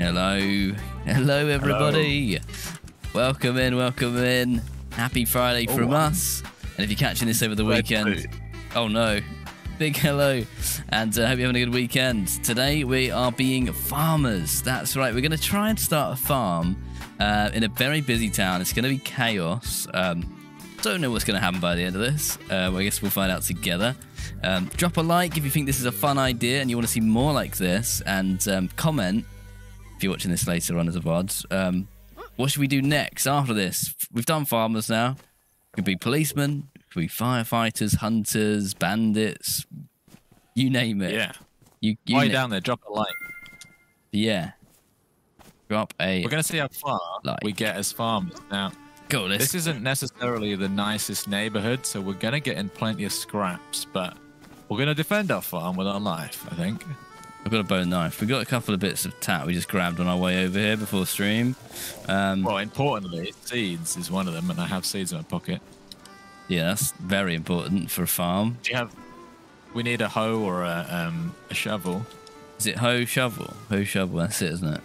Hello. Hello, everybody. Welcome in, welcome in. Happy Friday Oh, from wow. us. And if you're catching this over the weekend, oh no. Big hello. And uh, hope you're having a good weekend. Today we are being farmers. That's right. We're going to try and start a farm uh, in a very busy town. It's going to be chaos. Um, don't know what's going to happen by the end of this. Uh, well, I guess we'll find out together. Um, drop a like if you think this is a fun idea and you want to see more like this, and um, comment if you're watching this later on as a VOD. Um, what should we do next after this? We've done farmers now. Could be policemen, could be firefighters, hunters, bandits, you name it. Yeah. You, you While na- you're down there, drop a light. Yeah. Drop a We're going to see how far Like. we get as farmers. Now, go. Let's this isn't necessarily the nicest neighborhood, so we're going to get in plenty of scraps, but we're going to defend our farm with our life, I think. I've got a bone knife. We got a couple of bits of tat we just grabbed on our way over here before stream. Um, Well, importantly, seeds is one of them, and I have seeds in my pocket. yeah, that's very important for a farm. Do you have. We need a hoe or a, um, a shovel. Is it hoe shovel? Hoe shovel. That's it, isn't it?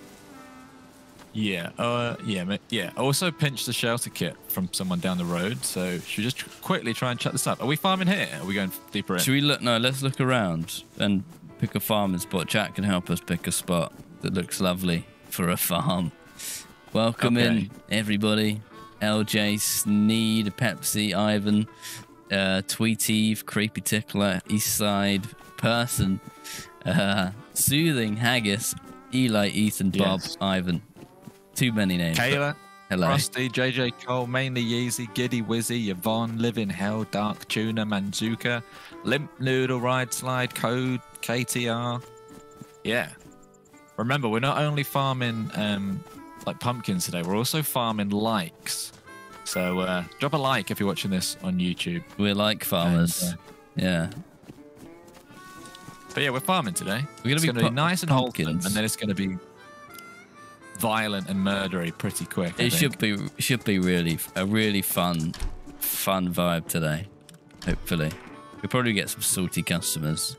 Yeah, uh, yeah, yeah. I also pinched the shelter kit from someone down the road, so should we just quickly try and check this up? Are we farming here? Are we going deeper in? Should we look? No, let's look around and pick a farming spot. Jack can help us pick a spot that looks lovely for a farm. Welcome in, everybody. LJ, Sneed, Pepsi, Ivan, uh, Tweety, Creepy Tickler, Eastside, Person, uh, Soothing, Haggis, Eli, Ethan, Bob, Yes. Ivan. Too many names. Kayla, Hello. Rusty, JJ Cole, mainly Yeezy, Giddy Wizzy, Yvonne, Live in Hell, Dark Tuna, Manzuka, Limp Noodle, Ride Slide, Code, KTR. Yeah. Remember, we're not only farming um, like pumpkins today, we're also farming likes. So uh, drop a like if you're watching this on YouTube. We're like farmers. And, uh, yeah. But yeah, we're farming today. We're gonna it's be going to be nice and wholesome, and then it's going to be violent and murdery pretty quick. I It think. should be should be really a really fun fun vibe today. Hopefully, we'll probably get some salty customers.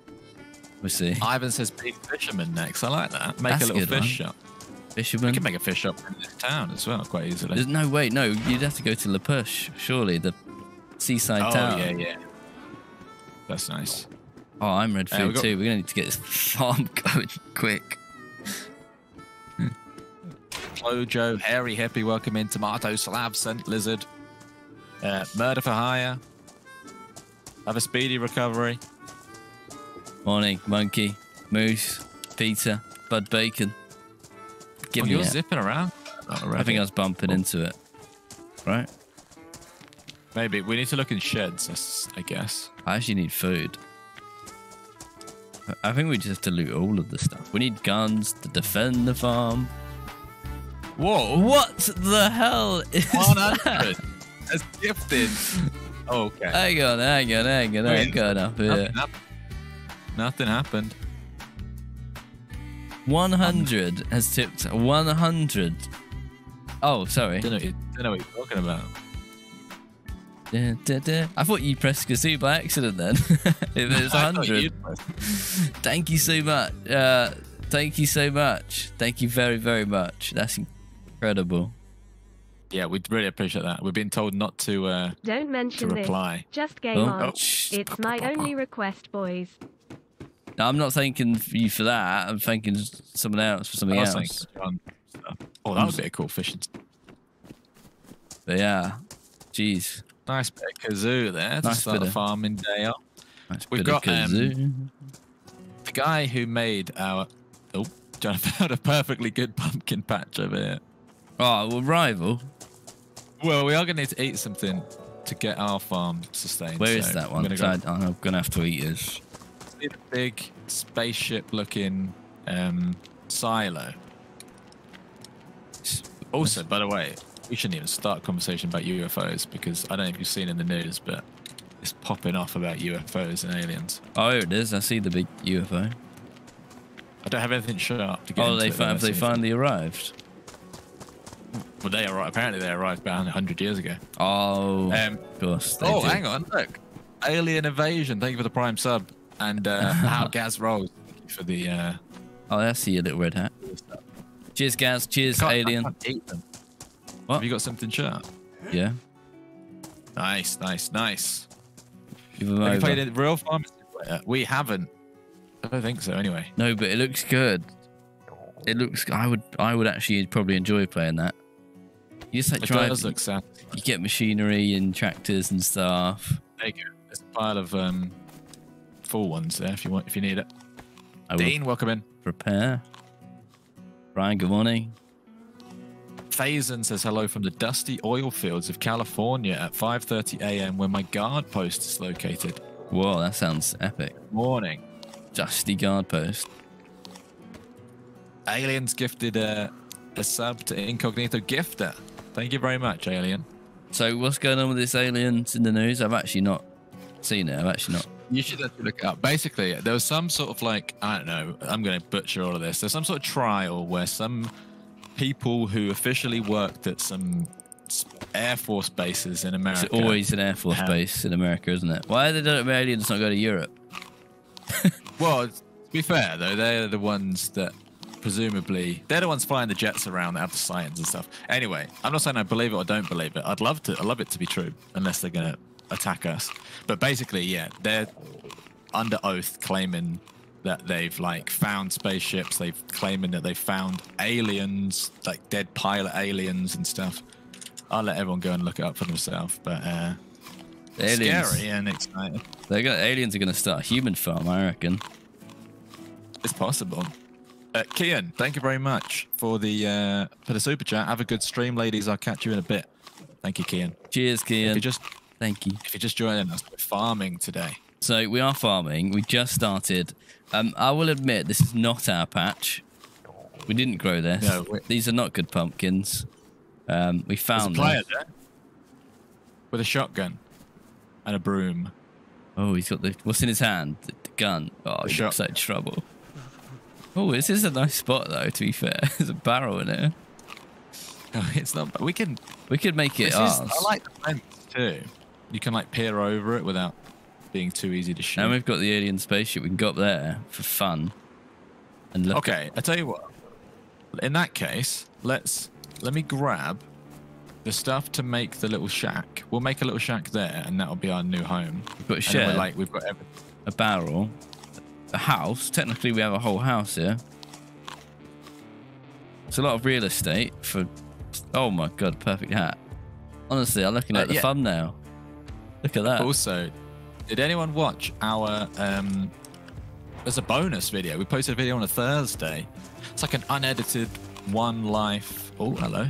We'll see. Ivan says big fisherman next. I like that. Make That's a little fish one. shop. Fisherman. We can make a fish shop in this town as well, quite easily. There's no way. No, you'd have to go to La Push, surely the seaside oh town. yeah, yeah. That's nice. Oh, I'm red Uh, food we got- too. We're gonna need to get this farm going quick. Flojo, Hairy Hippie, welcome in. Tomato Slab, Scent Lizard, uh, Murder for Hire. Have a speedy recovery. Morning, monkey, moose, Peter, Bud Bacon. Give oh, me you're it. zipping around. I think I was bumping Oh. into it. Right. Maybe we need to look in sheds. I guess. I actually need food. I- I think we just have to loot all of the stuff. We need guns to defend the farm. Whoa! What the hell is One that? hundred. That's gifted. Okay. Hang on, hang on, hang on, Wait, hang on up here. Nothing happened. Nothing happened. 100 has tipped 100. Oh, sorry. Don't know, don't know what you're talking about. Da, da, da. I thought you pressed kazoo by accident then. if it was I 100. Thank you so much. Uh, thank you so much. Thank you very, very much. That's incredible. Yeah, we'd really appreciate that. We're being told not to uh, Don't to mention this. reply. Just game Oh. on. Oh. It's my only request, boys. No, I'm not thanking you for that. I'm thanking someone else for something I was else. John. Oh, that would be a cool fishing. But yeah, jeez. Nice bit of kazoo there to Nice start bit the of- farming day up. Nice We've bit of got, um, kazoo. The guy who made our oh, John found a perfectly good pumpkin patch over here. oh, well, rival. Well, we are going to need to eat something to get our farm sustained. Where is so that I'm one? gonna 'Cause go- I, I'm gonna have to eat this. big spaceship-looking um, silo. Also, by the way, we shouldn't even start a conversation about UFOs because I don't know if you've seen in the news, but it's popping off about UFOs and aliens. Oh, here it is. I see the big UFO. I don't have anything sharp to get Oh, they fi- have they finally arrived? Well, they arrived. Apparently, they arrived about 100 years ago. Oh, Um, of course. Oh, did. hang on. Look. Alien Invasion. Thank you for the prime sub. And uh, how Gaz rolls. Thank you for the. Uh, Oh, I see your little red hat. Cheers, Gaz. Cheers, I Alien. eat them. What? Have you got something sharp? Yeah. Nice, nice, nice. Have you played it real Simulator? We haven't. I don't think so. Anyway, No, but it looks good. It looks. I would. I would actually probably enjoy playing that. You just like it drive. does look sad. You get machinery and tractors and stuff. There you go. There's a pile of um, full ones there if you want, if you need it. I Dean, welcome in. prepare. Brian, good morning. Faison says hello from the dusty oil fields of California at 5:30 a.m. where my guard post is located. Whoa, that sounds epic. Morning. Dusty guard post. Aliens gifted a, a sub to Incognito Gifter. Thank you very much, Alien. So, what's going on with this aliens in the news? I've actually not seen it. I've actually not. You should actually look it up. Basically, there was some sort of like I don't know. I'm going to butcher all of this. There's some sort of trial where some people who officially worked at some air force bases in America. It's always an Air Force base in America, isn't it? Why are they don't aliens not go to Europe? Well, to be fair though, they're the ones that presumably they're the ones flying the jets around that have the science and stuff. Anyway, I'm not saying I believe it or don't believe it. I'd love to. I love it to be true, unless they're gonna attack us. But basically, yeah, they're under oath claiming that they've like found spaceships. They've claiming that they found aliens, like dead pilot aliens and stuff. I'll let everyone go and look it up for themselves. But uh, The aliens. scary and exciting. They're gonna, aliens are going to start a human farm, I reckon. It's possible. Uh, Kian, thank you very much for the uh, for the super chat. Have a good stream, ladies. I'll catch you in a bit. Thank you, Kian. Cheers, Kian. If you just Thank you. if you're just joining us, we're farming today. So we are farming. We just started. Um, I will admit this is not our patch. We didn't grow this. No, we- These are not good pumpkins. Um, we There's a found player there with a shotgun and a broom. Oh, he's got the what's in his hand? The, gun. Oh, The he looks shot. like trouble. Oh, this is a nice spot though. To be fair, there's a barrel in it. Oh, it's not. bad. We can. We could make it This is, ours. I like the fence too. You can like peer over it without being too easy to shoot. and we've got the alien spaceship. We can go up there for fun. And look. Okay, I tell you what. In that case, let's let me grab the stuff to make the little shack. We'll make a little shack there, and that'll be our new home. We've got a And then we're shed, like we've got everything. a barrel, a house. Technically, we have a whole house here. It's a lot of real estate for. Oh my god, perfect hat. Honestly, I'm looking Uh, at the yeah. thumbnail. Look at that. Also, did anyone watch our? um There's a bonus video. We posted a video on a Thursday. It's like an unedited one life. Oh, hello.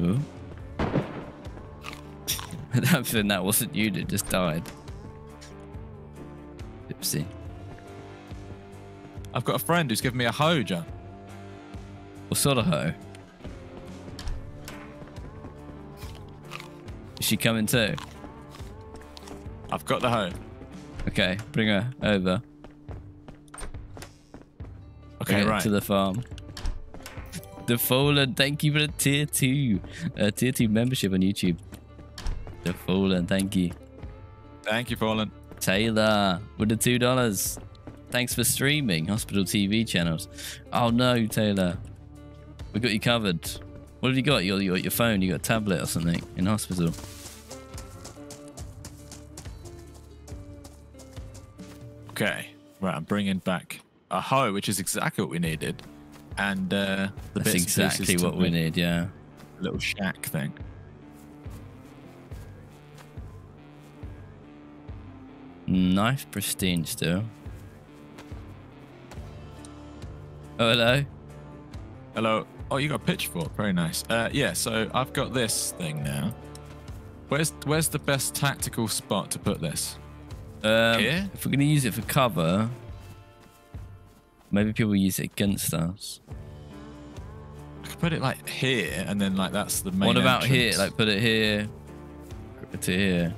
Ooh. that wasn't you that just died. Oopsie. I've got a friend who's given me a hoe, John. What sort of hoe? Is she coming too? I've got the hoe. Okay, bring her over. Okay, Bring right. To the farm. The Fallen, thank you for the tier two, uh, tier two membership on YouTube. The Fallen, thank you. Thank you, Fallen. Taylor with the two dollars. Thanks for streaming hospital TV channels. Oh no, Taylor, we got you covered. What have you got? You got, you your phone. You got a tablet or something in hospital. Okay, right. I'm bringing back a hoe, which is exactly what we needed, and uh, the That's bits and pieces exactly what we need. Yeah. a Little shack thing. Nice, pristine still. Oh hello. Hello. Oh, you got a pitchfork. Very nice. Uh, yeah. So I've got this thing now. Where's Where's the best tactical spot to put this? Um, Here? If we're gonna use it for cover, maybe people use it against us. I could put it like here, and then like that's the main. what about here? Like put it here, to here,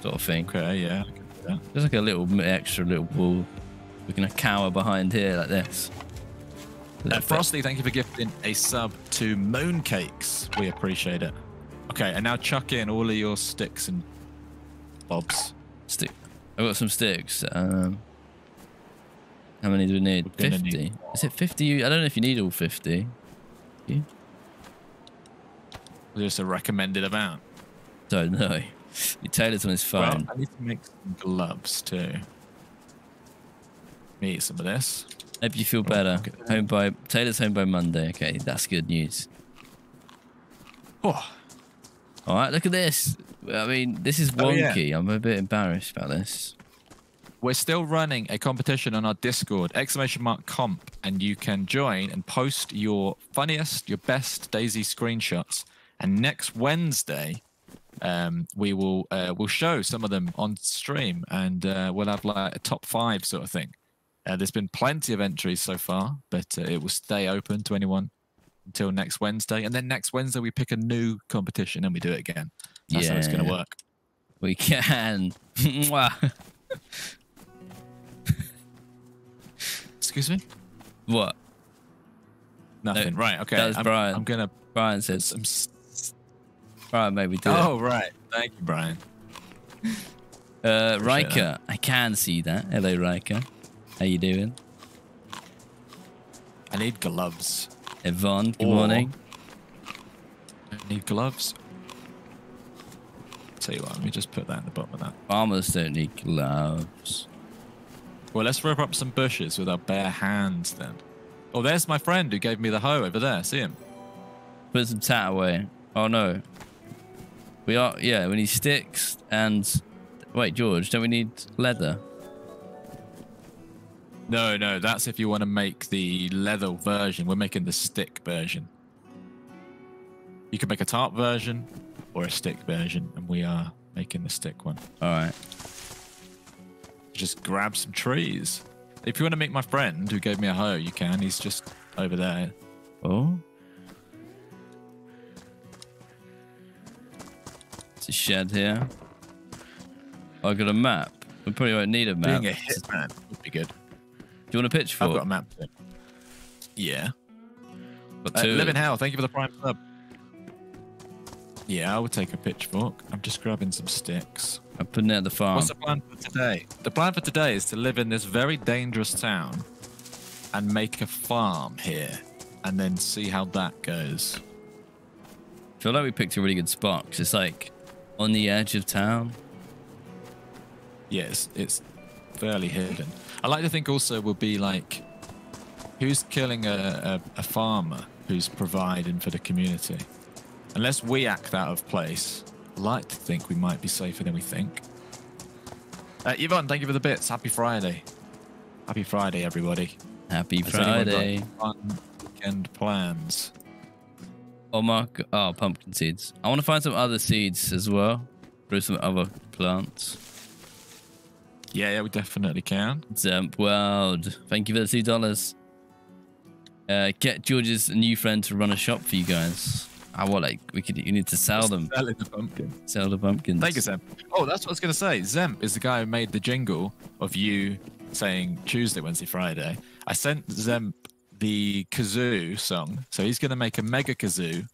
sort of thing. Okay, yeah. I can do that. There's like a little extra little wall. We can cower behind here like this. Uh. Frosty, thank you for gifting a sub to Mooncakes. We appreciate it. Okay, and now chuck in all of your sticks and bobs. Stick. I've got some sticks. Um, How many do we need? We're 50. need Is it 50? I don't know if you need all 50. Yeah. Just a recommended amount. Don't know. Taylor's on his phone. Well, I need to make some gloves too. Me eat some of this. Hope you feel oh, better. okay. Home by Taylor's home by Monday. Okay, that's good news. Oh, All right, look at this. I mean, this is Oh, yeah. wonky. I'm a bit embarrassed about this. we're still running a competition on our Discord, exclamation mark comp, and you can join and post your funniest, your best DayZ screenshots. And next Wednesday, um, we will uh, we'll show some of them on stream, and uh, we'll have like a top five sort of thing. Uh, there's been plenty of entries so far, but uh, it will stay open to anyone until next Wednesday. And then next Wednesday, we pick a new competition and we do it again. That's how it's going to work. We can. Excuse me? what? Nothing. right. Okay. that was I'm, Brian. I'm going to Brian says. some s- Brian, maybe do Oh, right. Thank you, Brian. it. Uh, Riker, I can see that. Hello, Riker. How you doing? I need gloves. Yvonne, good Or- morning. I need gloves. Tell you what, let me just put that in the bottom of that. Farmers don't need gloves. Well, let's rip up some bushes with our bare hands then. Oh, there's my friend who gave me the hoe over there. See him? Put some tat away. Oh no. We are yeah, we need sticks and wait, George, don't we need leather? No, no, that's if you want to make the leather version. We're making the stick version. You can make a tarp version or a stick version, and we are making the stick one. Alright. Just grab some trees. If you want to meet my friend who gave me a hoe, you can. He's just over there. Oh. Shed here. I got a map. We probably won't need a map. Being a hitman would be good. Do you want a pitchfork? I've got a map. Yeah. Got Uh. Live in Hell, thank you for the prime sub. Yeah, I would take a pitchfork. I'm just grabbing some sticks. I'm putting it at the farm. What's the plan for today? The plan for today is to live in this very dangerous town and make a farm here and then see how that goes. I feel like we picked a really good spot 'cause it's like on the edge of town. Yes, it's fairly hidden. I like to think also will be like who's killing a, a, a farmer who's providing for the community. Unless we act out of place, I like to think we might be safer than we think. Uh, Yvonne, thank you for the bits. Happy Friday. Happy Friday, everybody. Happy Has anyone got Friday. Fun weekend plans. Oh my oh pumpkin seeds. I want to find some other seeds as well. Grow some other plants. Yeah, yeah, we definitely can. Zemp World. Thank you for the two dollars. Uh, get George's new friend to run a shop for you guys. I want like we could. You need to sell them. Sell the pumpkin. Sell the pumpkins. Thank you, Zemp. Oh, that's what I was going to say. Zemp is the guy who made the jingle of you saying Tuesday, Wednesday, Friday. I sent Zemp the kazoo song, so he's going to make a mega kazoo,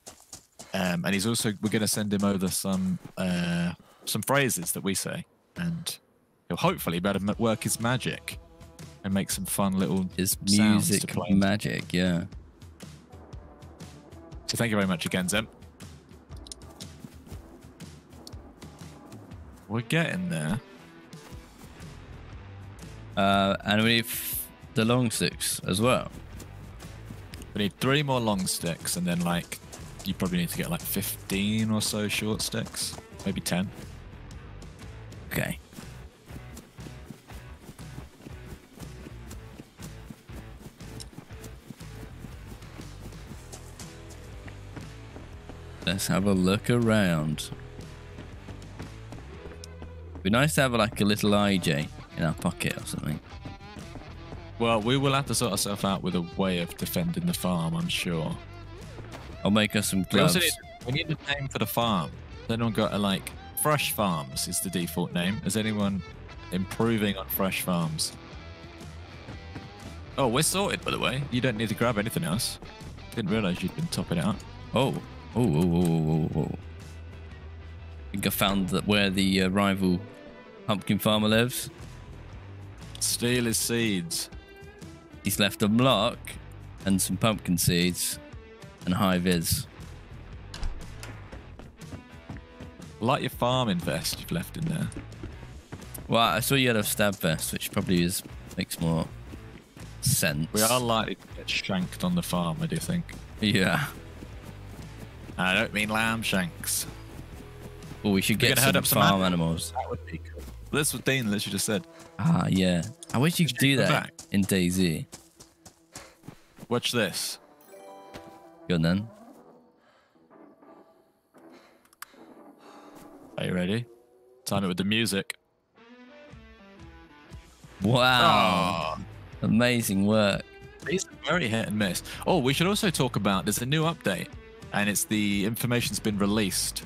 um, and he's also we're going to send him over some uh, some phrases that we say, and he'll hopefully be able to work his magic and make some fun little Is sounds to music magic? Yeah. So thank you very much again, Zemp. We're getting there. Uh, and we need the long sticks as well. We need three more long sticks, and then like you probably need to get like fifteen or so short sticks, maybe ten. Okay. Let's have a look around. Be nice to have like a little IJ in our pocket or something. Well, we will have to sort ourselves out with a way of defending the farm, I'm sure. I'll make us some We gloves. also need we need a name for the farm. Has anyone got a like Fresh Farms is the default name. Is anyone improving on Fresh Farms? Oh, we're sorted by the way. You don't need to grab anything else. Didn't realise you'd been topping it up. Oh, oh, oh, oh, oh, oh, oh. I think I found that where the uh, rival pumpkin farmer lives. Steal his seeds. He's left a block and some pumpkin seeds and high vis. Like your farming vest you've left in there. Well, I saw you had a stab vest, which probably is makes more sense. We are likely to get shanked on the farm, I do think. Yeah. I don't mean lamb shanks. Well, we should We're get some up some farm animals. animals. That would be cool. This was Dean literally just said. Ah, yeah. I wish you could do that back. In DayZ. Watch this. Go on then. Are you ready? Time it with the music. Wow. Ah. Amazing work. These are very hit and miss. Oh, we should also talk about there's a new update, and it's the information's been released,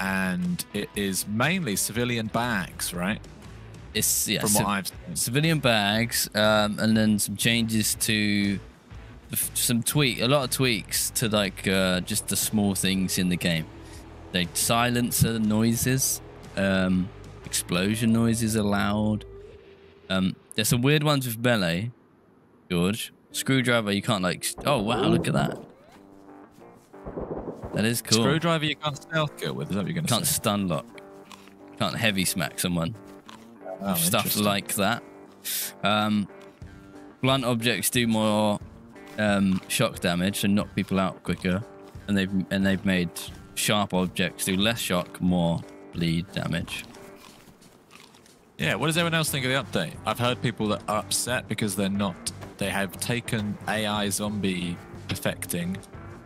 and it is mainly civilian bags, right? It's yeah, From what I've seen. civilian bags, um, and then some changes to some tweak, a lot of tweaks to like uh, just the small things in the game. They silence the noises, um, explosion noises allowed. Um, there's some weird ones with melee, George. Screwdriver, you can't like. Oh wow, look at that. That is cool. Screwdriver you can't stealth kill with. Is that what you're going to can't say? stun lock. Can't heavy smack someone. Oh, stuff like that. Um, blunt objects do more um, shock damage and knock people out quicker, and they've and they've made sharp objects do less shock, more bleed damage. Yeah, what does everyone else think of the update? I've heard people that are upset because they're not. They have taken AI zombie perfecting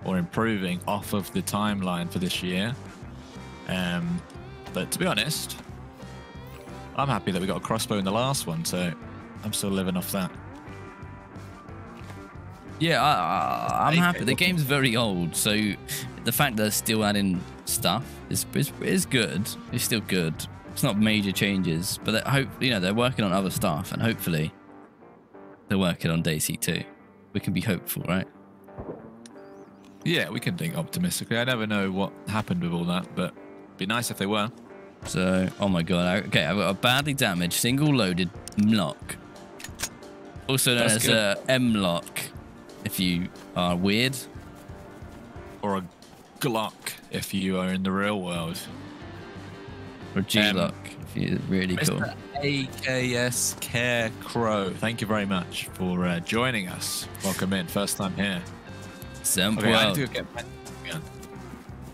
or improving off of the timeline for this year. Um, but to be honest, I'm happy that we got a crossbow in the last one, so I'm still living off that. Yeah, I, I, I'm happy. The game's very old, so the fact that they're still adding stuff is is, is good. It's still good. It's not major changes, but hope you know they're working on other stuff, and hopefully they're working on DayZ too. We can be hopeful, right? Yeah, we can think optimistically. I never know what happened with all that, but it'd be nice if they were. So, oh my god. I- Okay, I've got a badly damaged single loaded lock. Also known That's as a M lock if you are weird. Or a Glock if you are in the real world. Or G Um, if you're really cool. Mr. AKS Carecrow, thank you very much for uh, joining us. Welcome in, first time here. Simple. Okay, I need to go get my gun.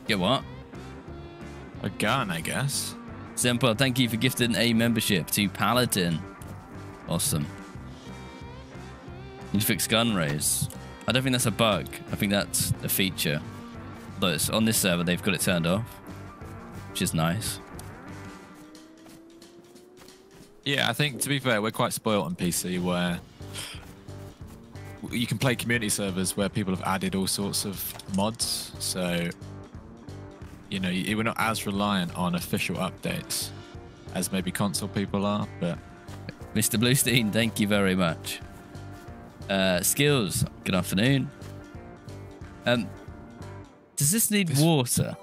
Get what? A gun, I guess. Simple. Thank you for gifting a membership to Paladin. Awesome. You fix gun rays. I don't think that's a bug. I think that's a feature. But it's on this server, they've got it turned off, which is nice. Yeah, I think to be fair, we're quite spoilt on PC where you can play community servers where people have added all sorts of mods. So, you know, we're not as reliant on official updates as maybe console people are, but Mr. Bluestein, thank you very much. Uh, skills, good afternoon. Um, does this need This- water?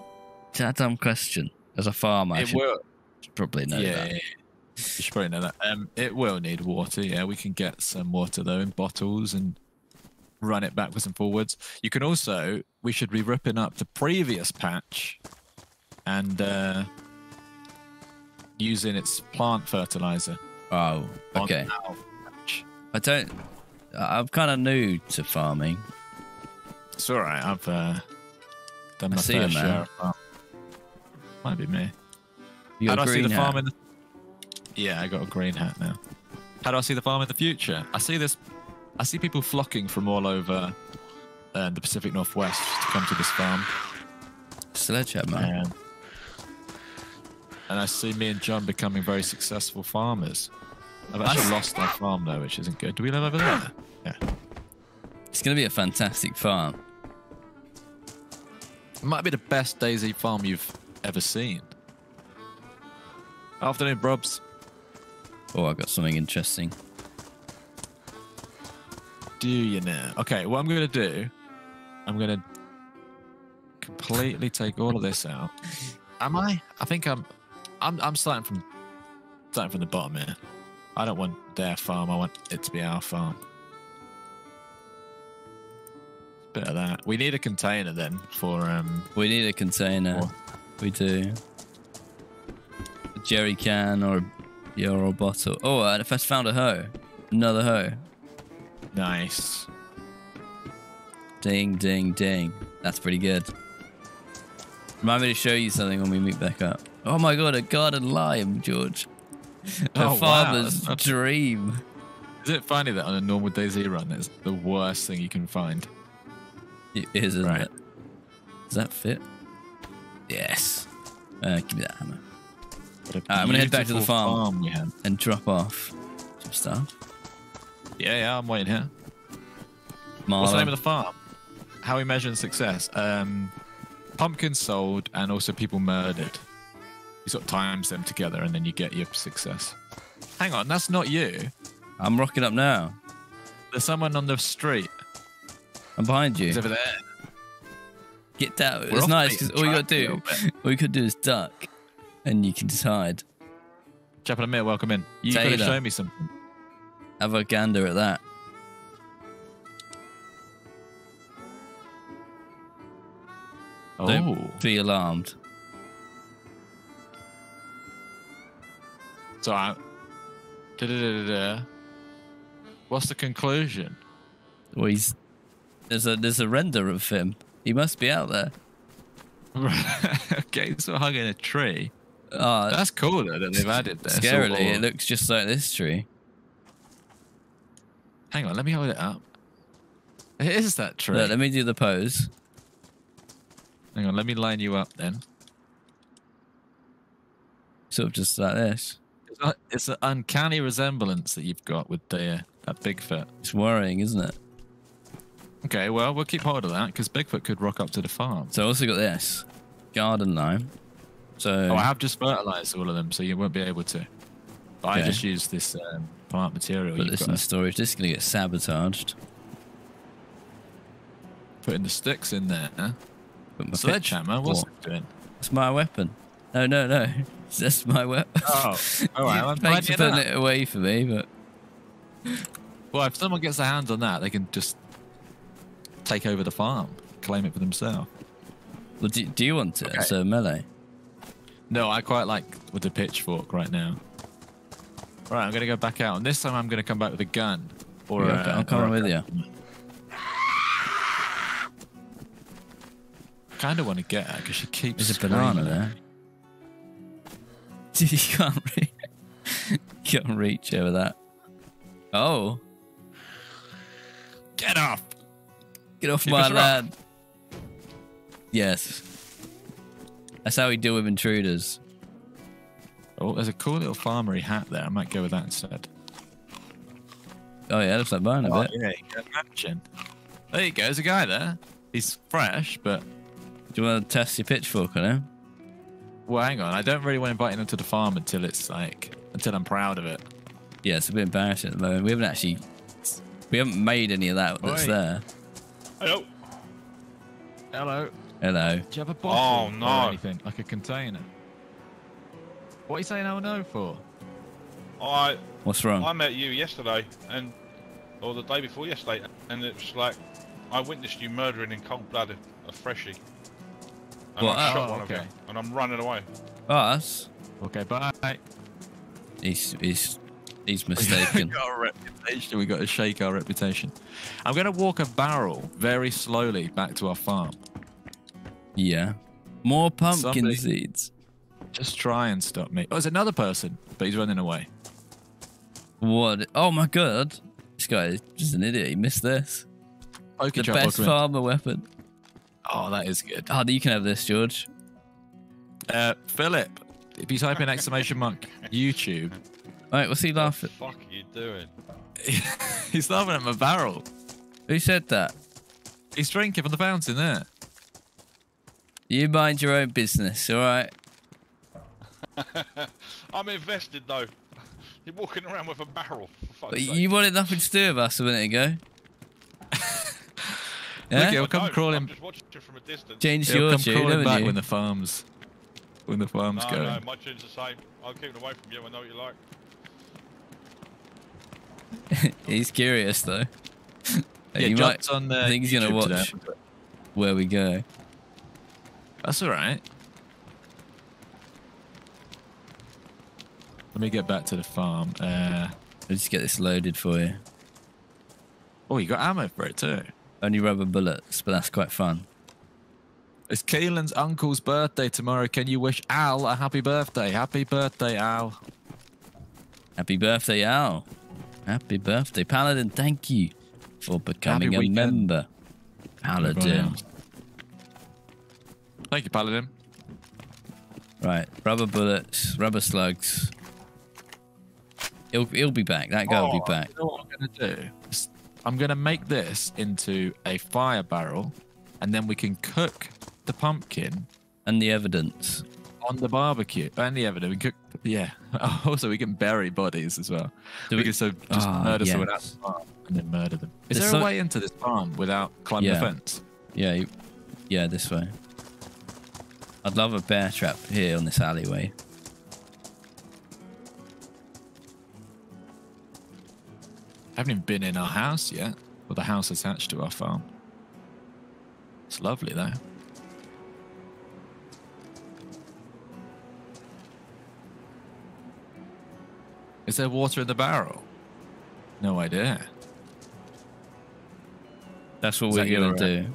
Is that a dumb question? As a farmer, I it should will. probably know yeah, that. yeah, yeah. you should probably know that. Um, it will need water. Yeah, we can get some water though in bottles and run it backwards and forwards. You can also. We should be ripping up the previous patch and uh, using its plant fertilizer. Oh, okay. I don't. I'm kind of new to farming. It's all right. I've uh, done my see fair share. farm. Might be me. You How do I see the hat. farm in the? Yeah, I got a green hat now. How do I see the farm in the future? I see this. I see people flocking from all over uh, the Pacific Northwest to come to this farm, Sledgehammer. And I see me and John becoming very successful farmers. I've actually lost our farm though, which isn't good. Do we live over there? Yeah. It's going to be a fantastic farm. It might be the best DayZ farm you've ever seen. Afternoon, Brobs. Oh, I got something interesting. Do you know? Okay, what I'm going to do, I'm going to completely take all of this out. Am I? I think I'm. I'm. I'm starting from starting from the bottom here. I don't want their farm. I want it to be our farm. Bit of that. We need a container then for um. We need a container. Or- We do. A jerry can or yeah, or a bottle. Oh, I first found a hoe. Another hoe. Nice. Ding, ding, ding. That's pretty good. Remind me to show you something when we meet back up. Oh my god, a garden lime, George. A Oh, wow. farmer's That's- dream. Is it funny that on a normal DayZ run, it's the worst thing you can find? It is, isn't Right. it? Does that fit? Yes. Uh, give me that hammer. A I'm gonna head back to the farm. we have. And drop off some stuff. Yeah, yeah, I'm waiting here. Marla. What's the name of the farm? How we measure success? Um, pumpkins sold and also people murdered. You sort of times them together and then you get your success. Hang on, that's not you. I'm rocking up now. There's someone on the street. I'm behind you. He's over there. Get down. We're It's nice because all you got to do, all you could do is duck, and you can decide. Chapel Amir, welcome in. You gotta Taylor. show me something. Have a gander at that. Oh, Don't be alarmed. So I. Da-da-da-da-da. What's the conclusion? Well, he's there's a there's a render of him. He must be out there. okay, so hugging a tree. Ah, That's cool though that they've added this. scarily, it looks just like this tree. Hang on, let me hold it up. It is that tree. Look, let me do the pose. Hang on, let me line you up then. Sort of just like this. It's, a, it's an uncanny resemblance that you've got with the uh, that Bigfoot. It's worrying, isn't it? Okay, well we'll keep hold of that because Bigfoot could rock up to the farm. So I also got this garden lime. So Oh, I have just fertilized all of them, so you won't be able to. But I just used this um, plant material. put this in to storage. This is gonna get sabotaged. Putting the sticks in there. Huh? Sledgehammer, what's What? it doing? It's my weapon. No, no, no. That's my weapon. Oh, all right. I'm Thanks for putting it. it away for me, but Well, if someone gets their hands on that, they can just take over the farm, claim it for themselves. well, do, do you want it? Okay. A melee. No, I quite like with the pitchfork right now. Right, I'm gonna go back out, and this time I'm gonna come back with a gun. Or Yeah, a, okay, I'm coming a- with you. Kind of want to get her because she keeps. There's a banana there. you can't reach. you can't reach over that. Oh, Get off! get off Keep my rough. land. Yes. That's how we deal with intruders. Oh, there's a cool little farmery hat there. I might go with that instead. Oh yeah, looks like mine a oh, bit. yeah, you can imagine. There you go. There's a guy there. He's fresh, but Do you want to test your pitchfork on him? Well, hang on. I don't really want to invite him to the farm until it's like until I'm proud of it. Yeah, it's a bit embarrassing at the moment. We haven't actually, we haven't made any of that that's Oi. there. Hello. Hello. Hello. Do you have a bottle? Oh, no. Or anything like a container? What are you saying? Oh no for? I What's wrong? I met you yesterday and or the day before yesterday, and it was like I witnessed you murdering in cold blood a, a freshie. And What? I shot Oh, one of okay. you, and I'm running away. Oh, Us? Okay, bye. He's he's he's we mistaken. got a reputation. We got to shake our reputation. I'm going to walk a barrel very slowly back to our farm. yeah. More pumpkin Somebody- seeds. Just try and stop me. Oh, there's another person, but he's running away. What? Oh my god! This guy is just an idiot. He missed this. Okay, The best welcome in. farmer weapon. Oh, that is good. Oh, you can have this, George. Uh, Philip, if you type in exclamation mark YouTube, All right, what's he What the fuck are you doing? he's laughing at my barrel. Who said that? He's drinking from the fountain there. You mind your own business, all right? I'm invested though. You're walking around with a barrel. For fuck's sake. you wanted nothing to do with us a minute ago. Look, yeah? he'll come don't, crawling- I'm just watching from a distance. Changed He'll your come tune, crawling back you? when the farm's when the farm's no, going. no, my tune's the same. I'll keep it away from you. I know what you like. He's curious though. Yeah, you might on the. I think he's gonna YouTube watch today. where we go. That's all right. Let me get back to the farm. Uh, Let's just get this loaded for you. oh, you got ammo for it too. Only rubber bullets, but that's quite fun. It's Keelan's uncle's birthday tomorrow. Can you wish Al a happy birthday? Happy birthday, Al. Happy birthday, Al. Happy birthday, Paladin. Thank you for becoming a weekend. member. Paladin. Thank you, Paladin. Right, rubber bullets, rubber slugs. He'll, he'll be back. That guy will be Oh, back. You know what I'm gonna do? Is I'm gonna make this into a fire barrel, and then we can cook the pumpkin And the evidence. on the barbecue. And the evidence, we cook. Yeah. Also, we can bury bodies as well. Do we we- can so just Ah, murder someone at the farm and then murder them. Is There's there a so- way into this farm without climbing Yeah. the fence? Yeah, you, yeah, this way. I'd love a bear trap here on this alleyway. I haven't even been in our house yet, or the house attached to our farm. It's lovely though. Is there water in the barrel? No idea. That's what Is we're that gonna do.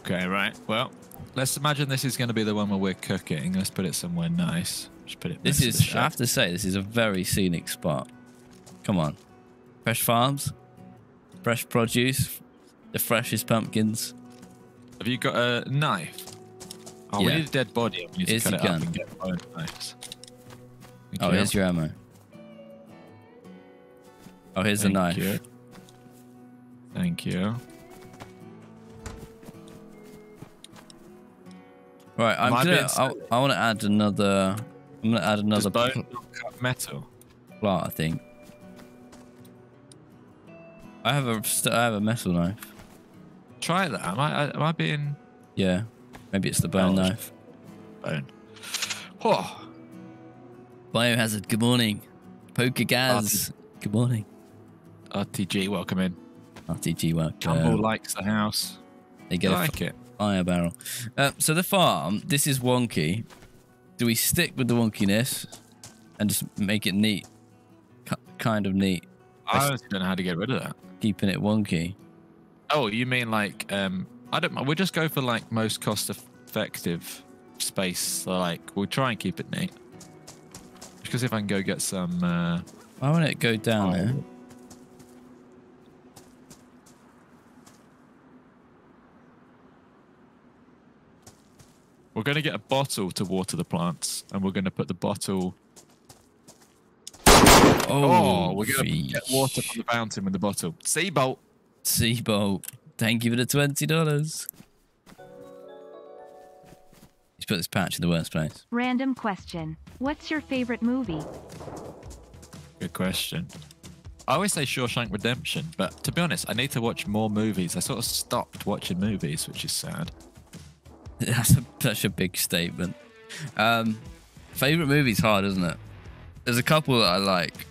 Okay, right. Well, let's imagine this is going to be the one where we're cooking. Let's put it somewhere nice. Just put it. This is, I have to say, this is a very scenic spot. Come on. Fresh farms, fresh produce, the freshest pumpkins. Have you got a knife? Oh, we Yeah. need a dead body. We need Here's to cut it up gun. and get bone knives. Thank Oh, you. here's your ammo. Oh, here's Thank the knife. you. Thank you. Right, I'm Am gonna. I. I want to add another. I'm gonna add Does another bone pl- not cut metal? plot. I think. I have a. st- I have a metal knife. Try that. Am I? Am I being Yeah, maybe it's the bone Oh, knife. bone? Oh, Biohazard. Good morning. Poker Gaz. Good morning. RTG, welcome in. RTG work. Campbell likes the house. they get a like it? fire barrel. Uh, so the farm. This is wonky. Do we stick with the wonkiness and just make it neat? Kind of neat, I honestly don't know how to get rid of that. keeping it wonky. Oh, you mean like um I don't know. We'll just go for like most cost effective space. So like we'll try and keep it neat. Because if I can go get some uh Why won't it go down Oh. there? we're gonna get a bottle to water the plants and we're gonna put the bottle Oh, we're gonna get water from the fountain with the bottle. Seabolt. Seabolt. Thank you for the twenty dollars. He's put this patch in the worst place. Random question. What's your favorite movie? Good question. I always say Shawshank Redemption, but to be honest, I need to watch more movies. I sort of stopped watching movies, which is sad. That's a, such a big statement. Um, favorite movie's hard, isn't it? There's a couple that I like.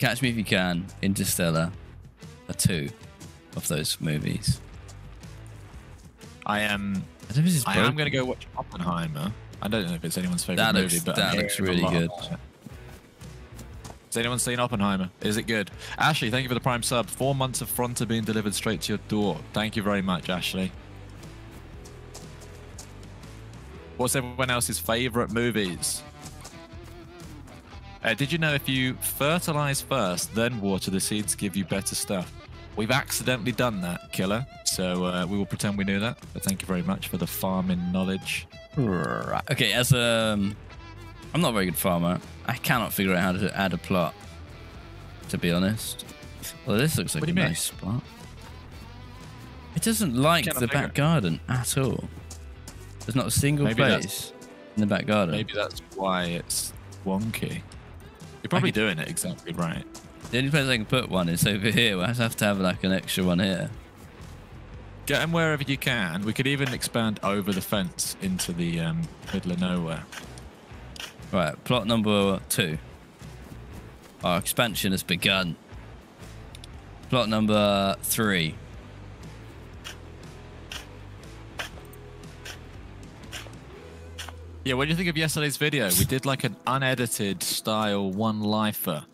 Catch Me If You Can, Interstellar, are two of those movies. I am. I don't know if this is I am going to go watch Oppenheimer. I don't know if it's anyone's favorite That movie, but that I'm looks really good. Has anyone seen Oppenheimer? Is it good? Ashley, thank you for the Prime sub. Four months of Fronter being delivered straight to your door. Thank you very much, Ashley. What's everyone else's favorite movies? Uh, did you know if you fertilize first, then water the seeds, give you better stuff? We've accidentally done that, Killer. So uh, we will pretend we knew that. But thank you very much for the farming knowledge. Right. Okay, as a, um, I'm not a very good farmer. I cannot figure out how to add a plot. To be honest. Well, this looks like a mean? nice spot. It doesn't like the back it. garden at all. There's not a single Maybe place in the back garden. Maybe that's why it's wonky. You're probably doing it exactly right. The only place I can put one is over here. We'll have to have like an extra one here. Get them wherever you can. We could even expand over the fence into the um, middle of nowhere. Right, plot number two. Our expansion has begun. Plot number three. Yeah, what do you think of yesterday's video? We did like an unedited style one lifer.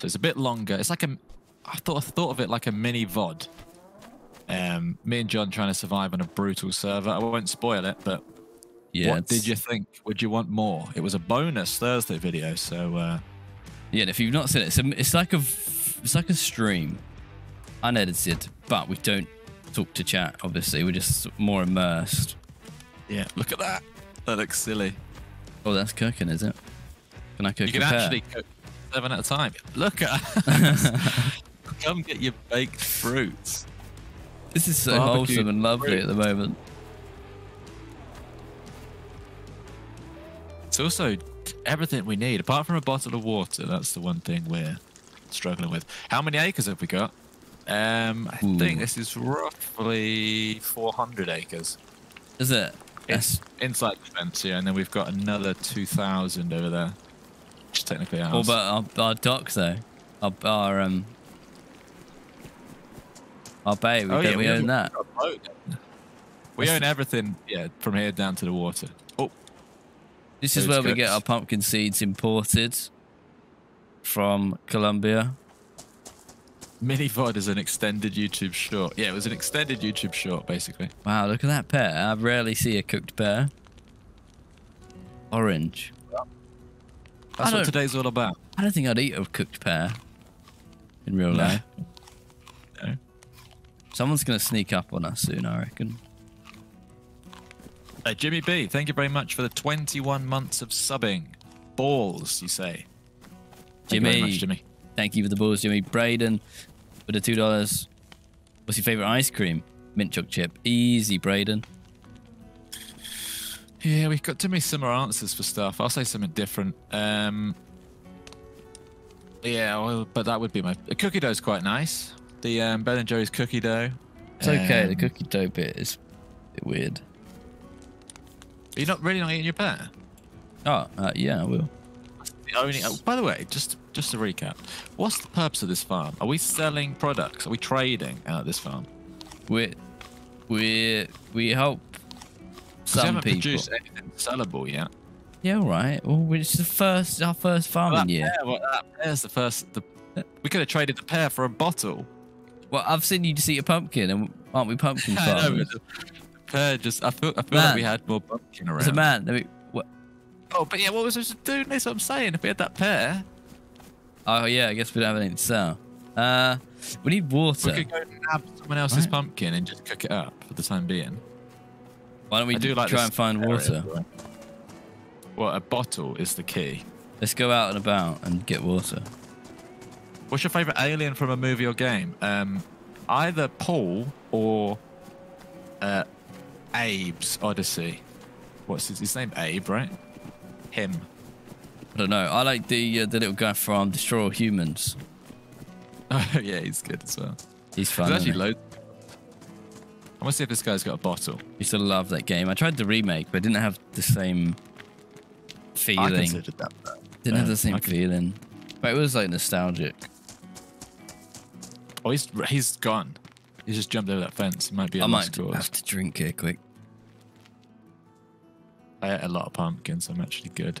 So it's a bit longer. It's like a I thought I thought of it like a mini VOD. Um me and John trying to survive on a brutal server. I won't spoil it, but Yeah. what it's- did you think? Would you want more? It was a bonus Thursday video, so uh Yeah, and if you've not seen it, it's, a, it's like a it's like a stream, unedited, but we don't talk to chat. Obviously, we're just more immersed. yeah, look at that. That looks silly. Oh, that's cooking, is it? Can I cook You can a pear? actually cook seven at a time. Look at Come get your baked fruits. This is so Barbecue wholesome and lovely fruit. at the moment. It's also everything we need, apart from a bottle of water. That's the one thing we're struggling with. How many acres have we got? Um, I Ooh. think this is roughly 400 acres. Is it? It's inside the fence, yeah, and then we've got another 2,000 over there, which is technically ours. What about our, our dock though? Our, our um, our bay. We, Oh, yeah, we, we own that. We own everything, yeah, from here down to the water. Oh, This is where we get our pumpkin seeds imported from Colombia. Mini VOD is an extended YouTube short. Yeah, it was an extended YouTube short, basically. Wow, look at that pear. I rarely see a cooked pear. Orange. That's I what today's all about. I don't think I'd eat a cooked pear in real No. life. No. Someone's gonna sneak up on us soon, I reckon. Uh, Jimmy B, thank you very much for the 21 months of subbing. Balls, you say. Thank you very Jimmy. much, Jimmy. Thank you for the balls, Jimmy. Braden with the two dollars. What's your favorite ice cream? Mint choc chip. Easy, Braden. Yeah, we've got too many similar answers for stuff. I'll say something different. Um, yeah, well, but that would be my the cookie dough's quite nice. The um, Ben and Jerry's cookie dough. It's okay. the Um, cookie dough bit is a bit weird. You're not really not eating your pear. Oh, uh, yeah, I will. Only. Oh, by the way, just just to recap, what's the purpose of this farm? Are we selling products? Are we trading out of this farm? We we we help some haven't people. produced anything sellable yet. Yeah, all right. Well, it's the first our first farming that year. pear, well, that pear's the first. The, we could have traded the pear for a bottle. Well, I've seen you just eat a pumpkin, and aren't we pumpkin I know, farmers? the pear just. I feel. I feel like we had more pumpkin around. A man, I mean, what? Oh, but yeah, what was I supposed to do? That's what I'm saying. If we had that pair. Oh yeah, I guess we don't have anything to sell. Uh, we need water. we could go nab someone else's Right. pumpkin and just cook it up for the time being. Why don't we I do like try and find water? Well, a bottle is the key. Let's go out and about and get water. What's your favorite alien from a movie or game? Um, either Paul or uh, Abe's Oddysee. What's his, his name? Abe, right? Him. I don't know. I like the uh, the little guy from Destroy All Humans. Oh yeah, he's good as well. He's fun. There's actually he? loads. I want to see if this guy's got a bottle. Used to love that game. I tried the remake, but it didn't have the same feeling. I considered that. bad. Didn't have the same feeling. But it was like nostalgic. Oh, he's he's gone. He's just jumped over that fence. He might be a I might have to drink here quick. I ate a lot of pumpkins. I'm actually good.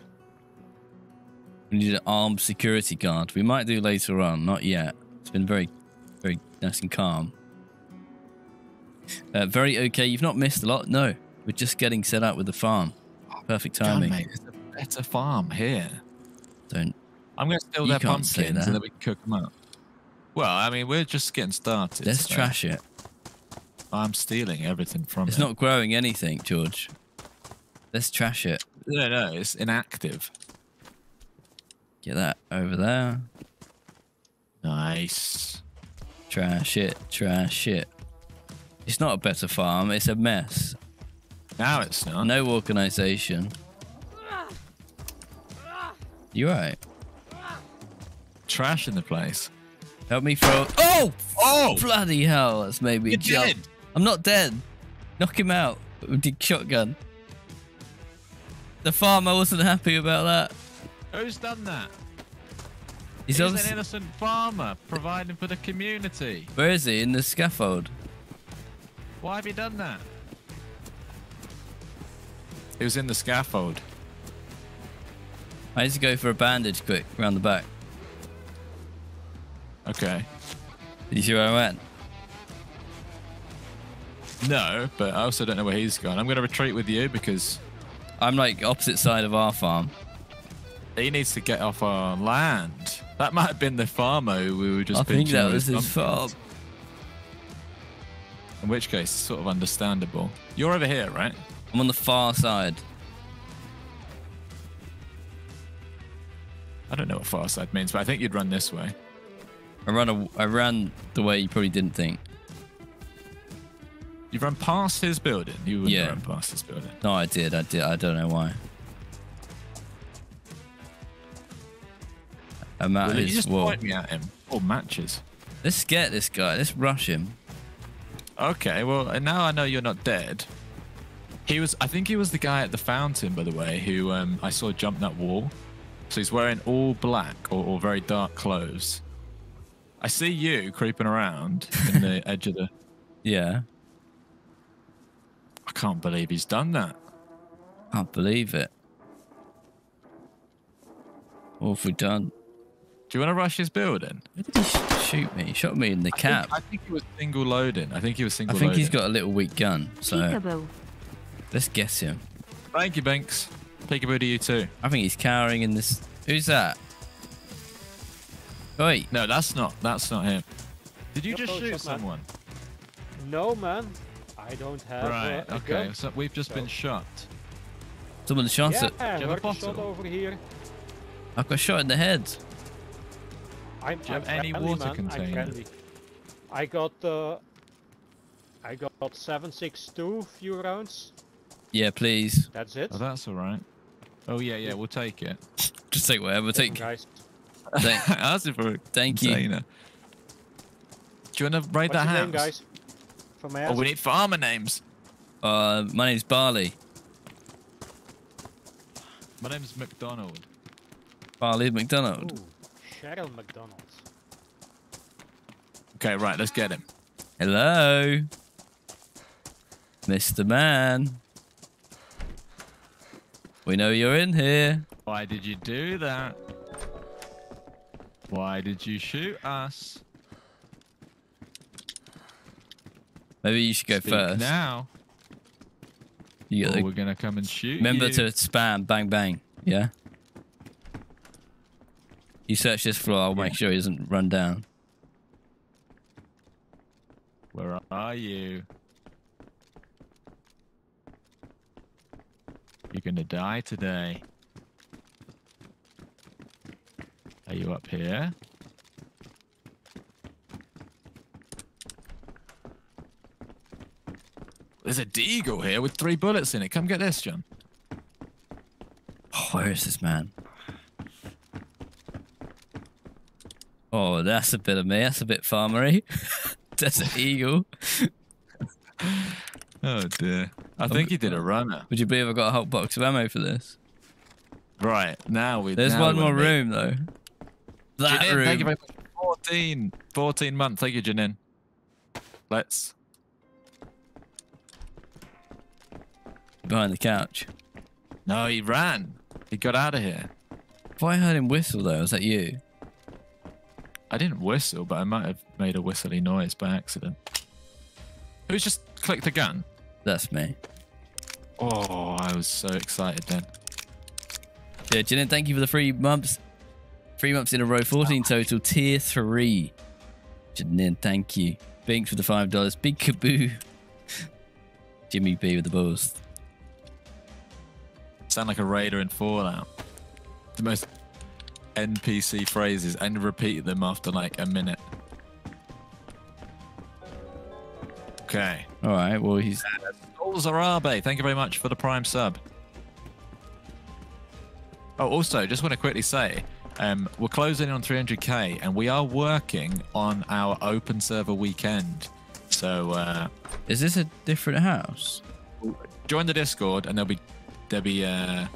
We need an armed security guard. We might do later on, not yet. It's been very, very nice and calm. Uh, very okay. You've not missed a lot. No, we're just getting set up with the farm. Perfect God, timing. mate, there's a better farm here. Don't. I'm going to steal their pumpkins and then we can cook them up. Well, I mean, we're just getting started. Let's so trash it. I'm stealing everything from It's it. not growing anything, George. Let's trash it. No, no, it's inactive. Get that over there. Nice. Trash it. Trash it. It's not a better farm. It's a mess. Now it's not. No organization. You right? Trash in the place. Help me throw. Oh! Oh! Bloody hell! That's made me You're jump. dead. I'm not dead. Knock him out with the shotgun. The farmer wasn't happy about that. Who's done that? He's He's an innocent farmer providing for the community. Where is he? In the scaffold. Why have you done that? He was in the scaffold. I need to go for a bandage quick around the back. Okay. Did you see where I went? No, but I also don't know where he's gone. I'm going to retreat with you because I'm like opposite side of our farm. he needs to get off our land. That might have been the farmer who we were just I think that was his farm. In which case, sort of understandable. You're over here, right? I'm on the far side. I don't know what far side means, but I think you'd run this way. I ran a, I ran the way you probably didn't think. You've run past his building. You wouldn't Yeah. run past his building. No, I did. I did. I don't know why. I'm at Will you his just wall. point me at him? Or matches. Let's get this guy. Let's rush him. Okay, well now I know you're not dead. He was, I think he was the guy at the fountain, by the way, who um, I saw jump that wall. So he's wearing all black or, or very dark clothes. I see you creeping around in the edge of the. Yeah. I can't believe he's done that. Can't believe it. What have we done? Do you want to rush his building? Where did he shoot me? He shot me in the cap. I think he was single loading. I think he was single loading. I think loading. he's got a little weak gun. So Peekaboo. let's guess him. Thank you, Binks. Peekaboo to you too. I think he's cowering in this. Who's that? Wait. No, that's not. That's not him. Did you Yo, just shoot shot man. someone? No, man. I don't have Right. uh, a okay. gun. So we've just been shot. Someone shot Yeah, it. you have a work shot bottle? over here. I got shot in the head. I'm, Do you have I'm any friendly, water man. container? I'm friendly. Got uh, I got 762 few rounds. Yeah, please. That's it. Oh, that's all right. Oh yeah, yeah. We'll take it. Just take whatever. Listen, Take. guys. Thank, Asking for a thank you. Do you want to raid What's that your house? name, guys? For my Oh, we need farmer names. Uh, my name's Barley. My name's McDonald. Barley McDonald. Ooh, Cheryl McDonald. Okay, right. Let's get him. Hello, Mr. Man. We know you're in here. Why did you do that? Why did you shoot us? Maybe you should go Speak first. now. You Or got oh, we're gonna come and shoot remember you. to spam bang bang. Yeah. You search this floor. I'll make sure he doesn't run down. Where are you? You're gonna die today. Are you up here? There's a deagle here with three bullets in it. Come get this, John. Oh, where is this man? Oh, that's a bit of me. That's a bit farmery. Desert Eagle. Oh dear. I think he did a runner. Would you believe I got a whole box of ammo for this? Right now we. There's now one more gonna room though. That Janine, room. thank you very much. 14, 14 months. Thank you, Janine. Let's. Behind the couch. No, he ran. He got out of here. If I heard him whistle though, was that you? I didn't whistle, but I might have made a whistly noise by accident. Who's just clicked the gun? That's me. Oh, I was so excited then. Yeah, Janet, thank you for the three months. Three months in a row, 14 total, tier three. Janin, thank you. Binks with the five dollars. Big Kaboo. Jimmy B with the balls. Sound like a raider in Fallout. The most NPC phrases and repeat them after like a minute. Okay. All right. Well, he's Sol Zarabe, thank you very much for the prime sub. Oh, also, just want to quickly say, um, we're closing on 300k, and we are working on our open server weekend. So uh, is this a different house? join the Discord, and there'll be be uh,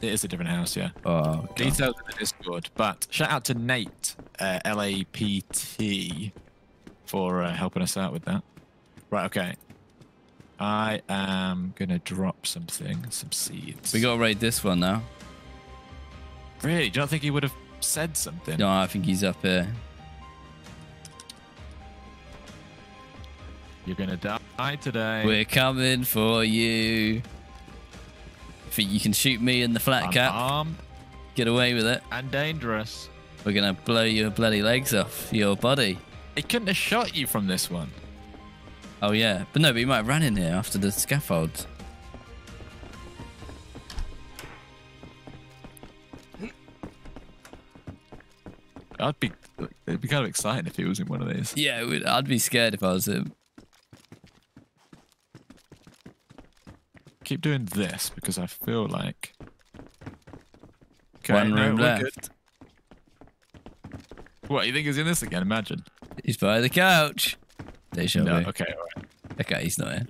It is a different house, yeah. Oh, God. Details in the Discord. But shout out to Nate, uh, L A P T, for uh, helping us out with that. Right, okay. I am gonna drop something, some seeds. we got to raid this one now. really. Do you not think he would have said something? No, I think he's up here. You're gonna die today. We're coming for you. Think you can shoot me in the flat I'm cap? armed Get away with it. and dangerous. We're gonna blow your bloody legs off your body. It couldn't have shot you from this one. Oh yeah, but no, but he might have ran in here after the scaffold. I'd be, it'd be kind of exciting if he was in one of these. Yeah, it would, I'd be scared if I was him. Keep doing this because I feel like. Okay, One room good. left. What you think is in this again? Imagine. He's by the couch. Deja No, vu. okay, right. Okay, he's not in.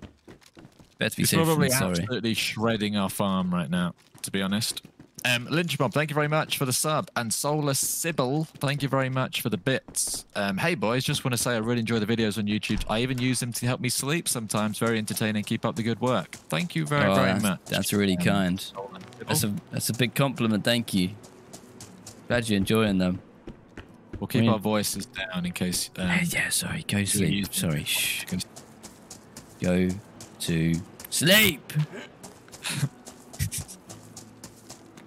Better be He's safe probably absolutely shredding our farm right now, to be honest. Um, Lynch Bob, thank you very much for the sub. And Solar Sybil, thank you very much for the bits. Um, hey, boys, just want to say I really enjoy the videos on YouTube. I even use them to help me sleep sometimes. Very entertaining. Keep up the good work. Thank you very, Oh, very that's, much. that's really Um, kind. That's a that's a big compliment. Thank you. Glad you're enjoying them. We'll keep I mean- our voices down in case. Um, Yeah, sorry. Go sleep. Sorry. Shh. Go to sleep.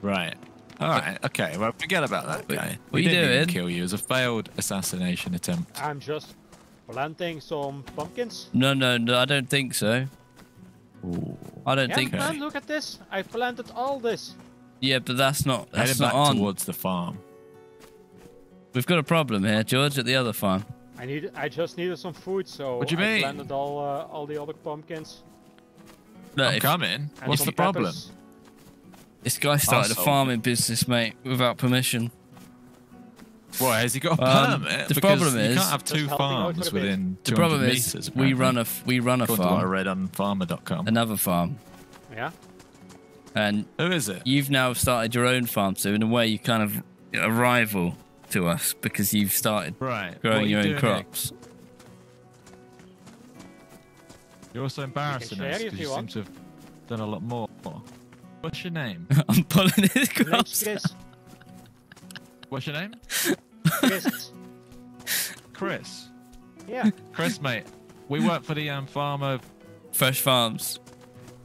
Right. All right. Okay. Well, forget about that Wait, guy. what we you didn't even doing? kill you. It was a failed assassination attempt. I'm just planting some pumpkins. No, no, no. I don't think so. I don't Yeah, think. man, look at this. I planted all this. Yeah, but that's not. That's Heading not back on. towards the farm. We've got a problem here, George, at the other farm. I need. I just needed some food, so What do you I mean? planted all uh, all the other pumpkins. No, I'm if coming. What's some the problem? Peppers. this guy started a Arsehole. farming business, mate, without permission. Why has he got a Um, permit? the Because problem is you can't have two farms with a bit. within. The 200 problem meters, is we apparently. run a f- we run a According to what I farm, read on farmer.com. another farm, Yeah. and Who is it? you've now started your own farm. So in a way, you kind of a rival to us because you've started Right. what are growing you your own crops. here? You're also embarrassing share us because you you seem to have done a lot more. What's your name? I'm pulling his Name's crops. Chris. What's your name? Chris. Chris. Yeah. Chris, mate. We work for the um, farmer Fresh farms,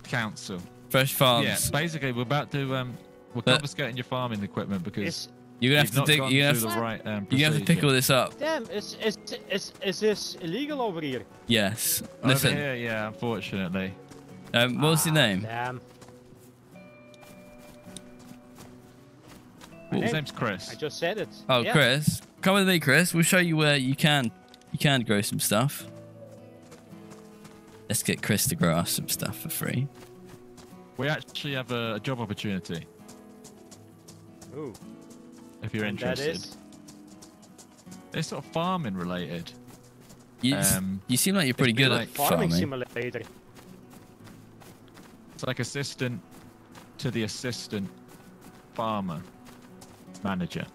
council. fresh Farms. Yeah, basically, we're about to um, we're But- confiscating your farming equipment because Is You're gonna you've to not dig. gone You're gonna have the to, right um, you're gonna have to pick procedure. all this up. damn. Is is is is this illegal over here? Yes. Over Listen. here, yeah, unfortunately. Um, what's your Ah, name? Damn. His name's Chris. I just said it. Oh, yeah. Chris. Come with me, Chris. We'll show you where you can you can grow some stuff. Let's get Chris to grow us some stuff for free. We actually have a, a job opportunity Ooh. if you're and interested. is. It's sort of farming related. You, Um, you seem like you're pretty good like at Farming farming. simulator. It's like assistant to the assistant farmer manager.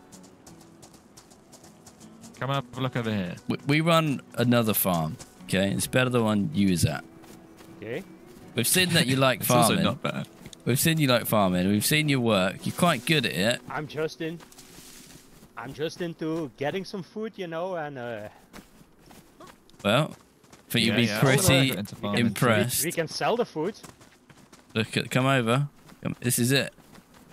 Come and have a look over here. We, we run another farm. Okay, it's better than the one you was at. Okay. We've seen that you like It's also farming. not bad. We've seen you like farming. We've seen your work. You're quite good at it. I'm just in. I'm just into getting some food, you know, and uh, Well, I think you'd be yeah. pretty impressed. we can sell the food. Look at, come over. Come, this is it.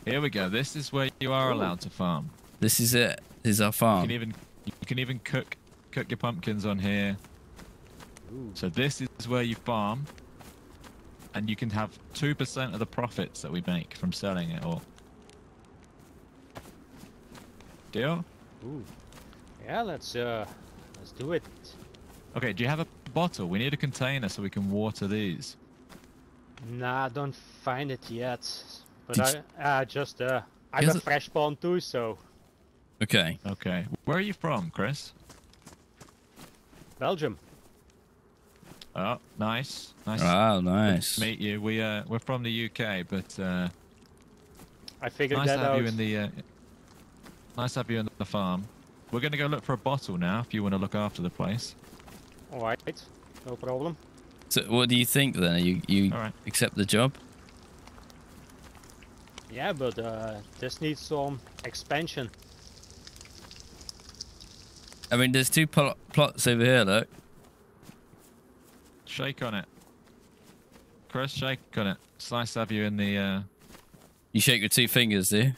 Here we go. This is where you are Ooh. allowed to farm. This is it. This is our farm. You farm. can even you can even cook cook your pumpkins on here. Ooh. So this is where you farm, and you can have two percent of the profits that we make from selling it all. Deal? Ooh. Yeah, let's uh, let's do it. Okay. Do you have a bottle? We need a container so we can water these. Nah, I don't find it yet. But Did I uh, just uh, I'm Here's a a- fresh spawn too, so Okay. Okay. Where are you from, Chris? Belgium. Oh, nice, nice. Wow, to nice. meet you. We uh we're from the UK, but uh I figured Nice to that have out. you in the. Uh, nice to have you in the farm. We're gonna go look for a bottle now. If you want to look after the place. All right, no problem. So, what do you think then? Are you you All right. accept the job? Yeah, but uh, this needs some expansion. I mean, there's two pl- plots over here. Look. Shake on it. Chris, shake on it. It's nice to have you in the. Uh... You shake with two fingers, do you?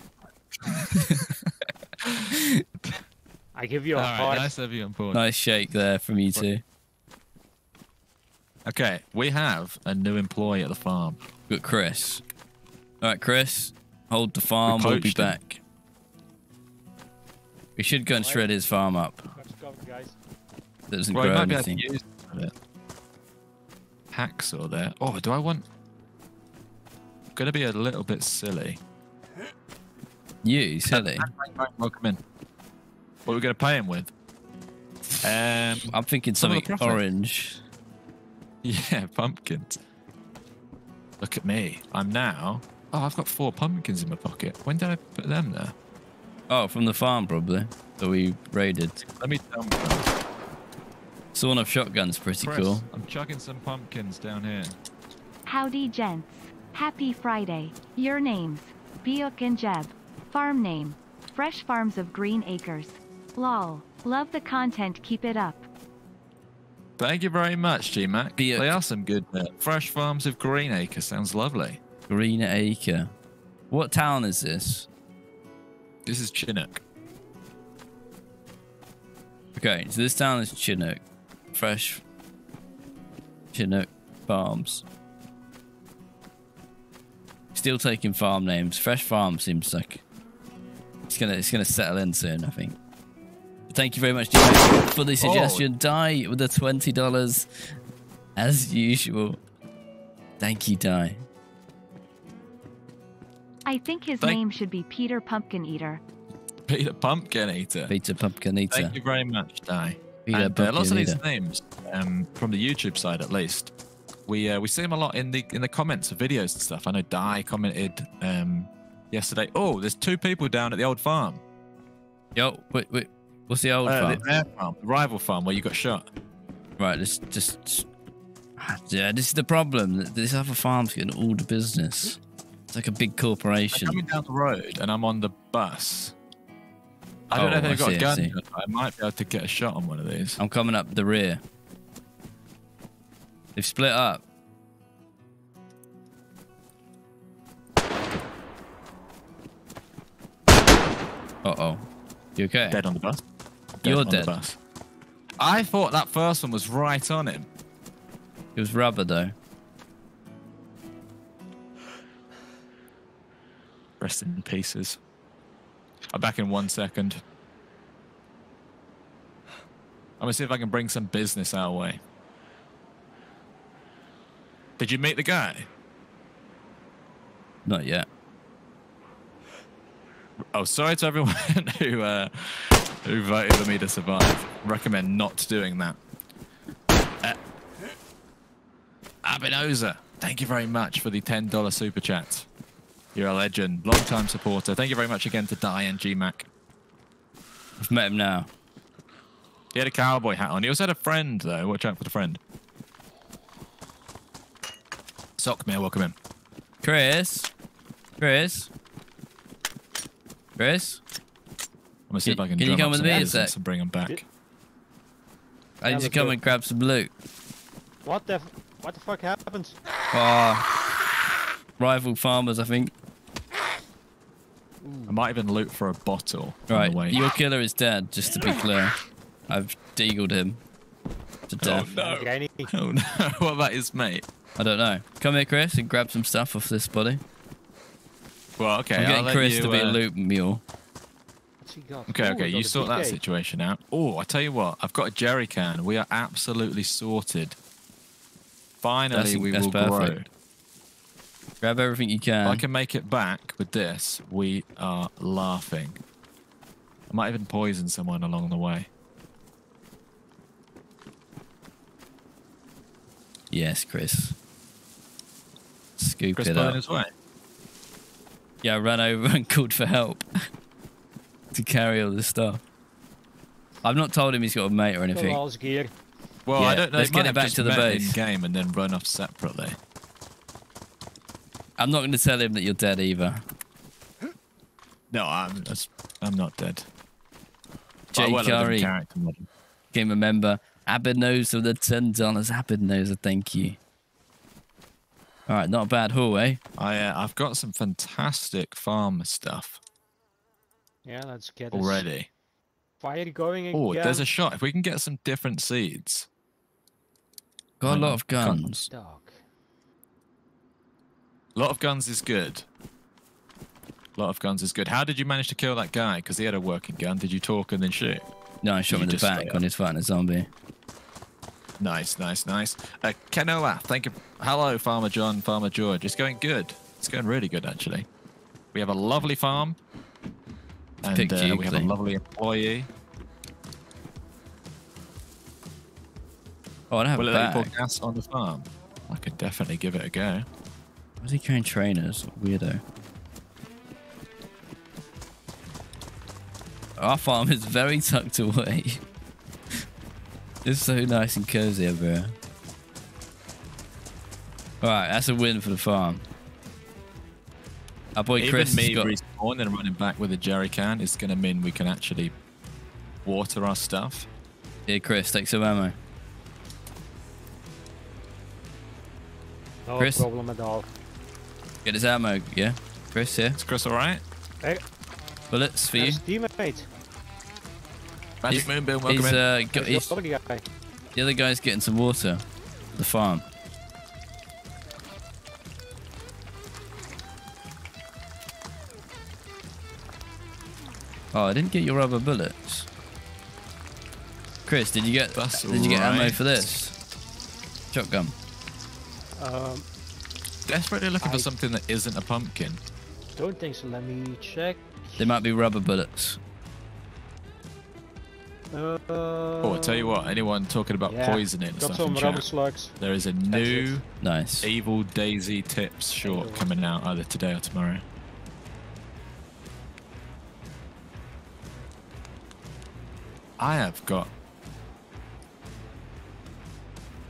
I give you a All right, heart. nice to have you on board. Nice shake there from you two. Okay, we have a new employee at the farm. Got Chris. All right, Chris, hold the farm. We'll be poached him. back. We should go and shred his farm up. Guys. That doesn't grow might be able to anything. Hacksaw there. Oh, do I want? I'm Gonna be a little bit silly. You silly. Welcome in. What are we gonna pay him with? Um, I'm thinking something orange. yeah, pumpkins. Look at me. I'm now. Oh, I've got four pumpkins in my pocket. When did I put them there? Oh, from the farm probably that we raided. Let me dump them. Sawn off shotgun's pretty Chris, cool. I'm chucking some pumpkins down here. Howdy, gents. Happy Friday. Your names Biuk and Jeb. Farm name Fresh Farms of Green Acres. Lol. Love the content, keep it up. Thank you very much, G-Mac. Be They are some good uh, fresh farms of Greenacre. Sounds lovely. Green Acre. What town is this? This is Chinook. Okay, so this town is Chinook. Fresh Chinook Farms. Still taking farm names. Fresh Farm seems like it's gonna it's gonna settle in soon, I think. Thank you very much, for the oh. suggestion. Die with the twenty dollars as usual. Thank you, Die. I think his Thank- name should be Peter Pumpkin Eater. Peter Pumpkin Eater. Peter Pumpkin Eater. Thank you very much, Di. Peter and, uh, lots of these Eater. names um, from the YouTube side, at least. We uh, we see them a lot in the in the comments of videos and stuff. I know Di commented um, yesterday. Oh, there's two people down at the old farm. Yo, wait, wait. What's the old Uh, farm? the, farm, the rival farm where you got shot. Right, this just Ah, yeah, this is the problem. This other farm's getting all the business. It's like a big corporation. I'm coming down the road and I'm on the bus. I don't Oh, know if they've got see, a I gun. see. but I might be able to get a shot on one of these. I'm coming up the rear. They've split up. Uh oh. You okay? Dead on the bus. You're on the dead. bus. I thought that first one was right on him. It was rubber though. Rest in pieces. I'm back in one second. I'm gonna see if I can bring some business our way. Did you meet the guy? Not yet. Oh, sorry to everyone who uh, who voted for me to survive. Recommend not doing that. Uh, Abinoza, thank you very much for the ten dollar super chat. You're a legend, long time supporter. Thank you very much again to Diane GMAC. I've met him now. He had a cowboy hat on. He also had a friend though. Watch out for the friend. Sockmere, welcome in. Chris? Chris? Chris? I'm gonna see Can- if I can. can you come up with some me a business sec? and bring him back. I Yeah, need to come and grab some loot. What the? f- What the fuck happened? Ah, rival farmers, I think. I might even loot for a bottle. Right, your killer is dead, just to be clear. I've deagled him to Oh death. no! Oh no! What about his mate? I don't know. Come here, Chris, and grab some stuff off this body. Well, okay. I'm I'll getting let Chris you, to be a uh, loot mule. What's he got? Okay, Oh, okay. You got a sort that situation out. Oh, I tell you what. I've got a jerry can. We are absolutely sorted. Finally, That's- we that's will grow. Perfect. Grab everything you If can. I can make it back with this, we are laughing. I might even poison someone along the way. Yes, Chris. Scoop Chris it pulling up. his way. Yeah, I ran over and called for help to carry all this stuff. I've not told him he's got a mate or The anything. gear. Well, Yeah, I don't know. let's get it back to the base. in game and then run off separately. I'm not going to tell him that you're dead either. No, I'm that's- I'm not dead. Jay But I will have a Curry, character model. game a member. Abed knows of the ten dollars. Abed knows a thank you. All right, not a bad haul, eh? I uh, I've got some fantastic farm stuff Yeah, let's get this already. fire going again. Oh, there's a shot. If we can get some different seeds. Got a lot of guns. Dog. A lot of guns is good. A lot of guns is good. How did you manage to kill that guy? Because he had a working gun. Did you talk and then shoot? No, I shot him in the back when he's fighting a zombie. Nice, nice, nice. Uh, Kenoa, thank you. Hello, Farmer John, Farmer George. It's going good. It's going really good, actually. We have a lovely farm. And uh, you, we have a lovely employee. Oh, I don't have Will a it let you bag. gas on the farm? I could definitely give it a go. Why's he carrying trainers? Weirdo. Our farm is very tucked away. it's so nice and cozy over here. Alright, that's a win for the farm. Our boy Even Chris me has got... respawn and running back with a jerry can is going to mean we can actually water our stuff. Here, Chris, take some ammo. No Chris? problem at all. Get his ammo, yeah? Chris, here. Is Chris all right? Hey, Bullets for you. there's teammate. Magic He's- Moonbeam, welcome He's, in. uh, got, he's, the other guy. the other guy's getting some water. The farm. Oh, I didn't get your rubber bullets. Chris, did you get That's did you get ammo for this? Shotgun. Um, Desperately looking I- for something that isn't a pumpkin. don't think so. Let me check. They might be rubber bullets. Uh, Oh, I tell you what, anyone talking about yeah, poisoning Got some rubber slugs. there is a it. new Nice. Evil DayZ Tips short coming out either today or tomorrow. I have got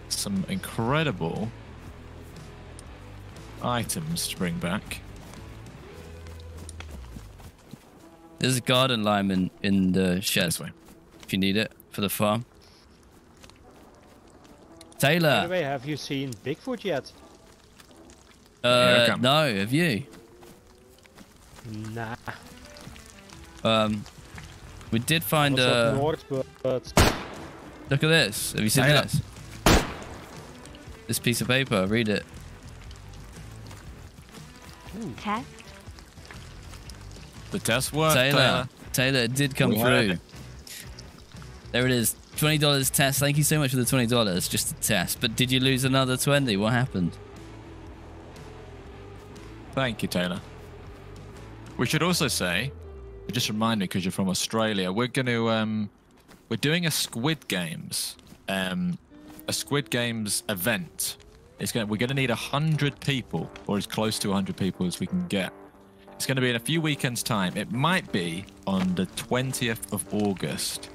some incredible items to bring back. There's a garden lime in, in the shed This way. if you need it for the farm. By the Taylor, way, have you seen Bigfoot yet? uh, come. no, have you? Nah. Um, we did find Was up uh, north, but, but Look at this. Have you seen Taylor. this? This piece of paper. Read it. Test. The test worked, Taylor. Taylor. Taylor, it did come We through. There it is. Twenty dollars test. Thank you so much for the twenty dollars. Just a test. But did you lose another twenty? What happened? Thank you, Taylor. We should also say, just remind me because you're from Australia, we're going to um, we're doing a Squid Games, um, a Squid Games event. It's going. We're going to need hundred people, or as close to hundred people as we can get. It's going to be in a few weekends' time. It might be on the 20th of August,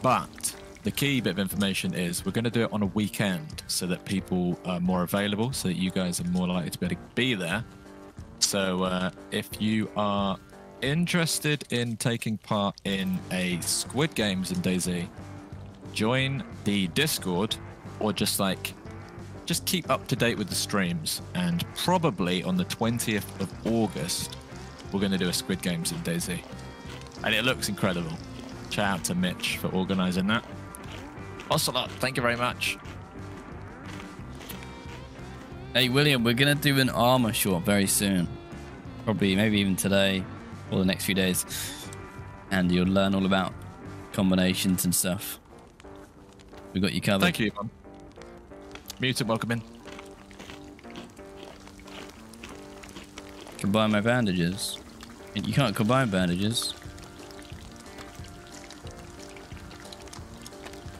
but the key bit of information is we're going to do it on a weekend so that people are more available, so that you guys are more likely to be able to be there. So uh, if you are interested in taking part in a Squid Games in DayZ, join the Discord or just like just keep up to date with the streams and probably on the 20th of August we're going to do a Squid Games in DayZ. And it looks incredible. Shout out to Mitch for organizing that. Ocelot, thank you very much. Hey William, we're gonna do an armor short very soon. Probably, maybe even today or the next few days. And you'll learn all about combinations and stuff. We've got you covered. Thank you. Mutant, welcome in. Combine my bandages. You can't combine bandages.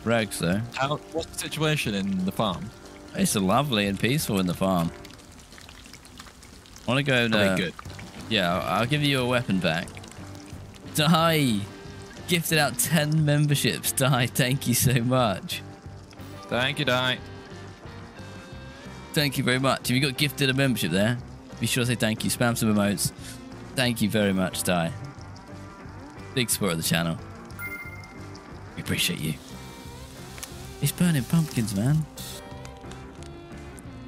Rags though. How, what's the situation in the farm? It's lovely and peaceful in the farm. I want to go Very uh, good. Yeah, I'll, give you a weapon back. Die! Gifted out 10 memberships. Die, thank you so much. Thank you, Di. Thank you very much. If you got gifted a membership there, be sure to say thank you. Spam some emotes. Thank you very much, Die. Big support of the channel. We appreciate you. It's burning pumpkins, man.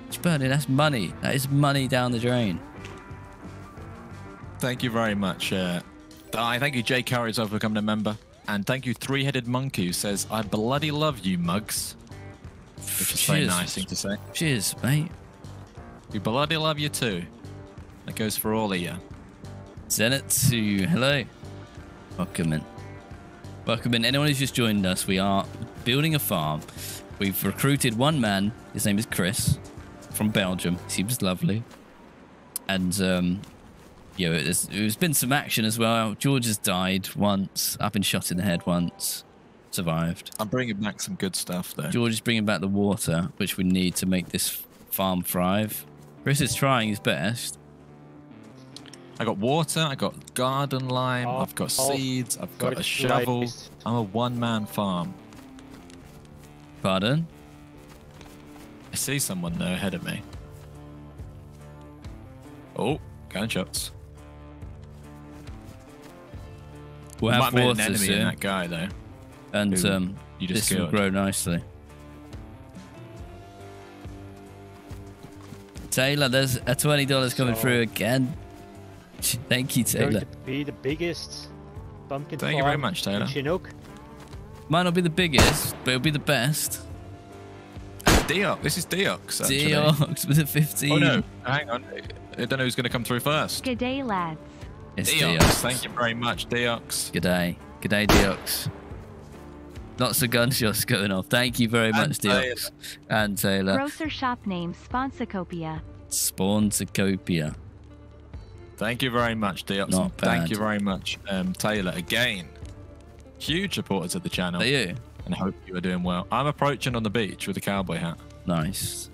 It's burning. That's money. That is money down the drain. Thank you very much. Uh, Di. Thank you, Jay Carries for becoming a member. And thank you, Three Headed Monkey, who says, I bloody love you, mugs. Which is very Cheers. nice thing to say. Cheers, mate. We bloody love you too. That goes for all of you. Zenitsu, hello. Welcome in. Welcome in. Anyone who's just joined us, we are building a farm. We've recruited one man. His name is Chris from Belgium. Seems lovely. And, um, you know, there's, there's been some action as well. George has died once. I've been shot in the head once. Survived. I'm bringing back some good stuff though. George is bringing back the water, which we need to make this farm thrive. Chris is trying his best. I got water, I got garden lime, Oh, I've got oh, seeds, I've got a shovel. Rice. I'm a one-man farm. Pardon? I see someone there ahead of me. Oh, gunshots. We'll Might have be an water enemy in that guy though. And who um, you just this will grow nicely. Taylor, there's a twenty dollars coming So- through again. Thank you, Going Taylor. to be the biggest pumpkin Thank you very much, Taylor. Chinook. Might not be the biggest, but it'll be the best. Deox, this is Deox. Actually. Deox with a fifteen. Oh no, hang on. I don't know who's going to come through first. Good day, lads. It's Deox, Deox. thank you very much, Deox. Good day. Good day, Deox. Lots of gunshots going off. Thank you very much, Taylor. And Taylor. Grocer shop name Sponsacopia. Spawnsacopia. Thank you very much, Deox. Not and Thank you very much, um, Taylor. Again, huge supporters of the channel, Are you? and I hope you are doing well. I'm approaching on the beach with a cowboy hat, Nice.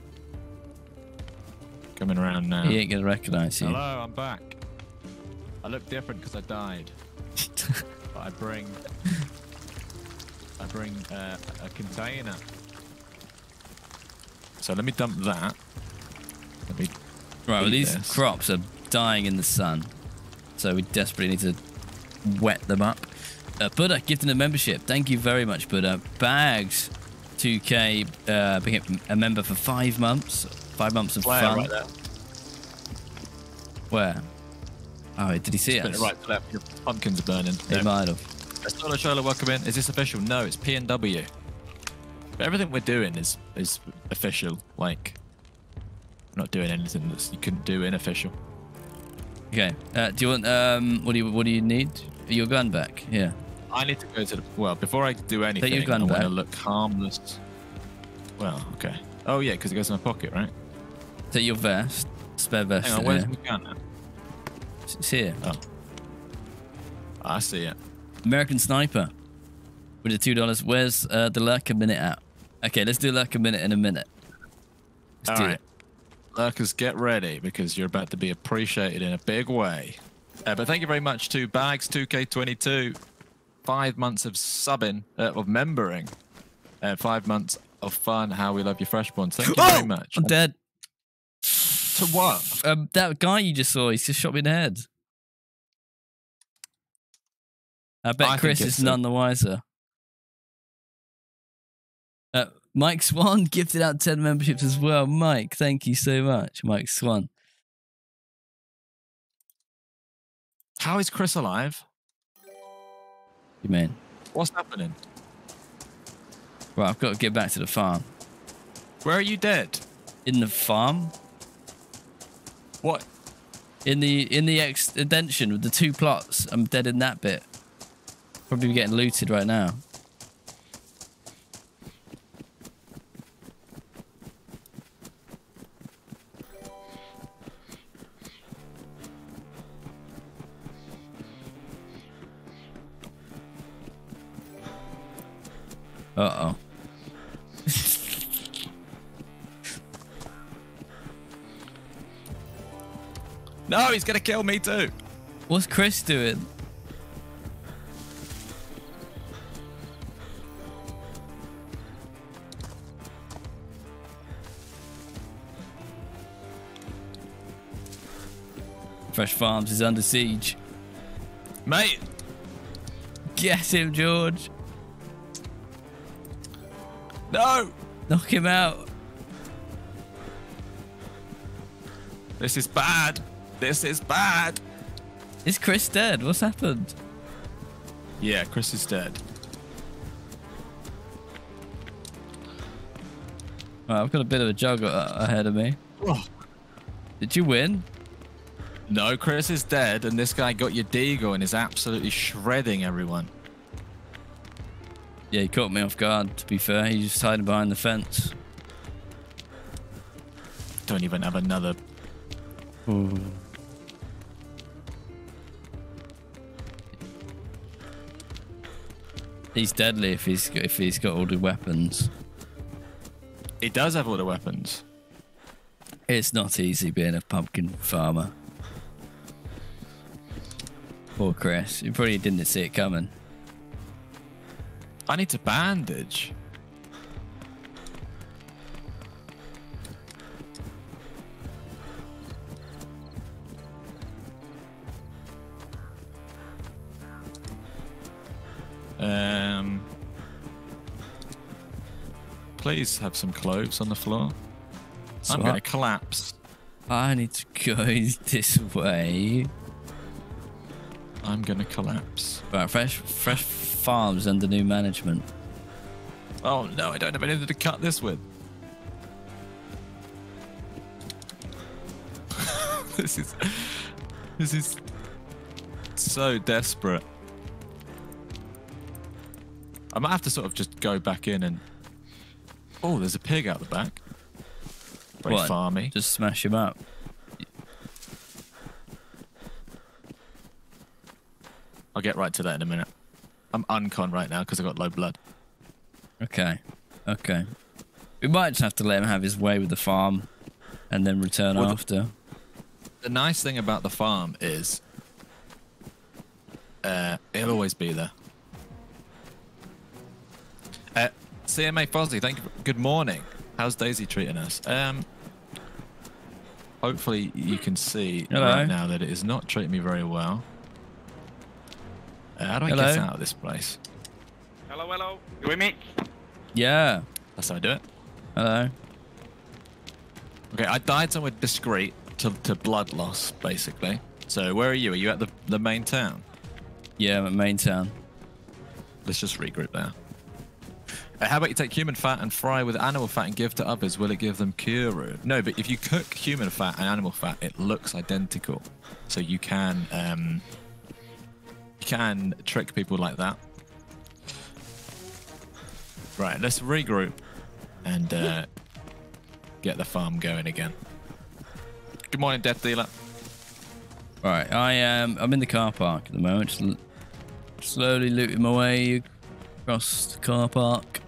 coming around now. He ain't gonna recognize you. Hello, I'm back. I look different because I died, but I bring, I bring uh, a container. So let me dump that. Let me Right, well, these this. crops are dying in the sun, so we desperately need to wet them up. Uh, Buddha gifting a membership. Thank you very much, Buddha. Bags, 2K, uh, became a member for five months. Five months of player fun. right. Where? Oh, did he see Spin us? it right to left. Your pumpkins are burning. He No. might have. Solo Shola, welcome in. Is this official? No, it's PNW. But everything we're doing is is official. Like, we're not doing anything that you couldn't do unofficial. Okay. Uh, do you want? Um, what do you? What do you need? Your gun back? Yeah. I need to go to the well before I do anything. your gun I want to look harmless. Well, okay. Oh yeah, because it goes in my pocket, right? Take your vest. Spare vest. Hang on, where's my gun? It's here. Oh, I see it. American Sniper with the two dollars. Where's uh, the lurker minute at? Okay, let's do lurker minute in a minute. Let's All do right. it. Lurkers, get ready because you're about to be appreciated in a big way. Uh, but thank you very much to Bags 2K22. Five months of subbing, uh, of membering, uh, five months of fun. How we love you, Fresh Spawns. Thank you very much. Oh, I'm dead. To what? Um, that guy you just saw, he's just shot me in the head. I bet I Chris is none the wiser. Uh, Mike Swan gifted out 10 memberships as well. Mike, thank you so much. Mike Swan. How is Chris alive? You mean? What's happening? Well, I've got to get back to the farm. Where are you dead? In the farm? What? In the in the extension with the two plots, I'm dead in that bit. Probably getting looted right now. Uh oh. No, he's gonna kill me too. What's Chris doing? Farms is under siege. Mate, Get him, George. no. Knock him out. This is bad. This is bad. Is Chris dead? What's happened? Yeah, Chris is dead. Right, I've got a bit of a jug ahead of me. Oh. Did you win? No, Chris is dead, and this guy got your deagle and is absolutely shredding everyone. Yeah, he caught me off guard, to be fair. He's just hiding behind the fence. Don't even have another. He's deadly if he's got, if he's got all the weapons. He does have all the weapons. It's not easy being a pumpkin farmer. Poor Chris. He probably didn't see it coming. I need to bandage. Um, please have some clothes on the floor. So I'm going to collapse. I need to go this way. I'm going to collapse. Right, fresh fresh farms under new management. Oh no, I don't have anything to cut this with. this is this is so desperate. I might have to sort of just go back in and Oh, there's a pig out the back. Very What? farmy. Just smash him up. I'll get right to that in a minute. I'm uncon right now because I've got low blood. Okay. Okay. We might just have to let him have his way with the farm and then return Well, the- after. The nice thing about the farm is uh, it'll always be there. Uh, CMA Fozzie, thank you. Good morning. How's DayZ treating us? Um, hopefully you can see Hello. right now that it is not treating me very well. Uh, how do I get out of this place? Hello, hello. You with me? Yeah. That's how I do it. Hello. Okay, I died somewhere discreet to, to blood loss, basically. So where are you? Are you at the, the main town? Yeah, I'm at main town. Let's just regroup there. Uh, how about you take human fat and fry with animal fat and give to others? Will it give them Kuru? No, but if you cook human fat and animal fat, it looks identical. So you can um, you can trick people like that. Right, let's regroup and uh, get the farm going again. Good morning, Death Dealer. Right, I am. I'm in the car park at the moment, just slowly looting my way across the car park.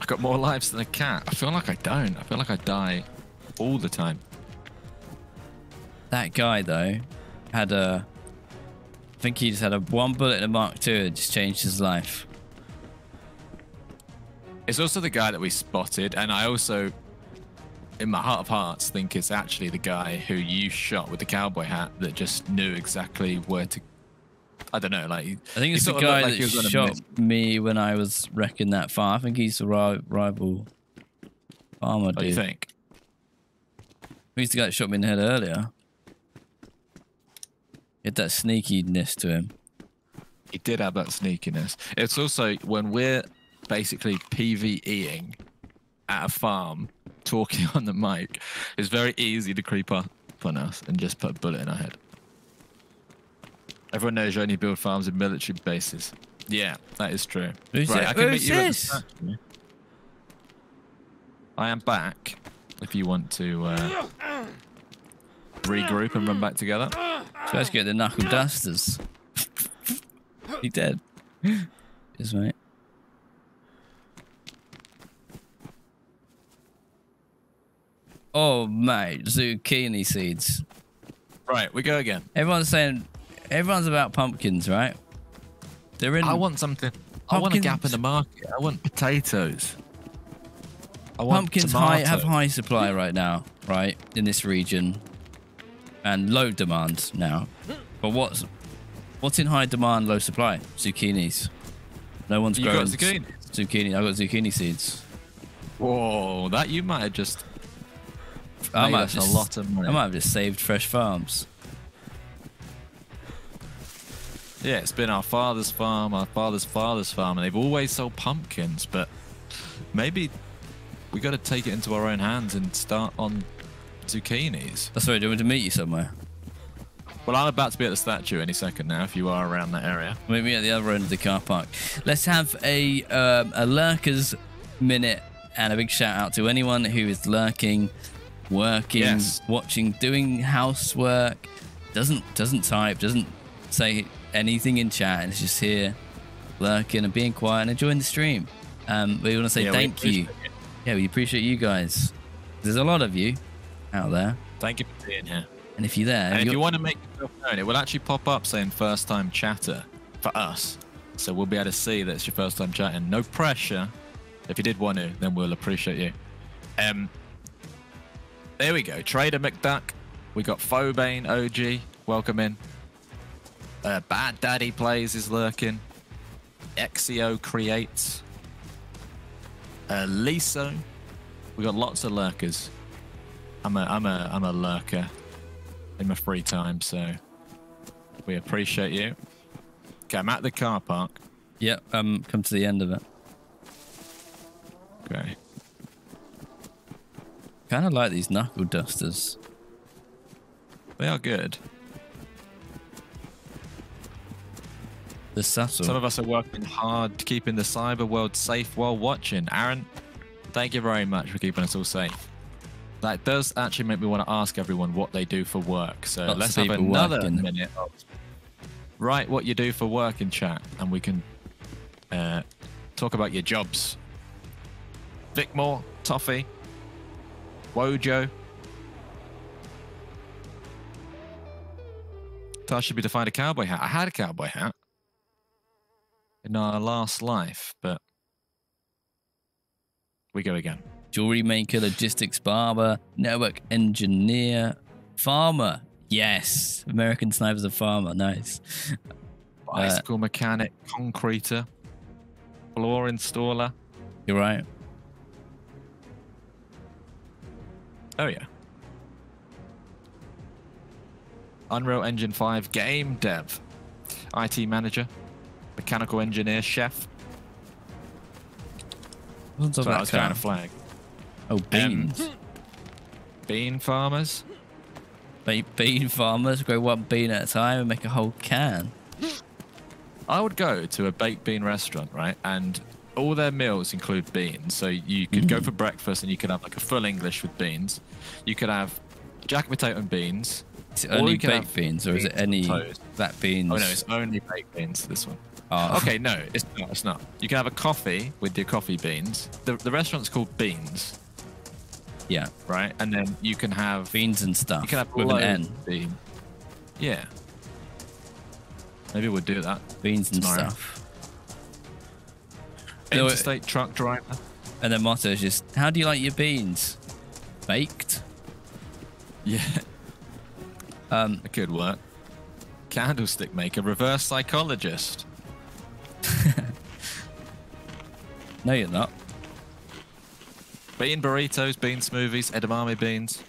I've got more lives than a cat. I feel like I don't. I feel like I die all the time. That guy though had a. I think he just had a one bullet in a Mark II that just changed his life. It's also the guy that we spotted, and I also, in my heart of hearts, think it's actually the guy who you shot with the cowboy hat that just knew exactly where to. I don't know, like. I think it's the guy like that was on a shot me when I was wrecking that farm. I think he's the ri- rival farmer What do you think? He's the guy that shot me in the head earlier. He had that sneakiness to him. He did have that sneakiness. It's also when we're basically PVEing at a farm, talking on the mic, it's very easy to creep up on us and just put a bullet in our head. Everyone knows you only build farms in military bases. Yeah, that is true. Who's right, that? I can Who's meet you at the this? I am back. If you want to uh, regroup and run back together. So let's get the knuckle dusters. he dead. Yes, mate. Oh mate, zucchini seeds. Right, we go again. Everyone's saying, everyone's about pumpkins, right? They're in. I want something. I want a gap in the market. I want potatoes. I want pumpkins high, have high supply right now, right in this region, and low demand now. But what's what's in high demand, low supply? Zucchinis. No one's You growing got zucchini? Zucchini. I got zucchini seeds. Whoa, that you might have just I made might have a lot of money. I might have just saved fresh farms. Yeah, it's been our father's farm, our father's father's farm, and they've always sold pumpkins. But maybe we got to take it into our own hands and start on zucchinis. That's right. Do you want me to meet you somewhere? Well, I'm about to be at the statue any second now. If you are around that area, Meet me at the other end of the car park. Let's have a um, a lurkers minute and a big shout out to anyone who is lurking, working, Yes. watching, doing housework. Doesn't doesn't type, doesn't say anything in chat, and is just here lurking and being quiet and enjoying the stream. Um, we want to say Yeah, thank you. Yeah, we appreciate you guys. There's a lot of you out there, thank you for being here. and if you're there, And if you want to make yourself known, it will actually pop up saying first time chatter for us. So we'll be able to see that it's your first time chatting. No pressure. If you did want to, then we'll appreciate you. Um, there we go. Trader McDuck. We got Phobane OG. Welcome in. Uh, Bad Daddy Plays is lurking. Exio creates. Uh, Liso. We got lots of lurkers. I'm a I'm a I'm a lurker in my free time, so we appreciate you. Okay, I'm at the car park. Yep, um, come to the end of it. Okay. Kind of like these knuckle dusters. They are good. The subtle. Some of us are working hard, keeping the cyber world safe while watching. Aaron, thank you very much for keeping us all safe. That does actually make me want to ask everyone what they do for work. So Lots let's have another working. minute. Of write what you do for work in chat, and we can uh, talk about your jobs. Vicmore, Toffee, Wojo. Task should be to find a cowboy hat. I had a cowboy hat in our last life, but we go again. Jewelry maker, logistics barber, network engineer, farmer. Yes, American Sniper's a farmer. Nice. Bicycle mechanic, concreter, floor installer. You're right. Oh yeah. Unreal Engine 5 game dev, IT manager, mechanical engineer, chef. So I that was car? to flag. Oh, um, beans. Bean farmers. Be- bean farmers grow one bean at a time and make a whole can. I would go to a baked bean restaurant, right? And all their meals include beans. So you could go mm. for breakfast and you could have like a full English with beans. You could have jack potato and beans. Is it only baked beans or is it any flat beans? Oh no, it's only baked beans. This one. Oh, Okay, no, it's not. It's not. You can have a coffee with your coffee beans. The, the restaurant's called Beans, Yeah, right? And then you can have beans and stuff you can have with an N. bean. Yeah. Maybe we'll do that. Beans and Tomorrow. stuff. It- Interstate truck driver. And their motto is just, how do you like your beans? Baked? Yeah, Um, that could work. Candlestick maker, reverse psychologist. no, you're not. Bean burritos, bean smoothies, edamame beans.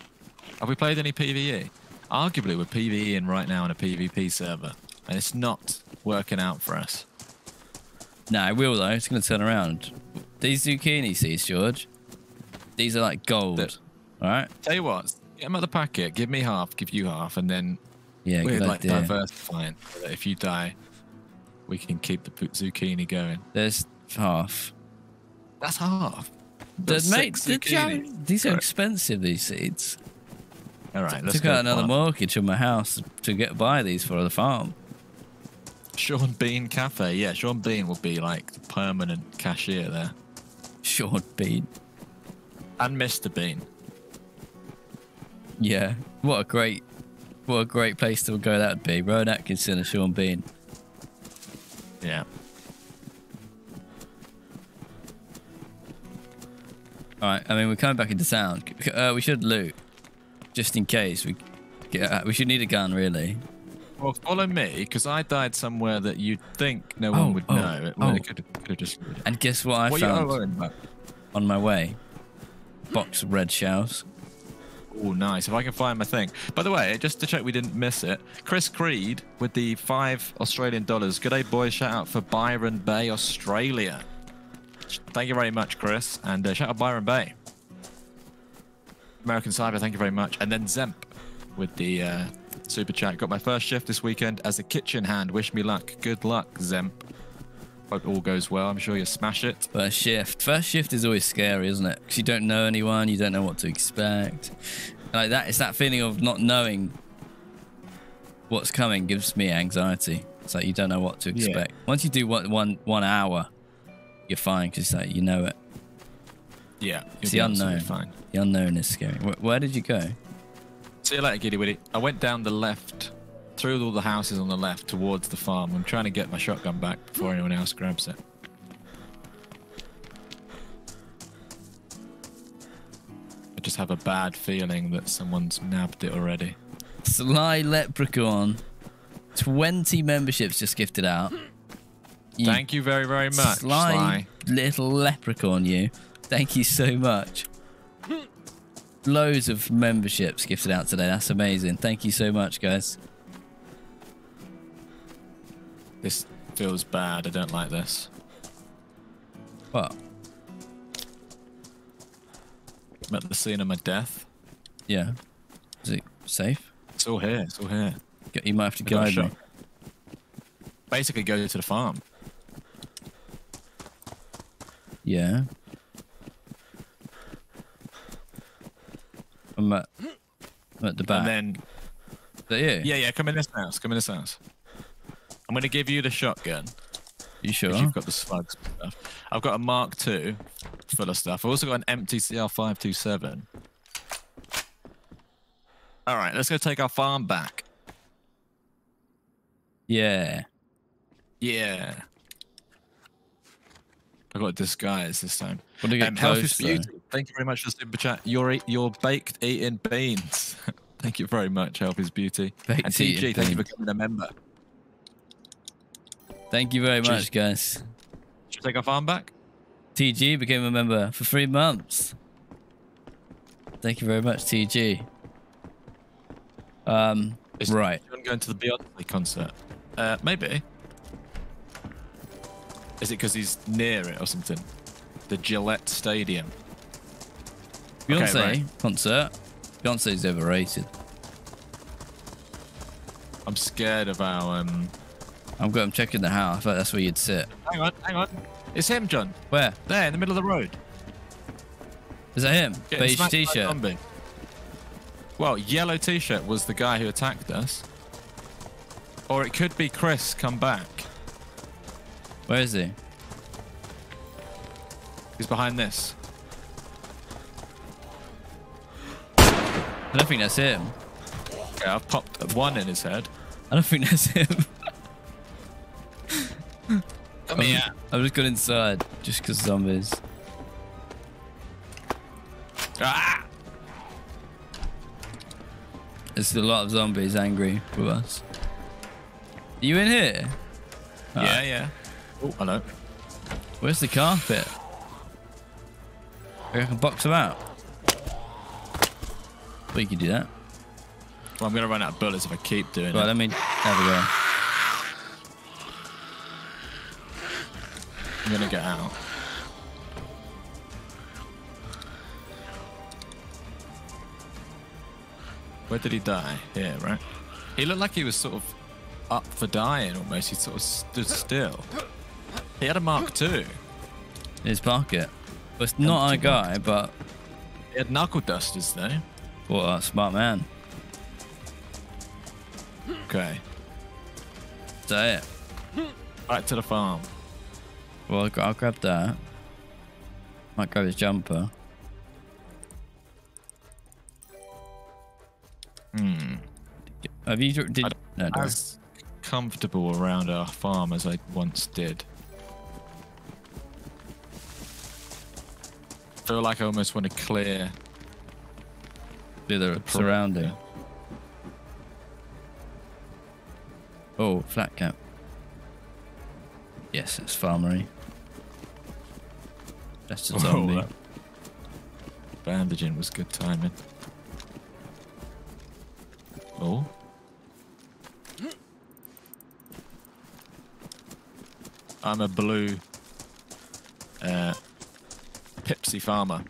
Have we played any PvE? Arguably, we're PvEing right now on a PvP server, and it's not working out for us. No, it will though. It's going to turn around. These zucchini seeds, George. These are like gold. The- All right. Tell you what, get them out of the packet, give me half, give you half, and then Yeah, we're like idea. diversifying. So if you die, we can keep the zucchini going. There's half. That's half. That's mate, zucchini. these are expensive. These seeds. All right, let's Took go. out another farm. mortgage on my house to get buy these for the farm. Sean Bean Cafe. Yeah, Sean Bean will be like the permanent cashier there. Sean bean. And Mr. Bean. Yeah. What a great, what a great place to go that would be. Rowan Atkinson and Sean Bean. Yeah. All right. I mean, we're coming back into town. Uh, we should loot, just in case. We get. Uh, we should need a gun, really. Well, follow me, because I died somewhere that you'd think no Oh, one would oh, know. It oh. could have just. And guess what I what found on my way? Box of red shells. Oh, nice. If I can find my thing. By the way, just to check we didn't miss it, Chris Creed with the five Australian dollars. Good day, boys. Shout out for Byron Bay, Australia. Thank you very much, Chris. And uh, shout out Byron Bay. American Cyber, thank you very much. And then Zemp with the uh, super chat. Got my first shift this weekend as a kitchen hand. Wish me luck. Good luck, Zemp. Hope all goes well. I'm sure you'll smash it. First shift. First shift is always scary, isn't it? Because you don't know anyone, you don't know what to expect. Like that, it's that feeling of not knowing what's coming gives me anxiety. It's like you don't know what to Yeah. expect. Once you do one one one hour, you're fine because like you know it. Yeah, It's the unknown. Fine. The unknown is scary. Where, where did you go? See you later, Giddy Witty. I went down the left, through all the houses on the left towards the farm. I'm trying to get my shotgun back before anyone else grabs it. I just have a bad feeling that someone's nabbed it already. Sly Leprechaun. Twenty memberships just gifted out. You Thank you very, very much, Sly, Sly. little leprechaun, you. Thank you so much. Loads of memberships gifted out today. That's amazing. Thank you so much, guys. This feels bad. I don't like this. What? I'm at the scene of my death. Yeah. Is it safe? It's all here. It's all here. You might have to I got a guide me. Basically, go to the farm. Yeah. I'm at, at the back. And then Is that you? Yeah, yeah, come in this house. Come in this house. I'm going to give you the shotgun You sure? you've got the slugs and stuff. I've got a Mark II full of stuff. I've also got an empty CR527. All right, let's go take our farm back. Yeah. Yeah. I got disguise this time. Got to get Um, health is close, though. beauty. Thank you very much for the super chat. You're eat, you're baked eating beans. thank you very much. Health is beauty. Baked and TG, thank you for becoming a member. Thank you very much, guys. Should we take our farm back? TG became a member for three months. Thank you very much, TG. Um, Is right. John going to the Beyonce concert? Uh, maybe. Is it because he's near it or something? The Gillette Stadium. Beyonce Okay, right. concert. Beyonce's overrated. I'm scared of our. Um... I'm going. I'm checking the house. I thought that's where you'd sit. Hang on, hang on. It's him, John. Where There, in the middle of the road. is that him? Getting Beige smacked by a t-shirt. Well, yellow t-shirt was the guy who attacked us. Or it could be Chris come back. Where is he? He's behind this. I don't think that's him. Okay, I've popped one in his head. I don't think that's him. Come I'm, I'm just going inside just because zombies. Ah! There's a lot of zombies angry with us. Are you in here? Yeah, yeah. Oh, hello. Where's the carpet? I can box them out. Well, you can do that. Well, I'm going to run out of bullets if I keep doing Right, it. let me have a go. I'm going to get out. Where did he die? Here, right? He looked like he was sort of up for dying almost. He sort of stood still. He had a Mark II. In his pocket. Well, it's not our Empty guy, but He had knuckle dusters though. what a smart man. Okay. Is that it? Back to the farm. Well, I'll, I'll grab that. Might grab his jumper. Hmm. Have you dr- did I- no. As comfortable around our farm as I once did. Feel like I almost want to clear. the surrounding. Oh, flat cap. Yes, it's farmery. That's a Oh, zombie. that- Bandaging was good timing. Oh. I'm a blue uh, Pipsy farmer.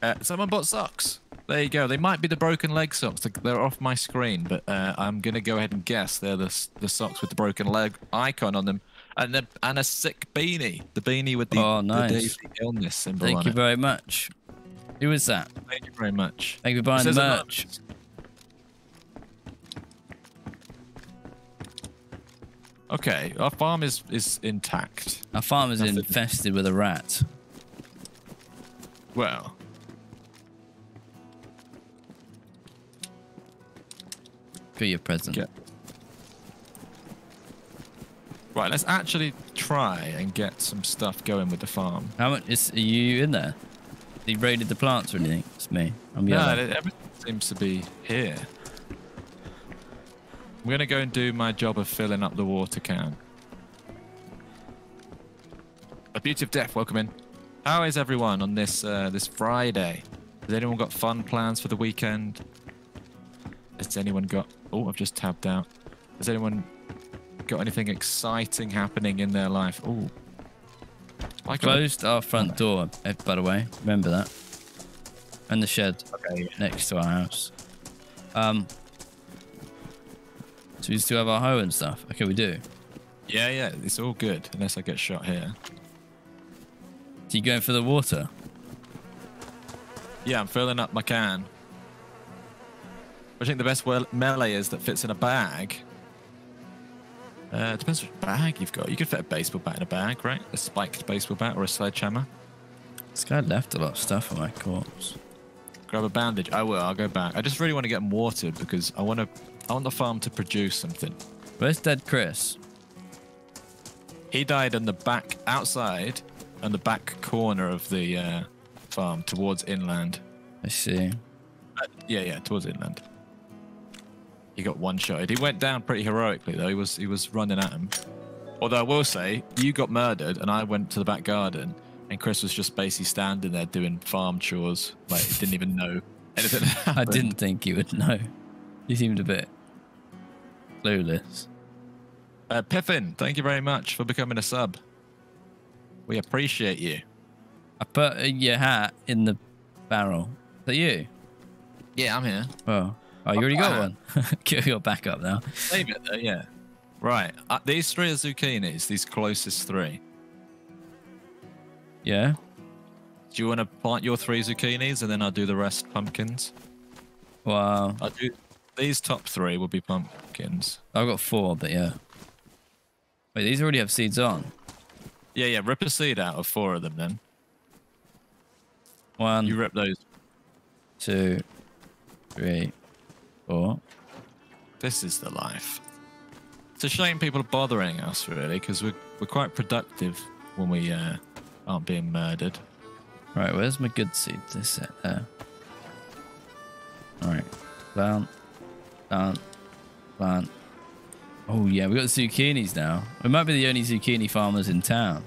Uh, someone bought socks. There you go. They might be the broken leg socks. They're- off my screen, but uh, I'm gonna go ahead and guess they're the the socks with the broken leg icon on them, and the, and a sick beanie. The beanie with the, Oh, the nice. DayZ illness symbol Thank you it. very much. Who is that? Thank you very much. Thank you for buying the merch. Okay, our farm is is intact. Our farm is Nothing. infested with a rat. Well, For your present. Right. Let's actually try and get some stuff going with the farm. How much is are you in there? You raided the plants or anything? It's me. I'm No, everything seems to be here. I'm gonna go and do my job of filling up the water can. A beauty of death. Welcome in. How is everyone on this uh, this Friday? Has anyone got fun plans for the weekend? Has anyone got? Oh, I've just tabbed out. Has anyone got anything exciting happening in their life? Oh, I Closed our front door, eh, by the way. Remember that. And the shed Okay. next to our house. Um. So we still have our hoe and stuff. Okay, we do. Yeah, yeah, it's all good unless I get shot here. So you going for the water? Yeah, I'm filling up my can. I think the best melee is that fits in a bag. Uh, depends which bag you've got. You could fit a baseball bat in a bag, right? A spiked baseball bat or a sledgehammer. This guy left a lot of stuff on my corpse. Grab a bandage. I will. I'll go back. I just really want to get them watered because I want to. I want the farm to produce something. Where's dead Chris? He died in the back outside, and the back corner of the uh, farm towards inland. I see. Uh, yeah, yeah, towards inland. He got one shot. He went down pretty heroically though. He was he was running at him. Although I will say, you got murdered, and I went to the back garden, and Chris was just basically standing there doing farm chores, like he didn't even know anything. I didn't think you would know. You seemed a bit clueless. Uh, Piffin, thank you very much for becoming a sub. We appreciate you. I put your hat in the barrel. Is that you? Yeah, I'm here. Oh, oh, you already got one. Get your back up now. Save it though, yeah. Right. Uh, these three are zucchinis. These closest three. Yeah. Do you want to plant your three zucchinis and then I'll do the rest pumpkins? Wow. I'll do these top three will be pumpkins. I've got four, but yeah. Wait, these already have seeds on. Yeah, yeah. Rip a seed out of four of them then. One, You rip those. two, three, four. This is the life. It's a shame people are bothering us really because we're we're quite productive when we uh, aren't being murdered. Right, where's my good seed? This it there. Alright. Plant. Plant. Plant. Oh yeah, we got zucchinis now. We might be the only zucchini farmers in town.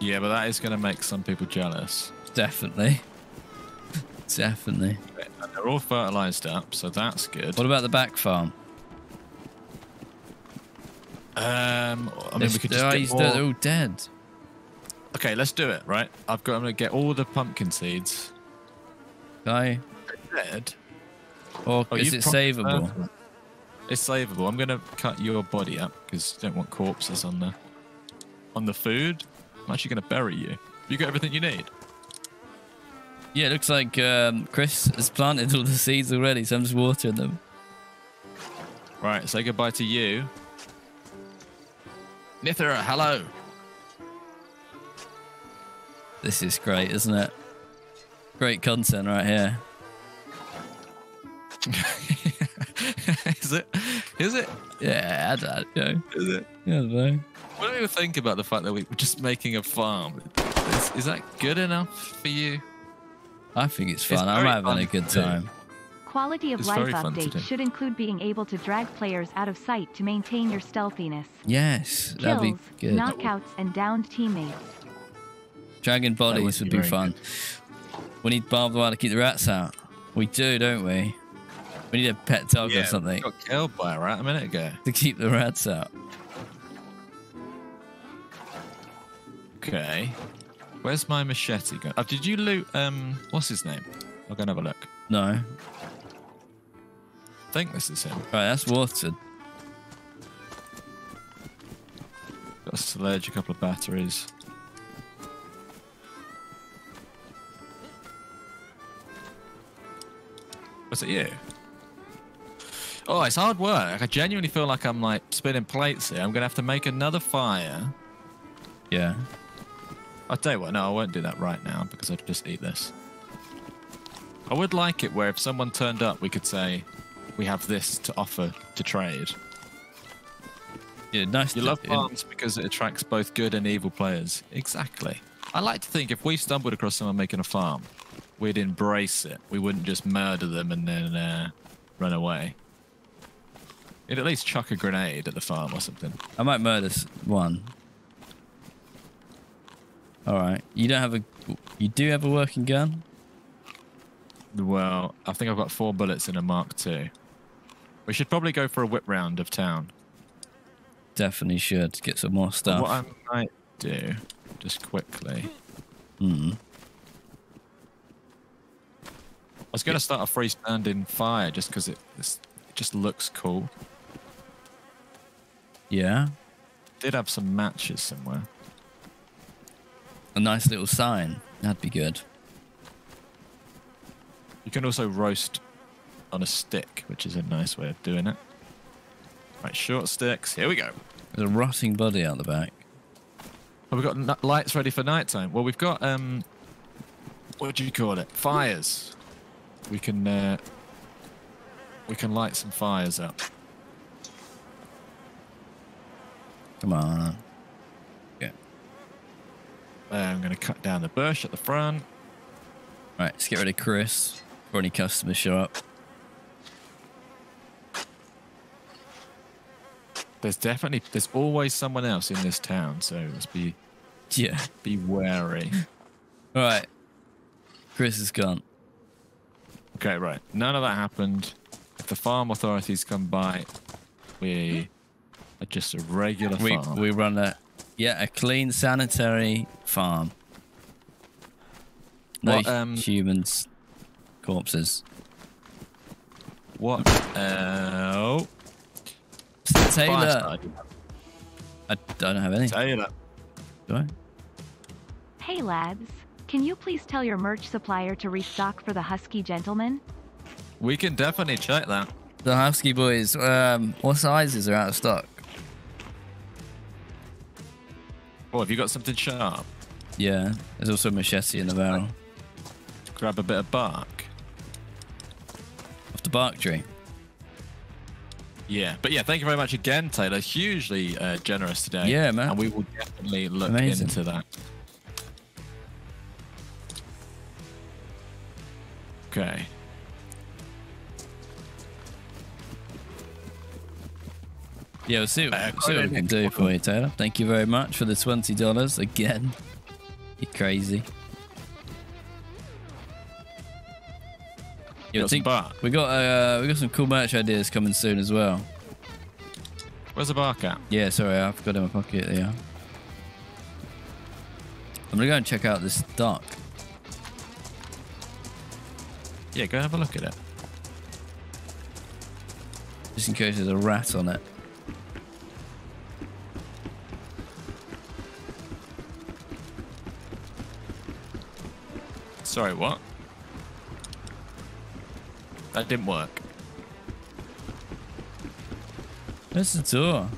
Yeah, but that is going to make some people jealous. Definitely. Definitely. And they're all fertilized up, so that's good. What about the back farm? Um, I mean, we could just get more- they're all dead. Okay, let's do it. Right, I've got. I'm gonna get all the pumpkin seeds. Guy. Dead. Or Oh, is it savable? It's savable. I'm gonna cut your body up because I don't want corpses on the on the food. I'm actually gonna bury you. You got everything you need. Yeah, it looks like um, Chris has planted all the seeds already, so I'm just watering them. Right, say goodbye to you. Nithra, hello. This is great, isn't it? Great content right here. is it? Is it? Yeah, I don't know. Is it? I don't know. What do you think about the fact that we- we're just making a farm? Is, is that good enough for you? I think it's It's fun. I'm having fun a good time. Quality of It's life very fun to do. updates should include being able to drag players out of sight to maintain your stealthiness. Yes, that'd Kills, be good. knockouts, and downed teammates. Dragon bodies would would be be very fun. We need barbed wire to keep the rats out. We do, don't we? We need a pet dog or something Got killed by a rat a minute ago. to keep the rats out. Okay. Where's my machete gone? Oh, did you loot, um, what's his name? I'll go and have a look. No. I think this is him. Right, that's watered. Got a sledge, a couple of batteries. Was it you? Oh, it's hard work. I genuinely feel like I'm like spinning plates here. I'm gonna have to make another fire. Yeah. I'll tell you what, no, I won't do that right now because I'll just eat this. I would like it where if someone turned up, we could say, we have this to offer to trade. Yeah, nice. You to- love farms because it attracts both good and evil players. Exactly. I like to think if we stumbled across someone making a farm, we'd embrace it. We wouldn't just murder them and then uh, run away. You'd at least chuck a grenade at the farm or something. I might murder one. All right. You don't have a. You do have a working gun. Well, I think I've got four bullets in a Mark II. We should probably go for a whip round of town. Definitely should get some more stuff. What I might do, just quickly, Hmm. I was going to start a freestanding fire just because it, it just looks cool. Yeah. Did have some matches somewhere. A nice little sign. That'd be good. You can also roast on a stick, which is a nice way of doing it. Right, short sticks. Here we go. There's a rotting body out the back. Have we got n- lights ready for nighttime? Well, we've got um, what do you call it? Fires. We can uh, we can light some fires up. Come on. Yeah. I'm going to cut down the bush at the front. All right, Let's get rid of Chris before any customers show up. There's definitely there's always someone else in this town, so let's be Yeah. be wary. All right. Chris is gone. Okay, right. None of that happened. If the farm authorities come by, we just a regular We farm. we run a yeah a clean sanitary farm. No What, um, humans, corpses. What? Uh, oh, Mr. Taylor, I, I don't have any. Taylor. Do I? Hey lads, can you please tell your merch supplier to restock for the Husky Gentleman? We can definitely check that. The Husky boys. Um, what sizes are out of stock? Oh, have you got something sharp? Yeah, there's also a machete in the barrel. Grab a bit of bark. Off the bark tree. Yeah, but yeah, thank you very much again, Taylor. Hugely uh, generous today. Yeah, man. And we will definitely look Amazing. into that. Okay. Yeah, we'll see, Uh, we'll see what we can do for you, Taylor. Thank you very much for the twenty dollars again. You're crazy. Yeah, Got think bark. we got uh, we got some cool merch ideas coming soon as well. Where's the bark at? Yeah, sorry, I've got it in my pocket. Yeah, I'm gonna go and check out this dock. Yeah, go and have a look at it. just in case there's a rat on it. Sorry, what? That didn't work. There's the door.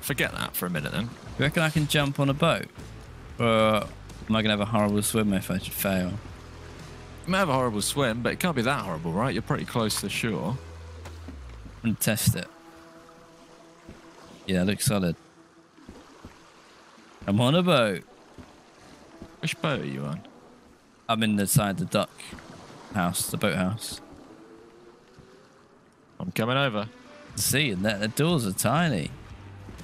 Forget that for a minute then. You reckon I can jump on a boat? Or am I gonna have a horrible swim if I should fail? You may have a horrible swim, but it can't be that horrible, right? You're pretty close to shore. and test it. Yeah, it looks solid. I'm on a boat. Which boat are you on? I'm in the side of the dock house, the boathouse. I'm coming over. See, and that the doors are tiny.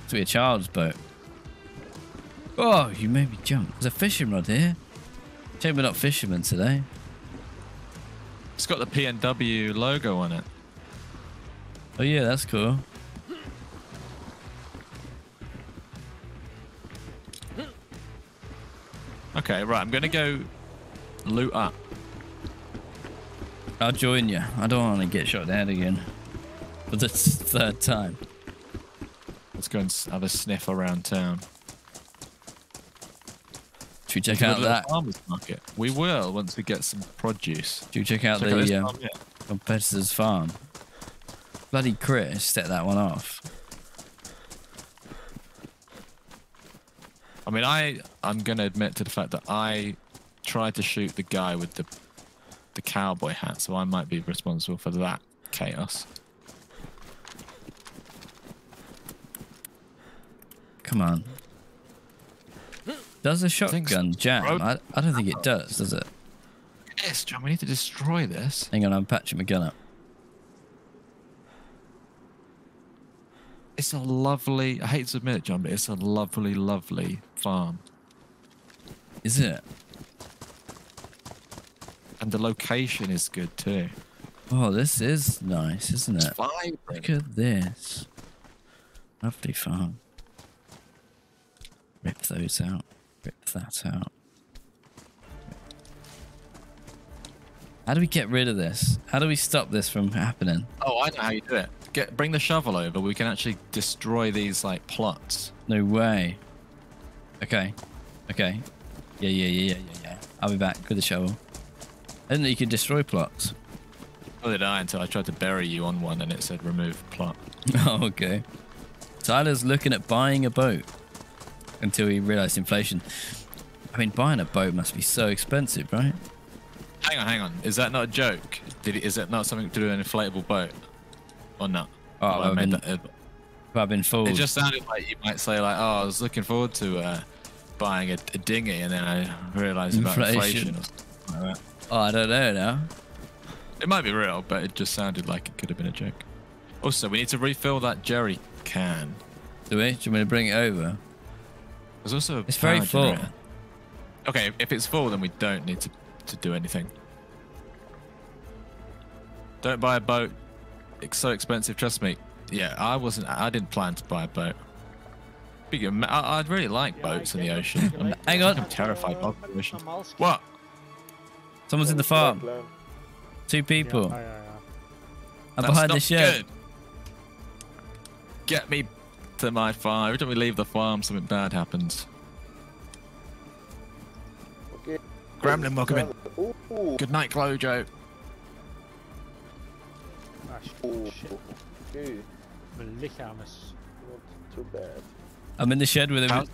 To be a child's boat. Oh, you made me jump. There's a fishing rod here. Shame we're not fishermen today. It's got the PNW logo on it. Oh yeah, that's cool. Okay, right. I'm gonna go loot up. I'll join you. I don't want to get shot down again. For the third time. Let's go and have a sniff around town. Should we check To the out that? farmer's market. We will once we get some produce. Should we check out Check out the uh, farm, yeah. competitor's farm? Bloody Chris set that one off. I mean, I I'm gonna admit to the fact that I tried to shoot the guy with the the cowboy hat, so I might be responsible for that chaos. Come on. Does so. shotgun jam? I, I don't think it does, does it? Yes, John. We need to destroy this. Hang on, I'm patching my gun up. It's a lovely. I hate to admit it, John, but it's a lovely, lovely farm, Is it? and the location is good too. Oh, this is nice, isn't it? Look at this. Lovely farm. Rip those out. Rip that out. How do we get rid of this? How do we stop this from happening? Oh, I know how you do it. Get bring the shovel over. We can actually destroy these like plots. No way. Okay. Okay. Yeah, yeah, yeah, yeah, yeah, yeah. I'll be back with the shovel. I didn't know you could destroy plots. Well, did I until I tried to bury you on one and it said remove plot. Oh, okay. Tyler's looking at buying a boat until he realised inflation. I mean, buying a boat must be so expensive, right? Hang on, hang on. Is that not a joke? Did it, is that not something to do with an inflatable boat, or not? Oh, I've been- that- I've been fooled. It just sounded like you might say like, "Oh, I was looking forward to uh, buying a, a dinghy," and then I realised about Inflation. inflation. or something like that. Oh, I don't know now. It might be real, but it just sounded like it could have been a joke. Also, we need to refill that jerry can. Do we? Do you want me to bring it over? There's also a It's very full. generator. Okay, if it's full, then we don't need to, to do anything. Don't buy a boat. It's so expensive. Trust me. Yeah, I wasn't. I didn't plan to buy a boat. Speaking of, I, I'd really like Yeah, boats in the get it. ocean. You like Hang on. I'm terrified uh, of the ocean. What? Someone's in the farm. Two people. yeah, yeah, yeah. I'm That's behind the not shed. Get me to my farm. Every time we leave the farm, something bad happens. Okay. Gremlin, welcome in. Ooh, Good night, Clojo. Shit, ooh, shit. okay. Mijn lichaam is... Not too bad. I'm in the shed with him. How-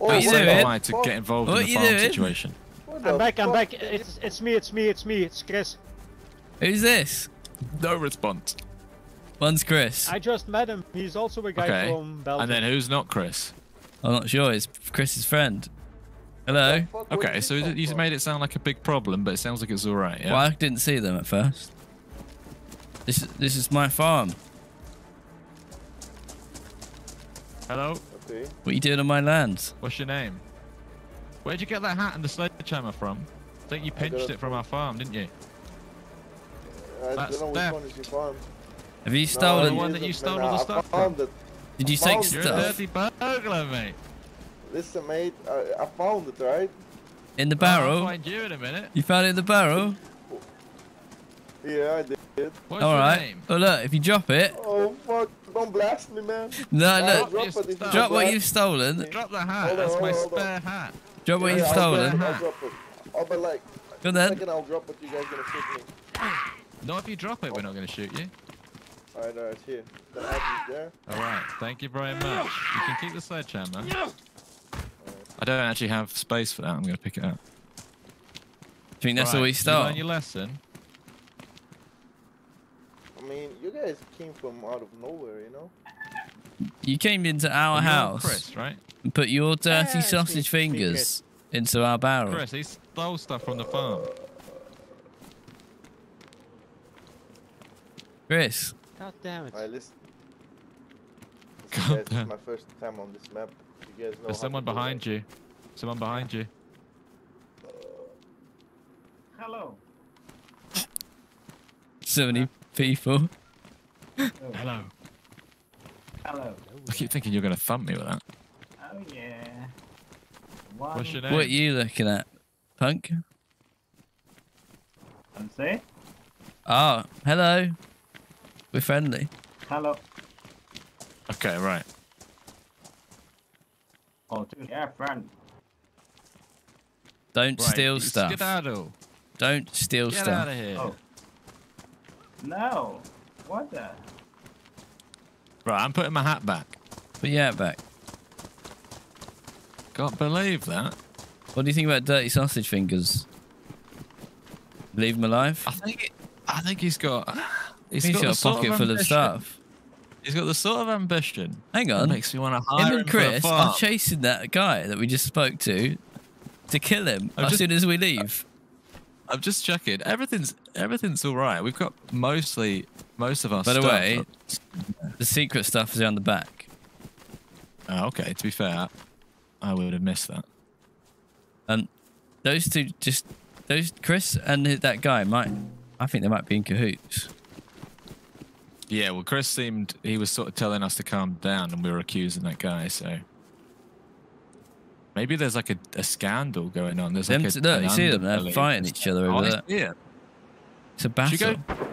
oh, What you How doing? am I to get involved What in the you farm doing? situation? What I'm back, I'm back. It's, it's me, it's me, it's me, it's Chris. Who's this? No response. One's Chris. I just met him. He's also a guy Okay. from Belgium. And then who's not Chris? I'm not sure. It's Chris's friend. Hello. The fuck, where Okay, so you come you from? made it sound like a big problem, but it sounds like it's all right. Yeah. Well, I didn't see them at first. This is this is my farm. Hello. Okay. What are you doing on my land? What's your name? Where'd you get that hat and the sledgehammer from? I think you pinched it it from our farm, didn't you? I That's don't know theft. which one is your farm. Have you No, stolen? the one that you stole all the stuff found it. Did you found take it. You're stuff a dirty burglar, mate. Listen, mate, I, I found it, right? in the barrel? I'll barrel? find you in a minute. You found it in the barrel? Yeah, I did. What's All your right. name? Well, look, if you drop it, Oh, fuck. Don't blast me, man. no, I'll look, drop just it if you drop what you've stolen. Drop the hat. Hold on, That's hold my on, hold on. spare hat. Drop what you've I'll stolen. drop- I'll drop it. I'll be like, Go then. second I'll drop it, you guys gonna shoot me. No, if you drop it, we're not going to shoot you. Alright, alright, here. The hat is there. All right. Thank you very much. You can keep the sledgehammer. I don't actually have space for that. I'm going to pick it up. I think that's Right, where we did you start? learn your lesson. I mean, you guys came from out of nowhere, you know? You came into our You're house Chris, right? and put your dirty Yeah, sausage speak- speak fingers into our barrel. Chris, he stole stuff from the farm. Chris, God damn it. Alright, listen. God Listen, this damn. is my first time on this map. You guys know There's someone behind you. Someone behind you. Hello. so many people. Oh, hello. Hello. I keep thinking you're going to thump me with that. Oh yeah. One. What's your name? What are you looking at, punk? And say Oh, hello. We're friendly. hello. Okay, right. Oh, dude, yeah, friend. Don't right. steal you stuff. Skedaddle. Don't steal Get stuff. out of here. Oh. No. What the? Right, I'm putting my hat back. Put your hat back. Can't believe that. What do you think about dirty sausage fingers? Leave him alive? I think it, I think he's got He's he's got, the a sort pocket full of stuff. He's got the sort of ambition Hang that on. makes me want to hire Him him, and Chris for a are chasing that guy that we just spoke to to kill him I'm as just- soon as we leave. I'm just checking. Everything's everything's all right. We've got mostly most of our By the stuff. way- The secret stuff is on the back. Oh, okay. To be fair, I would have missed that. And those two just those Chris and that guy might I think they might be in cahoots. Yeah, well, Chris seemed he was sort of telling us to calm down, and we were accusing that guy. So maybe there's like a, a scandal going on. There's Them like a, an you see them, they're fighting each other Oh, over I there. see it. It's a Should you battle. go?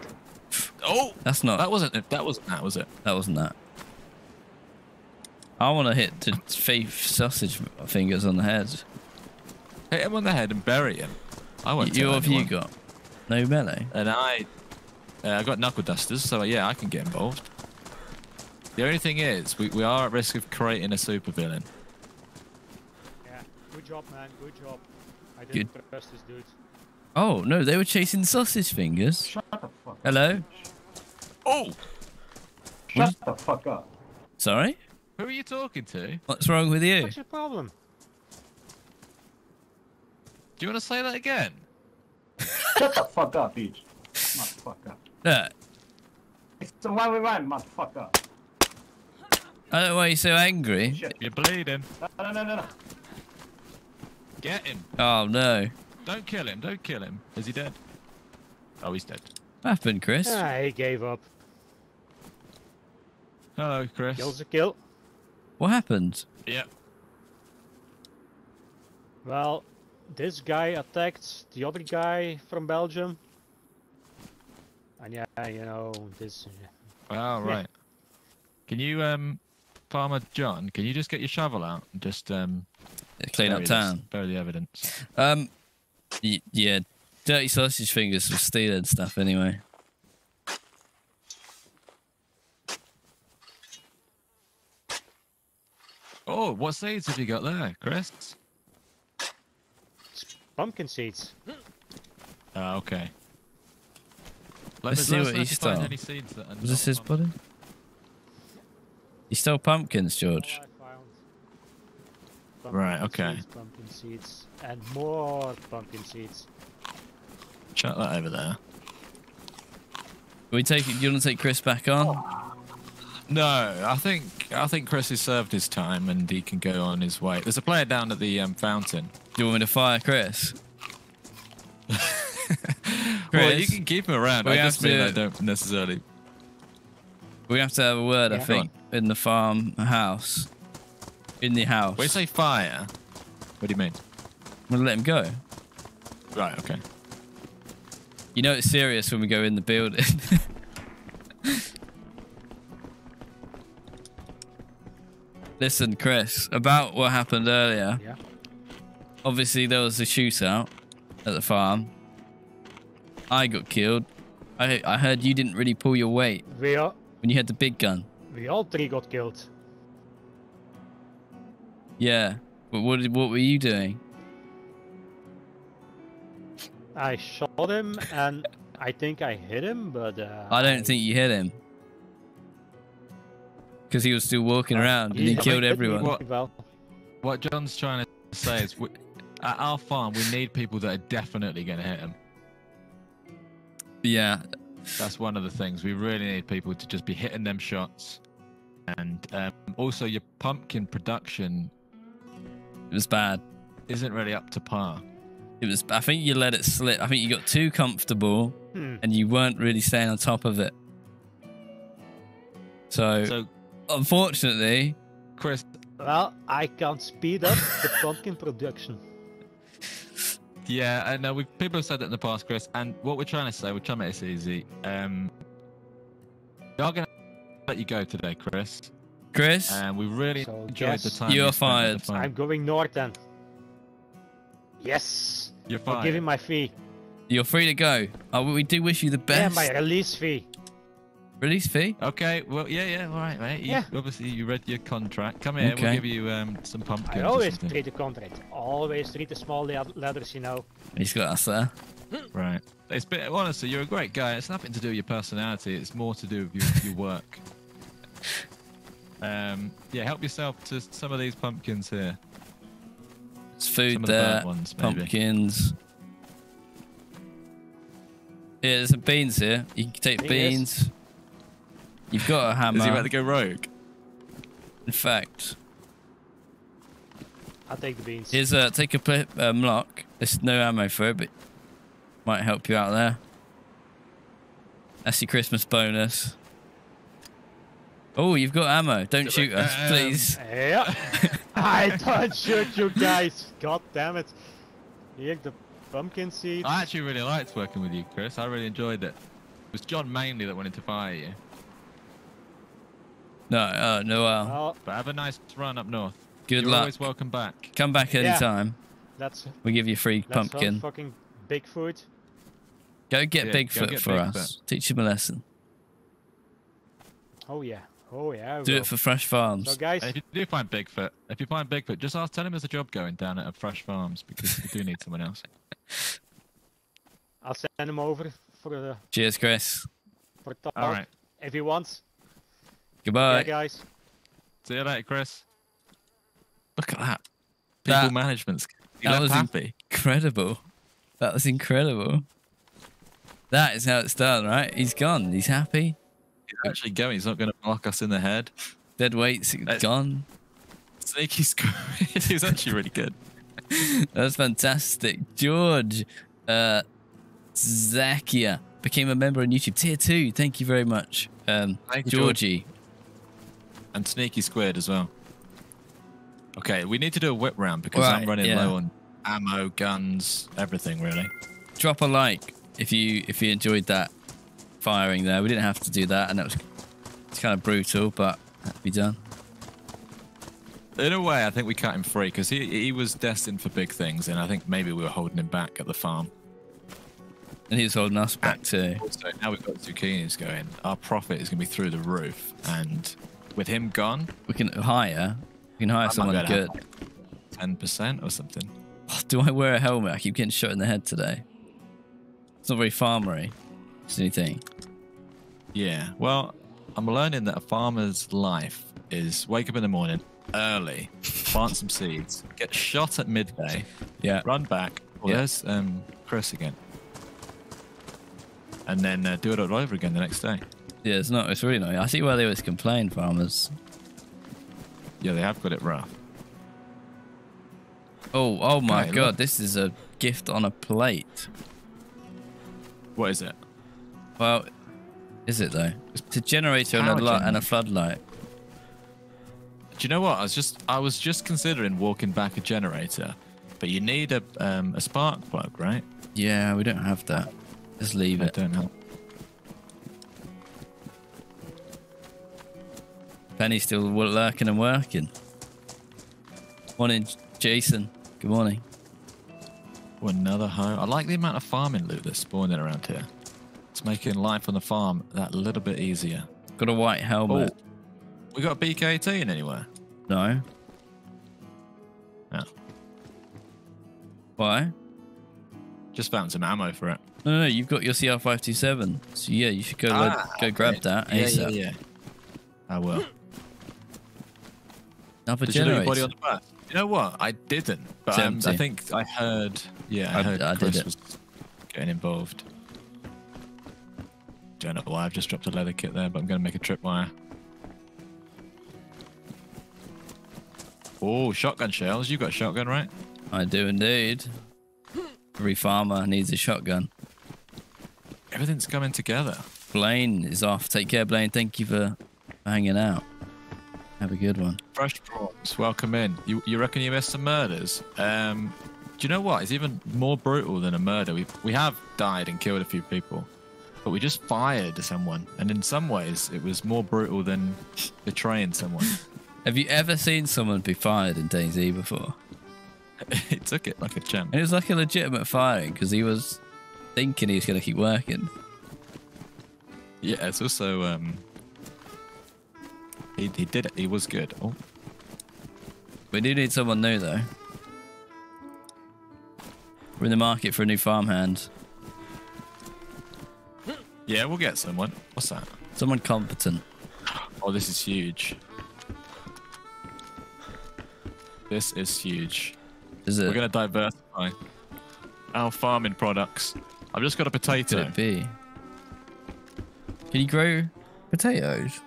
Oh, That's not that wasn't it. That wasn't that, was it? That wasn't that. I want to hit the thief sausage fingers on the head. Hit him on the head and bury him. I won't. You what have you got? No melee. And I, uh, I got knuckle dusters, so yeah, I can get involved. The only thing is, we, we are at risk of creating a supervillain. Yeah. Good job, man. Good job. I didn't trust this dude. Oh no, they were chasing sausage fingers. Shut the fuck. Hello. Oh, Shut the fuck up. Sorry. who are you talking to? What's wrong with you? What's your problem? Do you want to say that again? Shut the fuck up, bitch. Motherfucker. Look, It's the one we run, motherfucker. I don't know why you're so angry. Shit. You're bleeding. No, no, no, no, no. Get him. Oh no. Don't kill him. Don't kill him. Is he dead? Oh, he's dead. What happened, Chris? Ah, he gave up. Hello, Chris. Kill's a kill. What happened? Yep. Well, this guy attacked the other guy from Belgium. And yeah, you know, this. Oh, right. Can you, um, Farmer John, can you just get your shovel out and just um Clean up town. bury the evidence? Um, y- yeah, dirty sausage fingers were stealing stuff anyway. Oh, what seeds have you got there, Chris? Pumpkin seeds. Oh, okay. Let Let's us- see what know he if you find stole. any seeds that Was this his pumpkin. body? You stole pumpkins, George. All I found. Right, okay. Seeds, pumpkin seeds. And more pumpkin seeds. Chuck that over there. Can we take it? You want to take Chris back on? No, I think I think Chris has served his time and he can go on his way. There's a player down at the um, fountain. Do you want me to fire Chris? Well, you can keep him around. we I have just mean to- I don't necessarily. we have to have a word, I think, in the farm house. In the house. When you say fire, what do you mean? I'm gonna let him go. Right. Okay. You know it's serious when we go in the building. Listen, Chris, about what happened earlier. Yeah. Obviously, there was a shootout at the farm. I got killed. I I heard you didn't really pull your weight We all, when you had the big gun. we all three got killed. Yeah, but what did- what were you doing? I shot him and I think I hit him, but uh, I don't think you hit him. Because he was still walking around and he killed everyone. What- What John's trying to say is, we, at our farm, we need people that are definitely going to hit him. Yeah. That's one of the things. We really need people to just be hitting them shots. And um, also, your pumpkin production It was bad. isn't really up to par. It was. I think you let it slip. I think you got too comfortable hmm. and you weren't really staying on top of it. So, So, unfortunately, Chris, well, I can't speed up the pumpkin production. yeah, I know we people have said that in the past, Chris. And what we're trying to say, we're trying to make this easy. Um, we are going to let you go today, Chris. Chris, And we really So, enjoyed the time. You you are spent the fired. I'm going north then. Yes. You're I'll fired. give him my fee. you're free to go. Oh, we do wish you the best. Yeah, best. my release fee. Release fee. Okay, well, yeah, yeah, all right, mate. You, Yeah. Obviously, you read your contract. Come here, Okay. we'll give you um, some pumpkins. I always something. treat the contract. Always treat the small le- letters, you know. He's got us there. Right. It's been, honestly, you're a great guy. It's nothing to do with your personality. It's more to do with your, your work. Um, yeah, help yourself to some of these pumpkins here. It's food Some of the there. burnt ones, maybe. pumpkins. Yeah, there's some beans here. You can take Thing is- beans. You've got a hammer. Is he about to go rogue? In fact, I'll take the beans. here's a take a pl- um, lock. There's no ammo for it, but might help you out there. That's your Christmas bonus. Oh, you've got ammo. Don't shoot us, please. Yeah. I don't shoot you guys. God damn it. Here, the pumpkin seed. I actually really liked working with you, Chris. I really enjoyed it. It was John mainly that wanted to fire you. No, uh, no. Well, Well, But have a nice run up north. good You're luck. always welcome back. Come back anytime. Yeah. anytime. that's We give you free that's pumpkin. fucking Bigfoot. Go get Yeah, go Bigfoot get for Bigfoot. us. Teach him a lesson. Oh yeah. Oh yeah. Do will. it for Fresh Farms. So guys, if you do find Bigfoot, if you find Bigfoot, just ask, tell him there's a job going down at Fresh Farms because we do need someone else. I'll send him over for the Cheers, Chris. for talk All right. if he wants. Goodbye. Yeah, guys. See you later, Chris. Look at that. People That- management's you that was happy. Incredible. That was incredible. That is how it's done, right? He's gone. He's happy. He's actually going. He's not going to block us in the head. Dead weight's That's- gone. Sneaky squid. he was actually really good. That's fantastic. George uh, Zakia became a member on YouTube. Tier 2. Thank you very much. Um, Thank you, George. Georgie. And Sneaky Squid as well. Okay, we need to do a whip round because I'm running yeah. low on ammo, guns, everything really. Drop a like if you if you enjoyed that firing there. We didn't have to do that, and that was it's kind of brutal, but had to be done. In a way, I think we cut him free because he he was destined for big things, and I think maybe we were holding him back at the farm. And he was holding us back too. Also, now we've got zucchinis going. Our profit is going to be through the roof, and with him gone, We can hire. We can hire I someone be able to have, good. ten percent or something. Oh, do I wear a helmet? I keep getting shot in the head today. It's not very farmery. It's anything. Yeah. Well, I'm learning that a farmer's life is wake up in the morning early, plant some seeds, get shot at midday, Yeah. run back. Well, Yeah. there's um, Chris again. And then uh, do it all over again the next day. Yeah, it's not. It's really annoying. I see why they always complain, farmers. Yeah, they have got it rough. Oh, oh my Okay, god! look. This is a gift on a plate. What is it? Well, is it though? It's a generator and a power light and a floodlight. Do you know what? I was just I was just considering walking back a generator, but you need a um, a spark plug, right? Yeah, we don't have that. Just leave I it. don't know. Penny's still wo- lurking and working. Morning, Jason. Good morning. Oh, another home. I like the amount of farming loot that's spawning around here. It's making life on the farm that little bit easier. Got a white Oh, helmet. we got a BKT in anywhere? No. No. Why? Just found some ammo for it. No, no, no, you've got your CR527. So yeah, you should go Ah, go grab okay. that Yeah, ASAP. yeah, yeah. I will. Another Did you body on the? You know what? I didn't. But um. I think I heard. Yeah, I, I- heard I did Chris it. was getting involved. Don't know why. I've just dropped a leather kit there, but I'm going to make a tripwire. Oh, shotgun shells. You got a shotgun, right? I do indeed. Every farmer needs a shotgun. Everything's coming together. Blaine is off. Take care, Blaine. Thank you for hanging out. Have a good one. Fresh prawns. Welcome in. You, you reckon you missed some murders? Um, do you know what? It's even more brutal than a murder. We we have died and killed a few people, but we just fired someone, and in some ways, it was more brutal than betraying someone. Have you ever seen someone be fired in DayZ before? he took it like a champ. And it was like a legitimate firing because he was thinking he was going to keep working. Yeah, it's also um, he he did it. He was good. Oh, We do need someone new though. We're in the market for a new farmhand. Yeah, we'll get someone. What's that? Someone competent. Oh, this is huge. This is huge. Is it? We're gonna diversify our farming products. I've just got a potato. Could it be? Can you grow potatoes?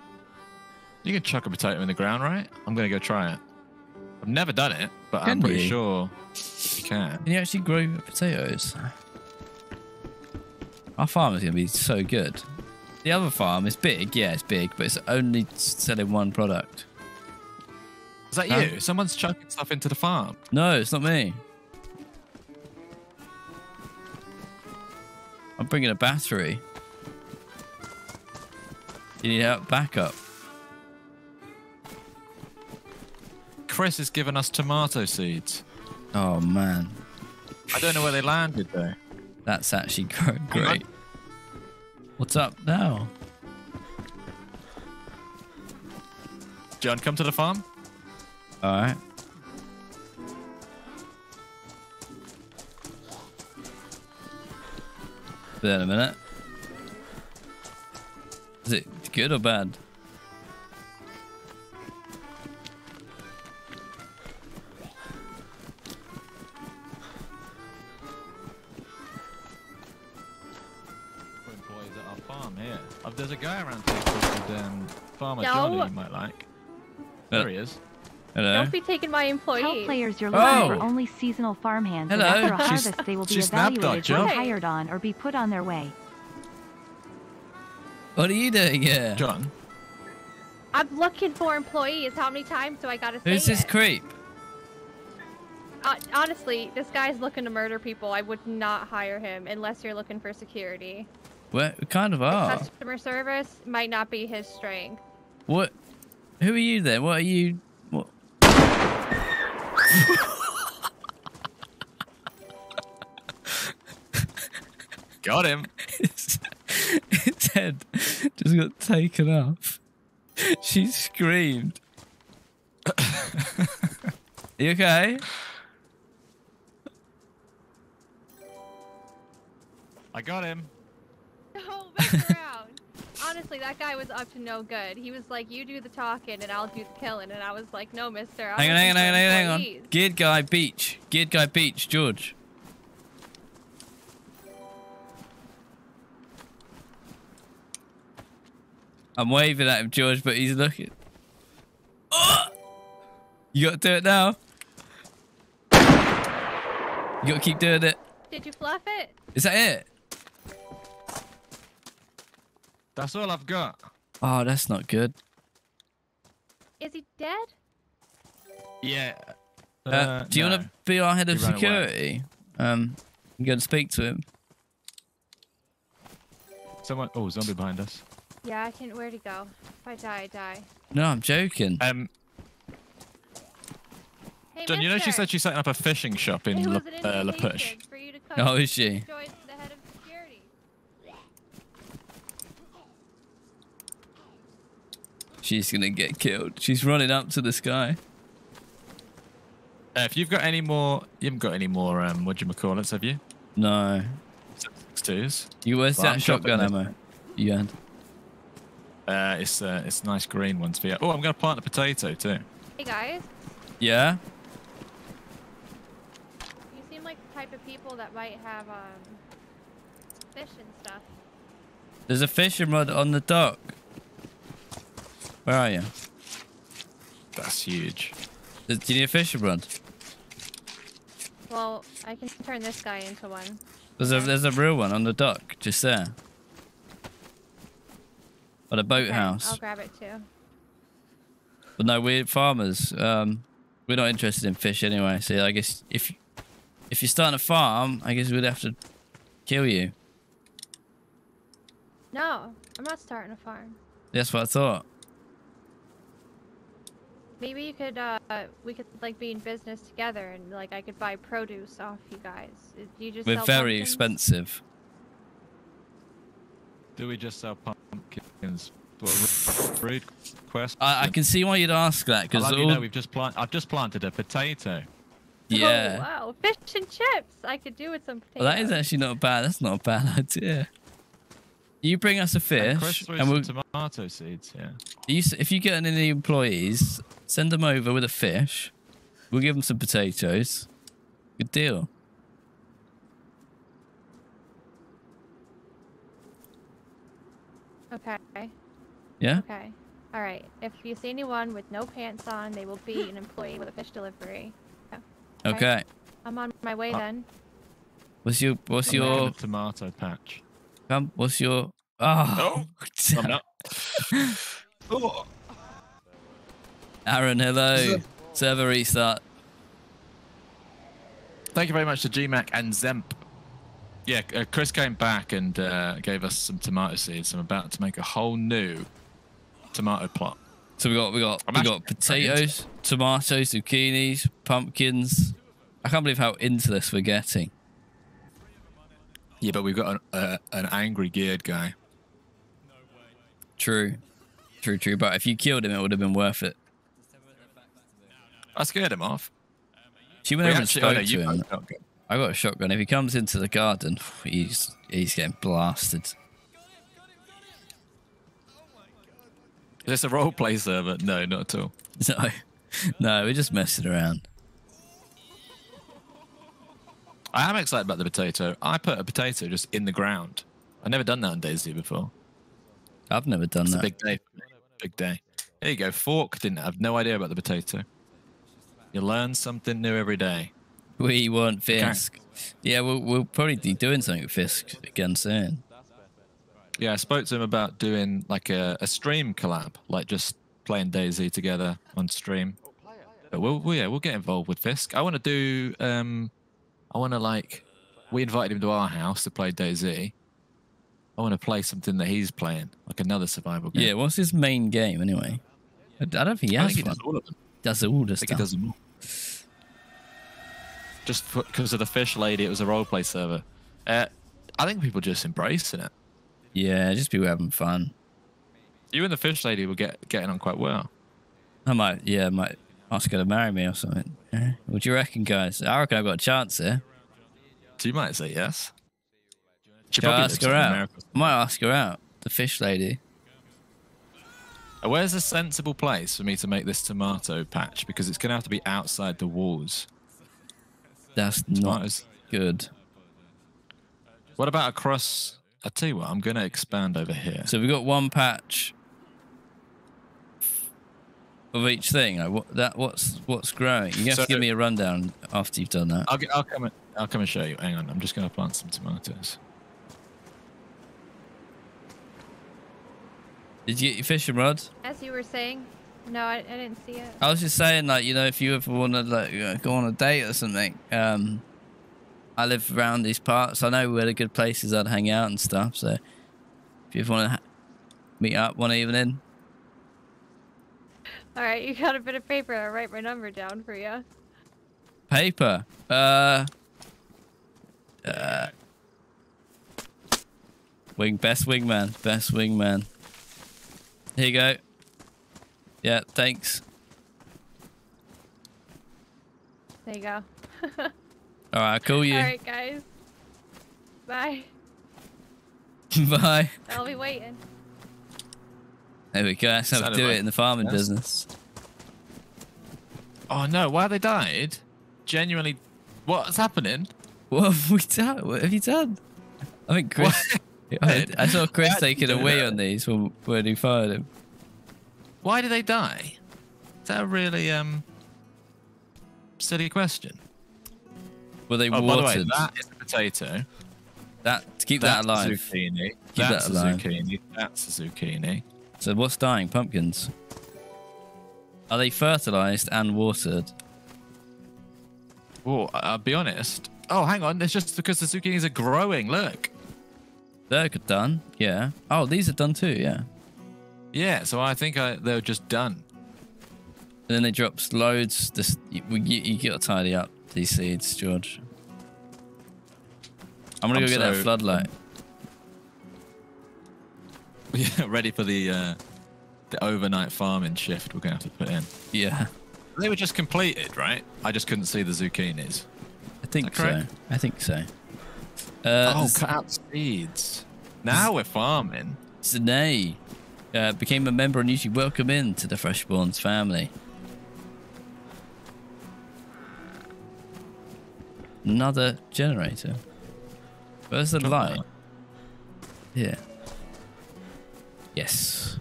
You can chuck a potato in the ground, right? I'm gonna go try it. I've never done it, but Can I'm pretty you? sure you can. Can you actually grow potatoes? Our farm is going to be so good. The other farm is big, yeah, it's big, but it's only selling one product. Is that Huh? you? Someone's chucking stuff into the farm. No, it's not me. I'm bringing a battery. You need help backup. Chris has given us tomato seeds. Oh man, I don't know where they landed though. That's actually gr- great. What's up now? John, come to the farm. All right. There in a minute. Is it good or bad? There's a guy around here called um, Farmer No. John you might like. There Uh, he is. Hello. Don't be taking my Tell employees. players you're looking for Oh. only seasonal farmhands, Hello. and after a She's- harvest they will be she's snapped that evaluated job. hired on or be put on their way. What are you doing here? John, I'm looking for employees. How many times do I gotta say Who's this it? creep? Uh, honestly, this guy's looking to murder people. I would not hire him unless you're looking for security. Where we kind of are. Customer service might not be his strength. What? Who are you then? What are you? What? got him. His, his head just got taken off. She screamed. you okay? I got him. Around. Honestly, that guy was up to no good. He was like, "You do the talking, and I'll do the killing," and I was like, "No, Mister." I'm Hang on, hang on, hang on, hang on. employees." Geared guy beach. Geared guy beach. George. I'm waving at him, George, but he's looking. Oh! You got to do it now. You got to keep doing it. Did you fluff it? Is that it? That's all I've got. Oh, that's not good. Is he dead? Yeah. Uh, do you no. want to be our head of He security? Um, I'm going to speak to him. Someone. Oh, zombie behind us. Yeah, I can't. Where'd he go? If I die, I die. No, I'm joking. Um, Hey, John, you know she said she's setting up a fishing shop in La, uh, La Push. invitation for you to come Oh, is she? join the head of security. She's going to get killed. She's running up to the sky. Uh, if you've got any more, you haven't got any more. Um, what do you call it? Have you? No. Six twos. You where's Well, I'm that shotgun shotgun ammo? You had? Uh, it's uh, it's nice green ones for you. Oh, I'm gonna plant a potato too. Hey guys, Yeah. you seem like the type of people that might have um fish and stuff. There's a fishing rod on the dock. Where are you? That's huge. Do you need a fishing rod? Well, I can turn this guy into one. There's a there's a real one on the dock, just there. At a Okay, boathouse. I'll grab it too. But no, we're farmers. Um, we're not interested in fish anyway. So I guess if if you're starting a farm, I guess we'd have to kill you. No, I'm not starting a farm. That's what I thought. Maybe you could, uh, we could like be in business together, and like I could buy produce off you guys. Do you just We're sell very pumpkins? expensive. Do we just sell pumpkins? What, a rude question. I, I can see why you'd ask that I'll because have you all Oh, know we've just plant. I've just planted a potato. yeah. Oh, wow, fish and chips. I could do with some potatoes. Well, that is actually not bad. That's not a bad idea. You bring us a fish, Chris threw and we'll, tomato seeds. Yeah. you, if you get any employees, send them over with a fish. We'll give them some potatoes. Good deal. Okay. Yeah. Okay. All right. If you see anyone with no pants on, they will be an employee with a fish delivery. Okay. Okay. I'm on my way Uh, then. What's your What's I'm your tomato patch. come? What's your? Oh, I'm not. oh. Aaron, hello. Server restart. Thank you very much to GMAC and Zemp. Yeah, uh, Chris came back and uh, gave us some tomato seeds. I'm about to make a whole new tomato plot. So we got we got I'm we got potatoes, tomatoes, zucchinis, pumpkins. I can't believe how into this we're getting. Yeah, but we've got an, uh, an angry geared guy. True, true, true. But if you killed him, it would have been worth it. I scared him off. She went We over and spoke to him. both got good. I got a shotgun. If he comes into the garden, he's he's getting blasted. Is this a role play server? No, not at all. No, no, we're just messing around. I am excited about the potato. I put a potato just in the ground. I've never done that on DayZ before. I've never done It's that. a big day. Big day. There you go. Fork didn't have no idea about the potato. You learn something new every day. We want Fisk. Yeah, we'll we'll probably be doing something with Fisk again soon. Yeah, I spoke to him about doing like a, a stream collab, like just playing DayZ together on stream. But we'll, we yeah, we'll get involved with Fisk. I want to do. Um, I want to like. We invited him to our house to play DayZ. I want to play something that he's playing, like another survival game. Yeah, what's his main game anyway? I I don't think he I has think he one. does all of them. Does all the stuff. he does them all. Just because of the fish lady, it was a roleplay server. Uh, I think people just embracing it. Yeah, just people having fun. You and the fish lady were get, getting on quite well. I might, yeah, I might ask her to marry me or something. Yeah. What do you reckon, guys? I reckon I've got a chance here. So you might say yes. She Shall I ask her out? I might ask her out. The fish lady. Where's a sensible place for me to make this tomato patch? Because it's going to have to be outside the walls. That's not Tomatoes. good. What about across? I tell you what, I'm going to expand over here. So we've got one patch of each thing. Like what that what's what's growing? You have So- to give me a rundown after you've done that. I'll, get, I'll come. And, I'll come and show you. Hang on, I'm just going to plant some tomatoes. Did you get your fishing rod? As you were saying, no, I, I didn't see it. I was just saying, like, you know, if you ever want to like uh, go on a date or something, um, I live around these parts. I know where the good places I'd hang out and stuff. So if you ever want to ha- meet up one evening, All right, you got a bit of paper. I'll write my number down for you. paper. Uh, uh, wing best wingman, best wingman. Here you go. Yeah, thanks. There you go. All right, I'll you. All right, guys. Bye. Bye. I'll be waiting. There we go. That's how we Sounded do like- it in the farming Yes. business. Oh no, why they died? Genuinely, what's happening? What have we done? What have you done? I think Chris. I, I saw Chris Why did taking you do away on these when, when he fired him. Why do they die? Is that a really um silly question? Were they Oh, by the way, watered? that is a potato. that to keep that That's alive. a zucchini. Keep That's that a zucchini. That's a zucchini. So what's dying? Pumpkins. Are they fertilized and watered? Well, I'll be honest. Oh, hang on. It's just because the zucchinis are growing. Look. They're done. Yeah. Oh, these are done too. Yeah. Yeah, so I think I, they're just done. And then they drops loads. This you, you, you got to tidy up these seeds, George. I'm gonna I'm go get that so- floodlight. Yeah, ready for the uh, the overnight farming shift we're gonna have to put in. Yeah, They were just completed, right? I just couldn't see the zucchinis. I think so. I think so. Uh, oh, cut out seeds. Now we're farming. Zane uh, became a member and usually welcome in to the Fresh Spawns family. Another generator. Where's the light? Yeah. Yes.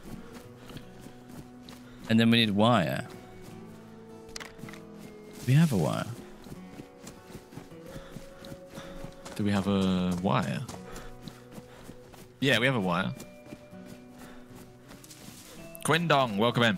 And then we need wire. We have a wire. Do we have a wire? Yeah, we have a wire. Quindong, welcome in.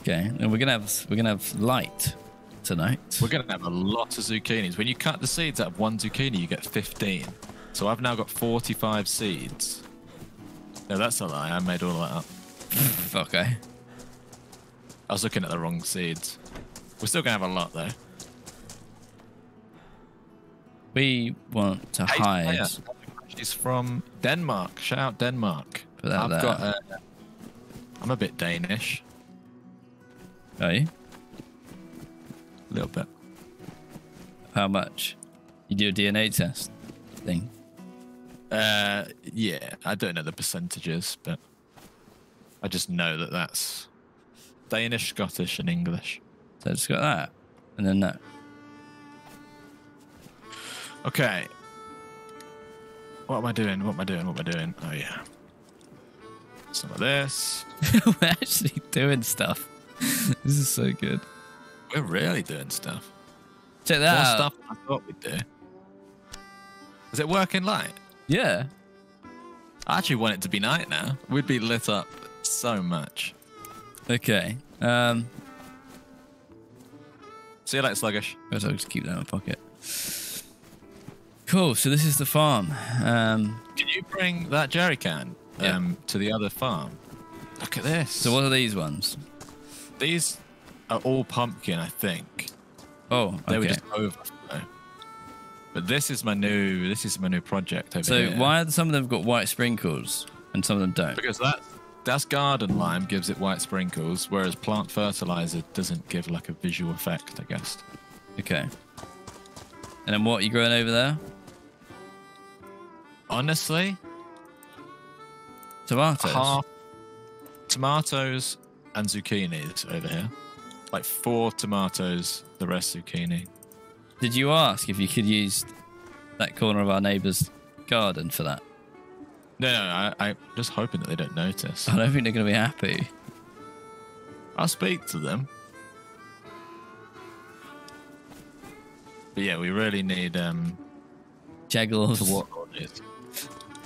Okay, and we're gonna have we're gonna have light tonight. We're gonna have a lot of zucchinis. When you cut the seeds out of one zucchini, you get 15. So I've now got 45 seeds. No, that's a lie. I made all that up. okay. I was looking at the wrong seeds. We're still gonna have a lot though. We want to Hey, hide. She's from Denmark. Shout out Denmark. Put that I've there. got. Uh, I'm a bit Danish, Are you? a little bit. How much? You do a DNA test thing. Uh, yeah, I don't know the percentages, but I just know that that's Danish, Scottish, and English. So it's got that, and then that. Okay. What am I doing? What am I doing? What am I doing? Oh yeah. Some of this. We're actually doing stuff. this is so good. We're really doing stuff. Check More that out. stuff than I thought we'd do. Is it working light? Yeah. I actually want it to be night now. We'd be lit up so much. Okay. Um. See you later, sluggish. Guess I'll just keep that in my pocket. Cool. So this is the farm. Um. Can you bring that jerry can Yeah. um, to the other farm? Look at this. So what are these ones? These are all pumpkin, I think. Oh, They were okay. just overflow. But this is my new. This is my new project over So here. So why are some of them got white sprinkles and some of them don't? Because that that's garden lime gives it white sprinkles, whereas plant fertilizer doesn't give like a visual effect. I guess. Okay. And then what are you growing over there? Honestly, Tomatoes. half tomatoes and zucchinis over here. Like four tomatoes, the rest zucchini. Did you ask if you could use that corner of our neighbour's garden for that? No, no, I, I'm just hoping that they don't notice. I don't think they're going to be happy. I'll speak to them. But yeah, we really need um Jaggles. to water all this.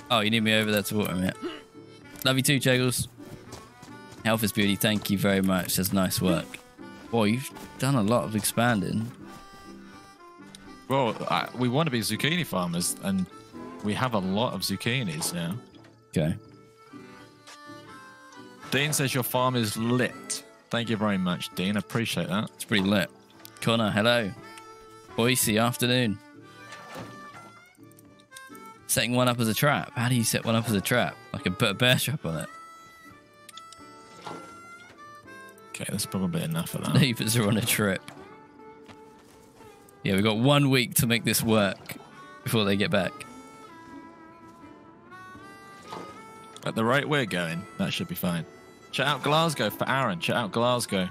Oh, you need me over there to water yeah. Love you too, Jaggles. Health is beauty. Thank you very much. That's nice work. Boy, you've done a lot of expanding. Well, I, we want to be zucchini farmers, and we have a lot of zucchinis now. Okay. Dean says your farm is lit. Thank you very much, Dean. Appreciate that. It's pretty lit. Connor, hello. Boise, afternoon. Setting one up as a trap. How do you set one up as a trap? I can put a bear trap on it. Okay, that's probably enough of that. Neighbours are on a trip. Yeah, we've got one week to make this work before they get back. At the rate we're going, that should be fine. Shout out Glasgow for Aaron. Shout out Glasgow.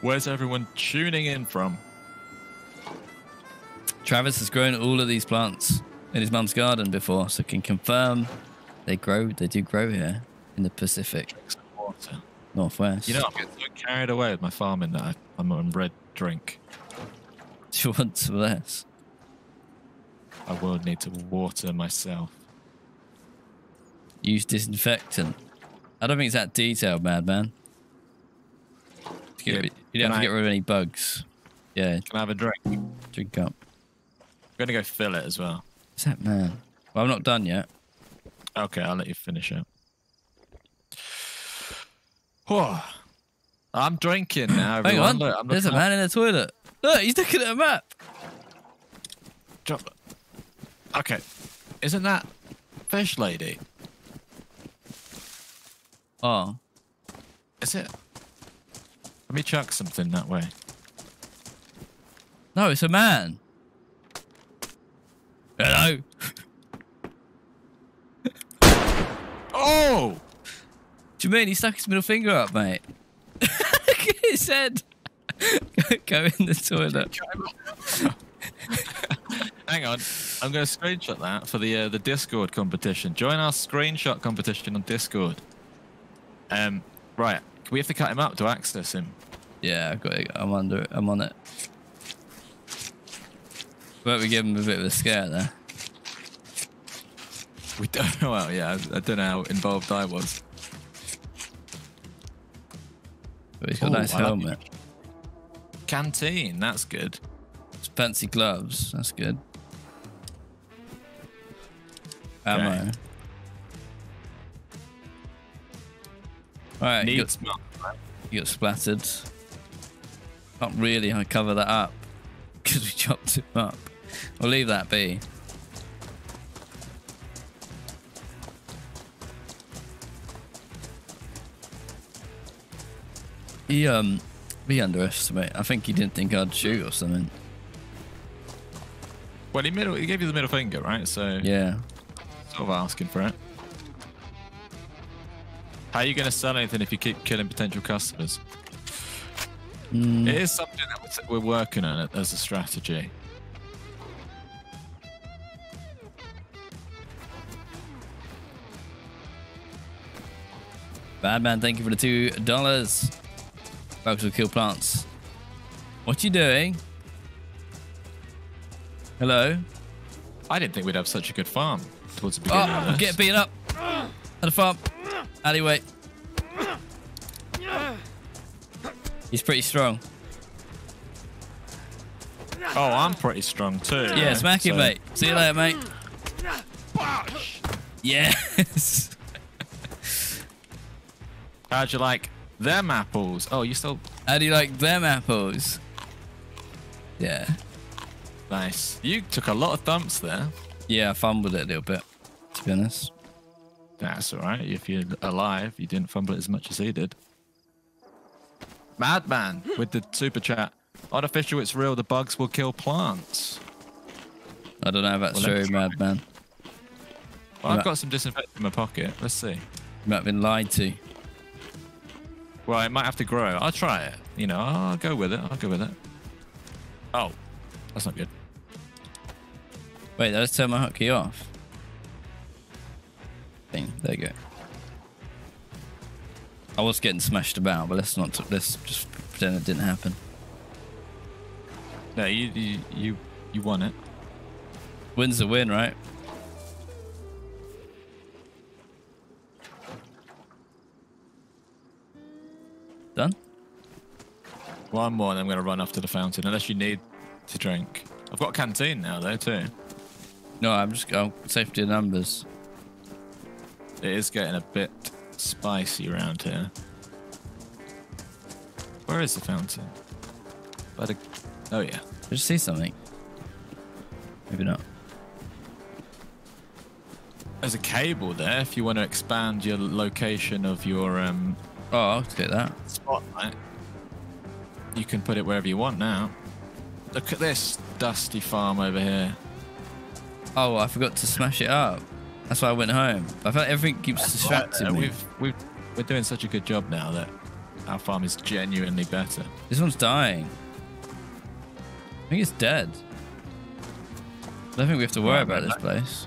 Where's everyone tuning in from? Travis has grown all of these plants in his mum's garden before, so can confirm they grow. They do grow here in the Pacific Water. Northwest. You know, I'm getting so carried away with my farming that I, I'm on red drink. Do you want some less? I will need to water myself. Use disinfectant. I don't think it's that detailed, madman. Yeah, You don't have to I- get rid of any bugs. Yeah, Can I have a drink? Drink up. I'm gonna go fill it as well. What's that, man? Well, I'm not done yet. Okay, I'll let you finish it. Whew. I'm drinking now. Hang Everyone. on. Look, There's a man in the toilet. Look, he's looking at a map. Drop. Okay. Isn't that fish lady? Oh, Is it? Let me chuck something that way. no, it's a man. Hello. Oh! Do you mean he stuck his middle finger up, mate? His head. Go in the toilet. Hang on. I'm going to screenshot that for the uh, the Discord competition. Join our screenshot competition on Discord. Um, right. We have to cut him up to access him. Yeah, I've got it. I'm under it. I'm on it. But we give him a bit of a scare there. We don't. know. Well, yeah. I, I don't know how involved I was. But he's got a nice I helmet. Canteen. That's good. It's Fancy gloves. That's good. Ammo. Okay. Alright, you got, you got splattered. Can't really uh, cover that up because we chopped him up. We'll leave that be. He um he underestimate. I think he didn't think I'd shoot or something. Well, he middle. He gave you the middle finger, right? So Yeah. sort of asking for it. How are you going to sell anything if you keep killing potential customers? Mm, It is something that we're working on as a strategy. Bad man, thank you for the two dollars. Folks will kill plants. What you doing? Hello? I didn't think we'd have such a good farm towards the beginning Oh, getting beaten up. At the farm. Alleyway. He's pretty strong. Oh, I'm pretty strong too. Yeah, smack him, mate. See you later, mate. Yes. How'd you like them apples? Oh, you still How do you like them apples? Yeah. nice. You took a lot of thumps there. Yeah, I fumbled it a little bit, to be honest. That's all right. If you're alive, you didn't fumble it as much as he did. Madman with the super chat. Artificial, it's real. The bugs will kill plants. I don't know if that's Well, true, madman. Well, I've got some disinfectant in my pocket. Let's see. You might have been lied to. Well, it might have to grow. I'll try it. You know, I'll go with it. I'll go with it. Oh, that's not good. Wait, let's turn my hotkey off. Thing. There you go. I was getting smashed about, but let's not. let's just pretend it didn't happen. No, you you you, you won it. Win's a win, right? Done? One more, and I'm going to run off to the fountain, unless you need to drink. I've got a canteen now, though, too. No, I'm just going safety numbers. It is getting a bit spicy around here. Where is the fountain? By the... Oh, yeah. Did you see something? Maybe not. There's a cable there if you want to expand your location of your um, Oh, I'll take that. spotlight. You can put it wherever you want now. Look at this dusty farm over here. Oh, I forgot to smash it up. That's why I went home. I felt everything keeps distracting Uh, me. We've, we've, we're doing such a good job now that our farm is genuinely better. This one's dying. I think it's dead. I don't think we have to worry about this place.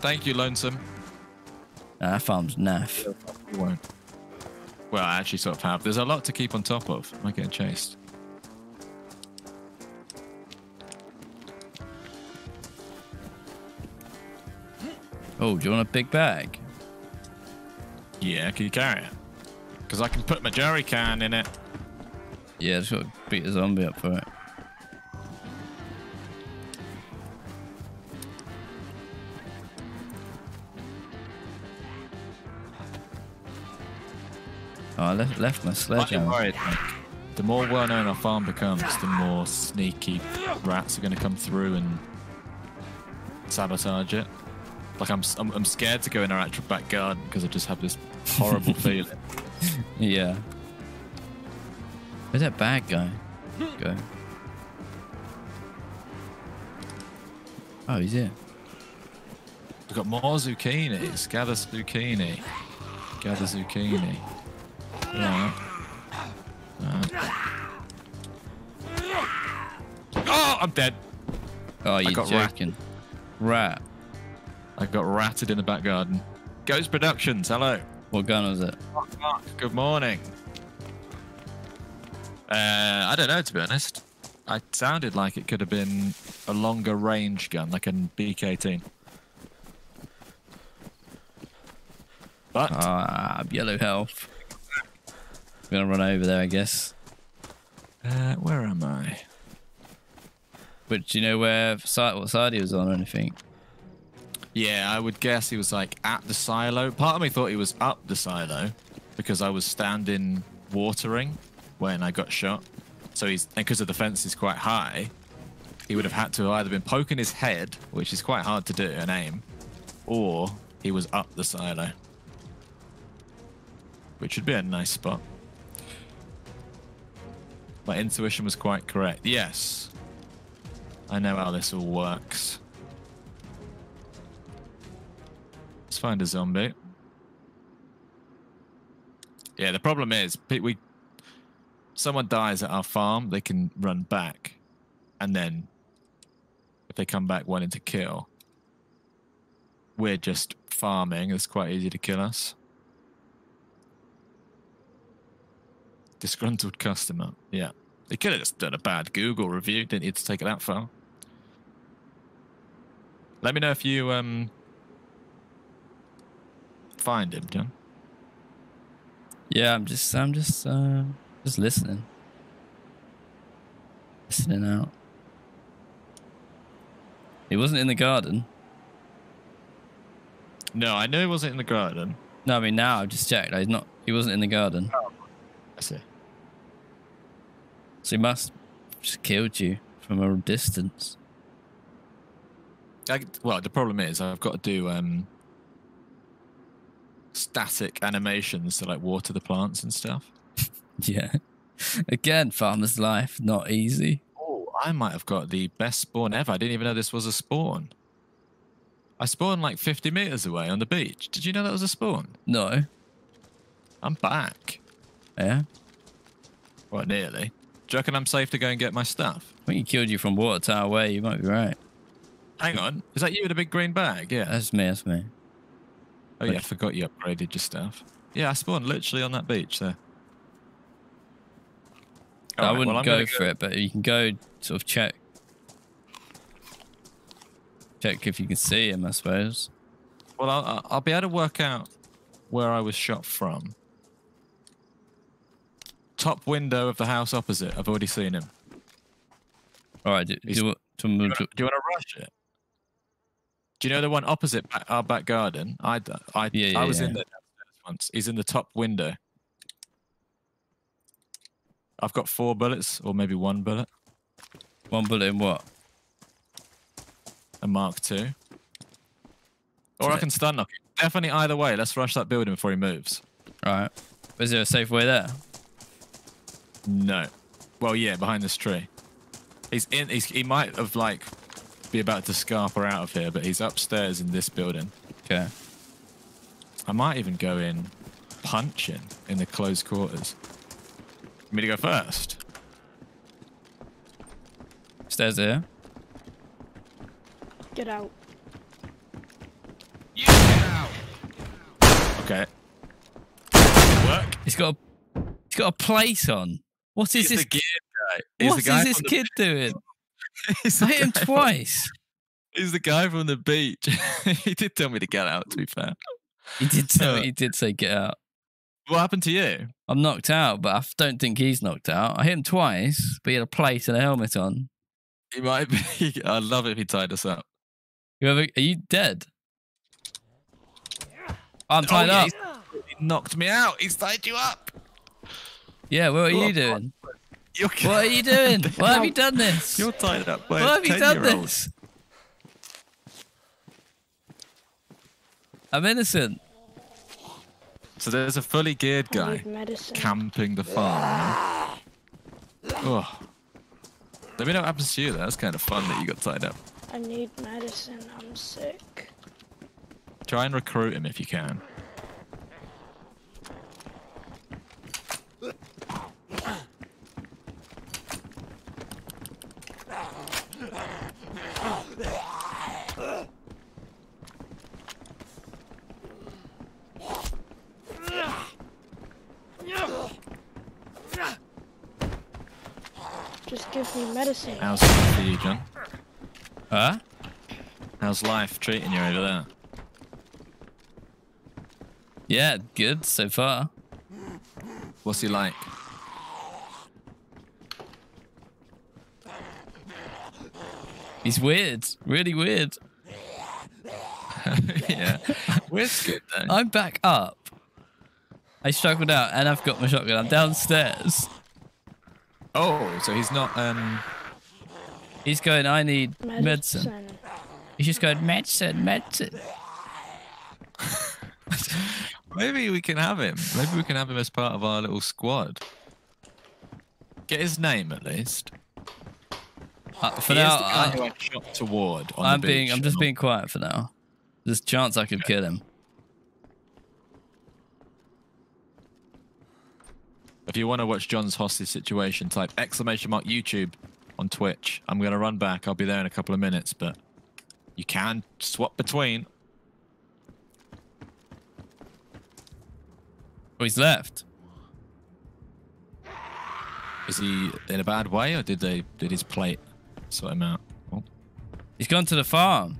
Thank you, Lonesome. Nah, that farm's naff. We won't. Well, I actually sort of have. There's a lot to keep on top of. Am I getting chased? Oh, do you want a big bag? Yeah, can you carry it? Because I can put my jerry can in it. Yeah, just got to beat a zombie up for it. Oh, I left, left my sledgehammer. worried. Like, the more well-known our farm becomes, the more sneaky rats are going to come through and sabotage it. Like I'm, I'm, I'm scared to go in our actual back garden because I just have this horrible feeling. Yeah. Where's that bad guy? Go. Oh, he's here. We've got more zucchinis. Gather zucchini. Gather zucchini. Right. Right. Oh, I'm dead. Oh, you're got rat. Rat. I got ratted in the back garden. Ghost Productions, hello. What gun was it? Good morning. Uh, I don't know, to be honest. I sounded like it could have been a longer range gun, like a BK-18. But Ah, yellow health. I'm gonna run over there, I guess. uh, where am I? But do you know where side, what side he was on or anything? Yeah, I would guess he was like at the silo. Part of me thought he was up the silo because I was standing watering when I got shot. So he's and because of the fence is quite high, he would have had to have either been poking his head, which is quite hard to do and aim, or he was up the silo, which would be a nice spot. My intuition was quite correct. Yes, I know how this all works. Let's find a zombie. Yeah, the problem is we someone dies at our farm, they can run back, and then if they come back wanting to kill, we're just farming. It's quite easy to kill us. Disgruntled customer. Yeah, they could have just done a bad Google review. Didn't need to take it that far. Let me know if you um find him, John. Yeah, I'm just, I'm just, uh, just listening. Listening out. He wasn't in the garden. No, I know he wasn't in the garden. No, I mean now I've just checked. He's not. He wasn't in the garden. I see. So he must just killed you from a distance. I, well, the problem is I've got to do um static animations to like water the plants and stuff. Yeah. Again, farmer's life not easy. Oh, I might have got the best spawn ever. I didn't even know this was a spawn. I spawned like 50 meters away on the beach. Did you know that was a spawn? No. I'm back. Yeah. Well, nearly. Do you reckon I'm safe to go and get my stuff? I think he killed you from Water Tower Way. You might be right. Hang on. Is that you with a big green bag? Yeah. That's me. That's me. Oh yeah, I forgot you upgraded your stuff. Yeah, I spawned literally on that beach there. I Alright, wouldn't well, I'm go for it, but you can go sort of check. Check if you can see him, I suppose. Well, I'll, I'll be able to work out where I was shot from. Top window of the house opposite. I've already seen him. All right. Do, He's- do, do, Do you do, wanna- do you want to rush it? Do you know the one opposite back, our back garden? I Yeah, yeah, I was in yeah. there once. He's in the top window. I've got four bullets, or maybe one bullet. one bullet in what? A Mark two. Or I Okay. can stun knock him. Definitely either way. Let's rush that building before he moves. All right. Is there a safe way there? No. Well, yeah, behind this tree. He's in. He's, he might have like be about to scarper out of here, but he's upstairs in this building. Okay. I might even go in punching in the close quarters. Want me to go first? Stairs here. Get out. Okay. Work. He's got a, he's got a plate on. What is He's this? the gear guy. What the is this kid doing? He's I hit him guy from- twice. He's the guy from the beach. he did tell me to get out. To be fair. He did tell Uh, he did say get out. What happened to you? I'm knocked out, but I don't think he's knocked out. I hit him twice, but he had a plate and a helmet on. He might be. I'd love it if he tied us up. You ever, are you dead? I'm tied Oh, yeah, up. He knocked me out. He's tied you up. Yeah, what are you doing? You're, What are you doing? Why have you done this? You're tied up by Why have you done this? I'm innocent. So there's a fully geared guy camping the farm. Oh. Let me know what happens to you. That's kind of fun that you got tied up. I need medicine. I'm sick. Try and recruit him if you can. Just give me medicine. How's life for you, John? Huh? How's life treating you over there? Yeah, good so far. What's he like? He's weird, really weird. yeah. Where's good then? I'm back up. I struggled out and I've got my shotgun. I'm downstairs. Oh, so he's not um He's going, I need medicine. Medicine. He's just going, medicine, medicine. maybe we can have him. Maybe we can have him as part of our little squad. Get his name at least. Uh, for He now, I, shot toward on I'm being. I'm just being quiet for now. There's a chance I could kill him. If you want to watch John's hostage situation, type exclamation mark YouTube on Twitch. I'm going to run back. I'll be there in a couple of minutes, but you can swap between. Oh, he's left. Is he in a bad way, or did they did his plate sort him out? Oh. He's gone to the farm.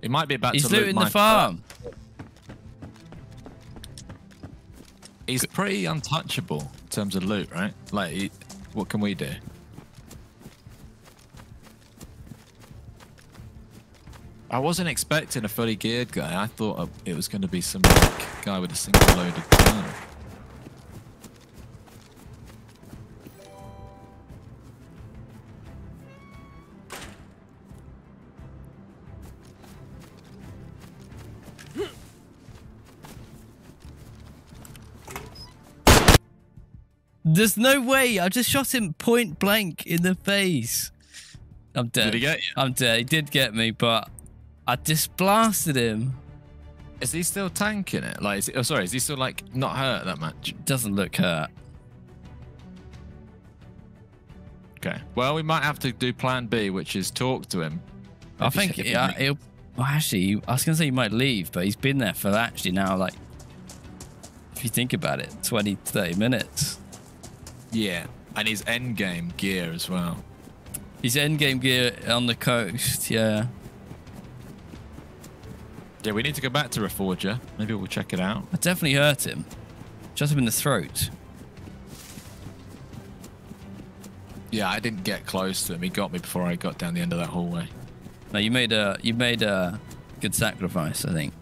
It might be about He's to loot looting the farm. He's pretty untouchable in terms of loot, right? Like, he, what can we do? I wasn't expecting a fully geared guy. I thought it was going to be some like, guy with a single loaded gun. There's no way. I just shot him point blank in the face. I'm dead. Did he get you? I'm dead. He did get me, but I just blasted him. Is he still tanking it? Like, is he, oh, sorry, is he still like not hurt that much? Doesn't look hurt. Okay. Well, we might have to do Plan B, which is talk to him. I think see he yeah, uh, he'll. Well, actually, I was gonna say he might leave, but he's been there for actually now like, if you think about it, 20, 30 minutes. Yeah, and his endgame gear as well. His endgame gear on the coast, yeah. Yeah, we need to go back to Reforger. Maybe we'll check it out. I definitely hurt him. Shot him in the throat. Yeah, I didn't get close to him. He got me before I got down the end of that hallway. No, you made a you made a good sacrifice, I think.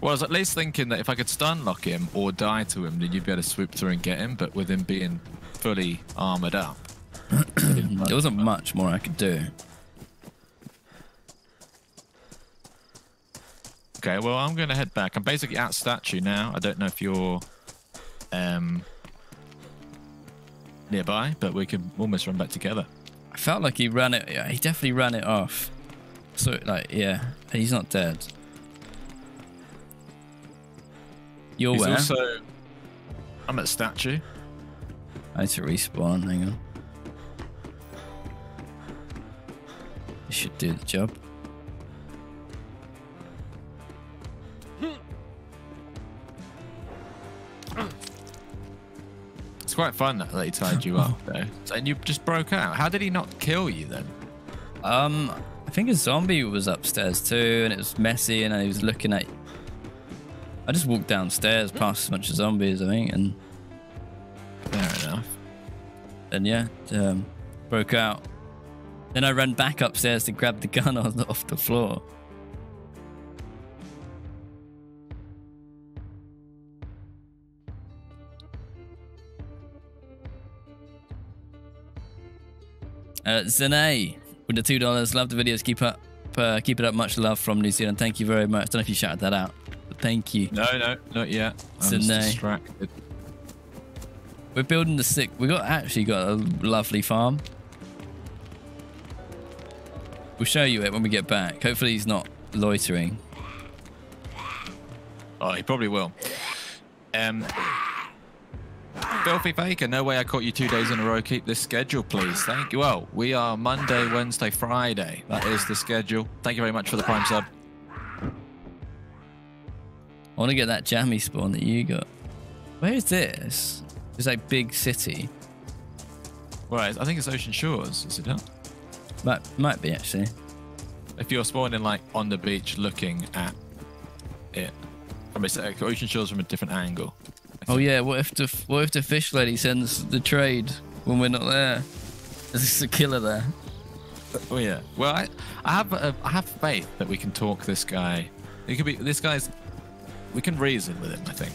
Well, I was at least thinking that if I could stun lock him or die to him, then you'd be able to swoop through and get him. But with him being fully armored up, There wasn't much more I could do. okay. Well, I'm going to head back. I'm basically at statue now. I don't know if you're um nearby, but we can almost run back together. I felt like he ran it. yeah, He definitely ran it off. So like, yeah, he's not dead. You're He's where? also. I'm at statue. I need to respawn. Hang on. This should do the job. It's quite fun that, that he tied you up though, and you just broke out. How did he not kill you then? Um, I think a zombie was upstairs too, and it was messy, and I was looking at. I just walked downstairs past a bunch of zombies, I think, and Fair enough. and yeah, um, broke out. Then I ran back upstairs to grab the gun the, off the floor. Uh, Zane with the two dollars. Love the videos. Keep up, uh, keep it up. Much love from New Zealand. Thank you very much. Don't know if you shouted that out, thank you. No, no, not yet. It's I a was distracted. We're building the sick. We got actually got a lovely farm. We'll show you it when we get back. Hopefully he's not loitering. Oh, he probably will. Um, Filthy Faker, no way I caught you two days in a row. Keep this schedule, please. Thank you. Well, we are Monday, Wednesday, Friday. That is the schedule. Thank you very much for the prime sub. I want to get that jammy spawn that you got. Where is this? It's like big city. Well, I think it's Ocean Shores, is it not? Might might be actually. If you're spawning like on the beach looking at it, from a, Ocean Shores from a different angle. Oh yeah. What if the what if the fish lady sends the trade when we're not there? There's just a killer there. Oh yeah. Well, I, I have uh, I have faith that we can talk this guy. It could be this guy's. We can reason with him. I think.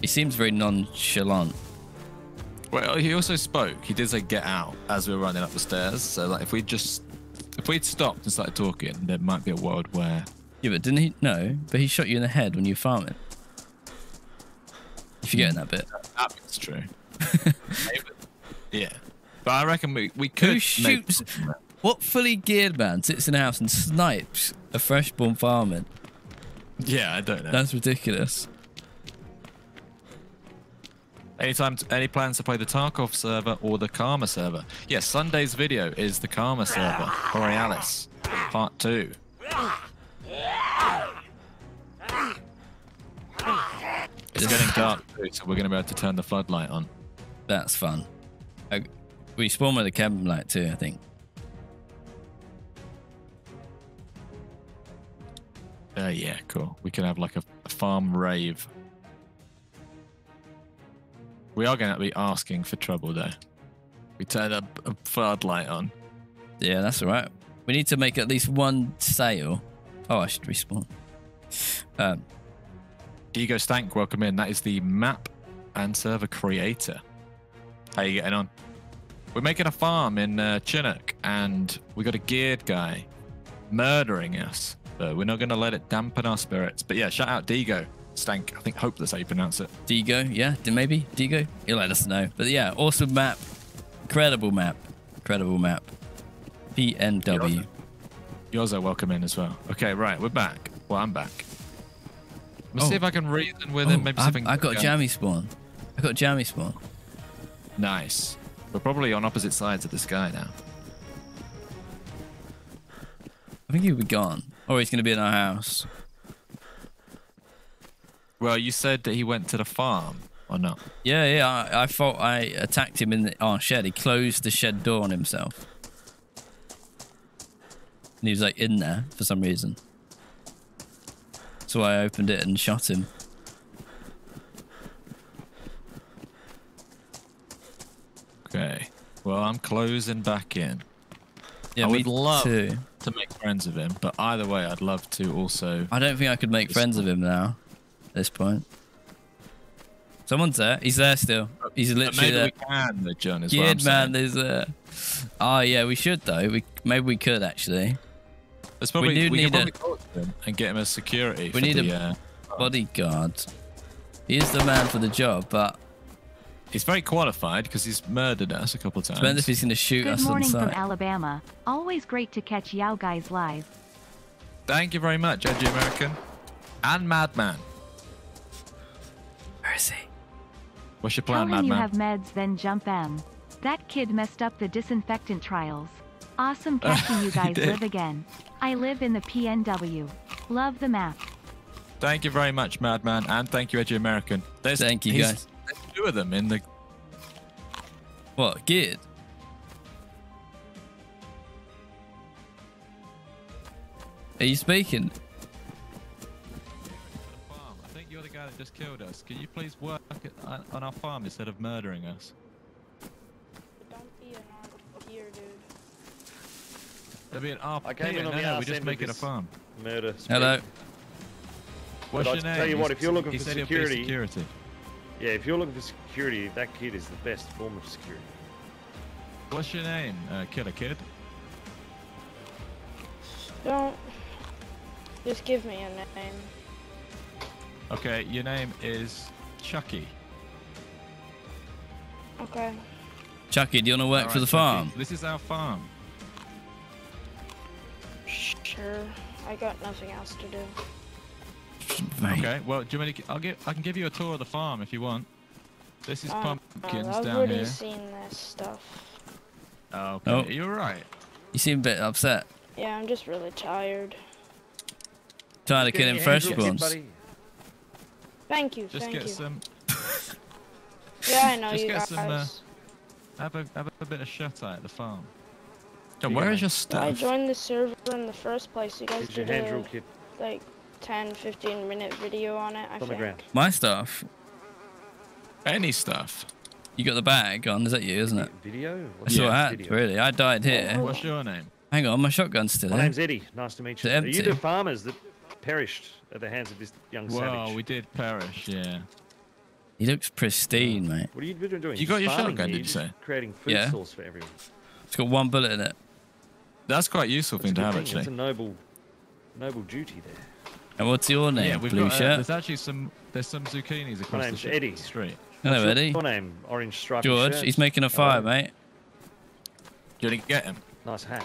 He seems very nonchalant. Well, he also spoke. He did say "get out" as we were running up the stairs. So, like, if we just if we'd stopped and started talking, there might be a world where Yeah, but didn't he? No, but he shot you in the head when you were farming. If You're forgetting that bit. that bit's true. Yeah, but I reckon we we could. Who shoots? What fully geared man sits in a house and snipes a freshborn farmer? Yeah, I don't know. That's ridiculous. Anytime, any plans to play the Tarkov server or the Karma server? Yes, Sunday's video is the Karma server, Borealis, part two. It's getting dark too, so we're going to be able to turn the floodlight on. That's fun. I, we spawn with a chem light too, I think. Uh, yeah, cool. We can have like a, a farm rave. We are going to be asking for trouble though. We turn a, a floodlight on. Yeah, that's all right. We need to make at least one sale. Oh, I should respawn. Um, Ego Stank, welcome in. That is the map and server creator. How you getting on? We're making a farm in uh, Chinook, and we got a geared guy murdering us. But we're not going to let it dampen our spirits. But yeah, shout out Digo Stank. I think hope that's how you pronounce it. Digo, yeah, maybe Digo. You'll let us know. But yeah, awesome map, incredible map, incredible map. PNW. Yozo, welcome in as well. Okay, right, we're back. Well, I'm back. Let's Oh. oh see if I can reason with Oh, him. Maybe I, I can I get got a jammy spawn. I got a jammy spawn. Nice. We're probably on opposite sides of the sky now. I think he'll be gone, or he's gonna be in our house. Well, you said that he went to the farm, or not? Yeah, yeah. I, I thought I attacked him in the, our shed. He closed the shed door on himself, and he was like in there for some reason. So I opened it and shot him. Okay. Well, I'm closing back in. Yeah, I would love too. To make friends with him, but either way, I'd love to also. I don't think I could make friends of him now. At this point, someone's there. He's there still. He's literally maybe there. we can, though, John. Is man saying. is there. Oh yeah, we should though. We maybe we could actually. There's probably, do we, need can a- probably him and get him as security. We need the, a- uh, bodyguard. He is the man for the job, but He's very qualified because he's murdered us a couple of times. Depends if he's going to shoot Good us on morning from sight. Alabama. Always great to catch Yow Guys live. Thank you very much, Edgy American. And Madman. Where is he? What's your Tell plan, him you have meds, then jump M. That kid messed up the disinfectant trials. Awesome catching you guys live again. I live in the PNW. Love the map. Thank you very much, Madman, and thank you, Edgy American. There's, Thank you, guys. There's two of them in the. What? Geared? Are you speaking? I think you're the guy that just killed us. Can you please work at, on- on our farm instead of murdering us? Don't be an armed here, dude. There'll be an RP. I came in no, on the no, arse we're just end of making a farm. Murder. spree. Hello. What's But your I name? tell you what, He if you're looking he for said he'll security- security. Yeah, if you're looking for security, that kid is the best form of security. What's your name, uh, Killer Kid? Don't. Just give me a name. Okay, your name is Chucky. Okay. Chucky, do you want to work All for the Chucky, farm? This is our farm. Sure. I got nothing else to do. Mate. Okay, well, do you want me to, I'll give, I can give you a tour of the farm if you want. This is Uh, pumpkins I've already seen this stuff. Oh, okay. Oh. Are right. You seem a bit upset. Yeah, I'm just really tired. Trying to Get killing your fresh hands ones. Thank you, Just thank get you. some, Yeah, I know just you get guys. some, uh, have a, have a bit of shut eye at the farm. you where is your stuff? I joined the server in the first place. You guys Here's did a, like 10, 15 minute video on it. I on think. My stuff. Any stuff. You got the bag on, is that you, isn't it? Video? That's What's what I your had, video? really. I died here. What's your name? Hang on, my shotgun's still My there. name's Eddie. Nice to meet you. It's Are you the farmers that perished at the hands of this young Well, savage? we did perish, yeah. He looks pristine, mate. What are you doing? You got your shotgun, did you say? Creating food Yeah. stores for everyone. It's got one bullet in it. That's quite useful That's thing to have, thing. actually. It's a noble, noble duty there. And what's your name? Yeah, we've Blue got, uh, shirt. there's actually some, there's some zucchinis across the name's sh- Eddie. street. Hello, What's your- Eddie. Your name? Orange striped George, shirt. he's making a fire, Oh, mate. Do you want to get him? Nice hat.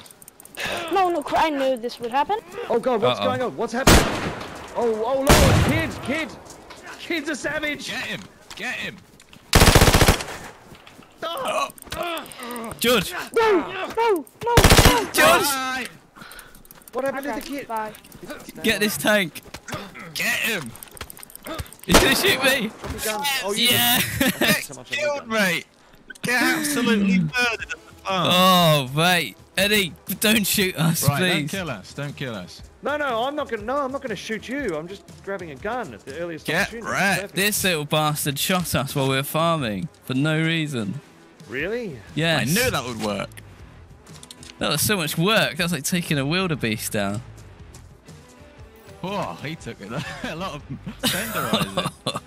No, no, I knew this would happen. Oh God, what's Uh-oh. going on? What's happening? Oh, oh Lord, kid, kid, kid's a savage. Get him! Get him! George! No, no, no, no. George! Bye! What happened to the kid? bye. Get this tank! Get him! He's gonna shoot me! Drop your. Oh, Yeah! Get so much on your Killed, gun. mate! Get absolutely murdered at the farm! Oh, mate. Eddie, don't shoot us, right, don't kill us, don't kill us. No, no, I'm not gonna. No, I'm not gonna shoot you. I'm just grabbing a gun at the earliest Get opportunity. wrecked. Perfect. This little bastard shot us while we were farming for no reason. Really? Yes. I knew that would work. That was so much work. That was like taking a wildebeest down. Oh, he took it. a lot of tenderizing.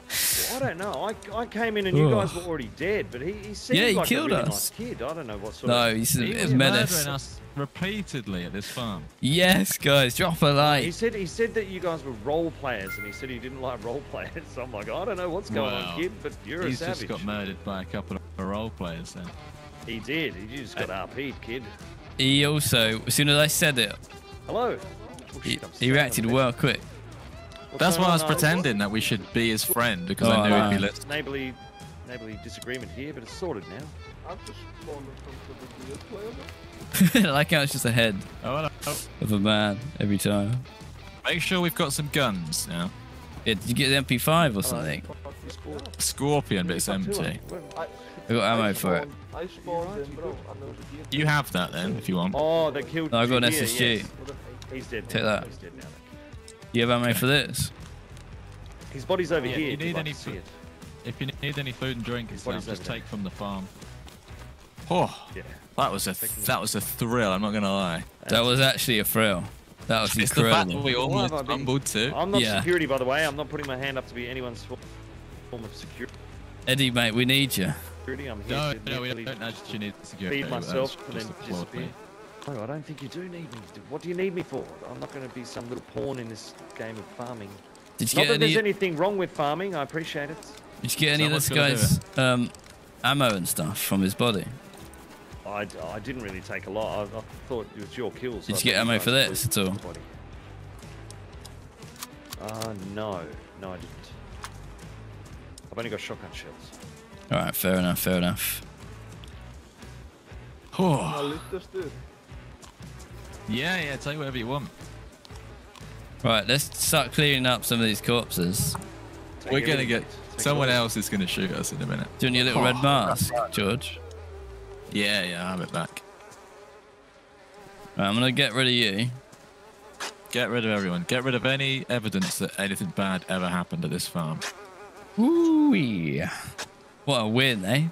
Well, I don't know. I, I came in and you Ugh. guys were already dead, but he, he seemed Yeah, he like killed a really us. nice kid. I don't know what sort No, of. he's a, he a was menace. murdering us repeatedly at this farm. Yes, guys, drop a He said he said that you guys were role players, and he said he didn't like role players. So I'm like, I don't know what's going Well, on, kid, but you're a savage. He's just got murdered by a couple of role players then. He did. He just got uh, RP'd, kid. He also, as soon as I said it, Hello. Oh, he, shit, I'm he reacted well quick. What's That's why I was on, uh, pretending that we should be his friend because Oh, I knew he'd be no. listening. Neighborly, neighborly disagreement here, but it's sorted now. I'm just calling from the player. Like how it's just a head Oh, hello. of a man every time. Make sure we've got some guns now. Yeah, did you get the MP5 or something? Scorpion, but it's empty. I, I got ammo I for it. I spawned in, bro. I You have that then, if you want. Oh, they killed. No, I got an SSG. yes. He's dead. Take that. He's dead now. You have ammo for this? His body's over Yeah, here. if you'd need any see food? it. If you need any food and drink and His stuff, just over there. take from the farm. Oh, Yeah. that was a that was a thrill. I'm not gonna lie. That was actually a thrill. That was a thrill. It's the fact that we almost have I stumbled too. I'm not Yeah. security, by the way. I'm not putting my hand up to be anyone's form of security. Eddie, mate, we need you. I'm here No, to no, we don't actually need security. feed myself and then a disappear. thing. No, I don't think you do need me. What do you need me for? I'm not going to be some little pawn in this game of farming. Did you Not get that any? there's anything wrong with farming. I appreciate it. Did you get any of this guy's um, ammo and stuff from his body? I, I didn't really take a lot. I, I thought it was your kills. Did I you get ammo for this at all? his body. Uh, no. No, I didn't. I've only got shotgun shells. All right, fair enough, fair enough. Ja, Oh. Yeah, yeah, take whatever you want. right, let's start cleaning up some of these corpses. Take We're gonna get. Take someone else is gonna shoot us in a minute. Doing your little red oh. mask, George. Yeah, yeah, I have it back. Right, I'm gonna get rid of you. Get rid of everyone. Get rid of any evidence that anything bad ever happened at this farm. Ooh, yeah. What a win, eh?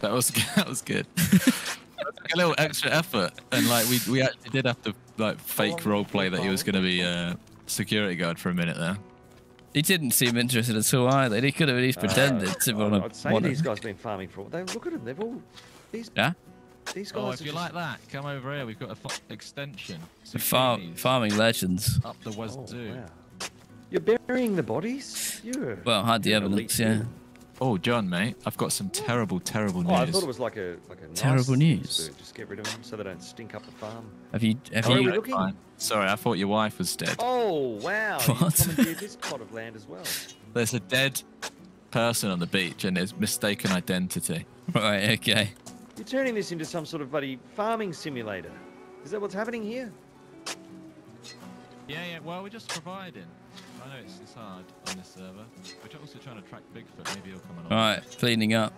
That was that was good. a little extra effort, and like we we actually did have to like fake role play that he was going to be a security guard for a minute there. He didn't seem interested at all either. He could have at least pretended Uh, to I'd- want I'd to. say these guys been farming for. They look at them. They've all these Yeah, these guys. Oh, if you just- like that, come over here. We've got a f- extension. Far, farming legends. up the Oh, wazoo. wow. You're burying the bodies. You're. Well, hide the you're an elite evidence, yeah. dude. Oh, John, mate, I've got some terrible, terrible news. Oh, I news. thought it was like a like a nice Terrible news. to. Just get rid of them so they don't stink up the farm. Have you? Have Oh, you? we looking? Sorry, I thought your wife was dead. Oh wow! What? This plot of land as well. There's a dead person on the beach, and there's mistaken identity. Right. Okay. You're turning this into some sort of bloody farming simulator. Is that what's happening here? Yeah, yeah. Well, we're just providing. I know it's, it's hard on this server. We're also trying to track Bigfoot. Maybe he'll come along. All right. Cleaning up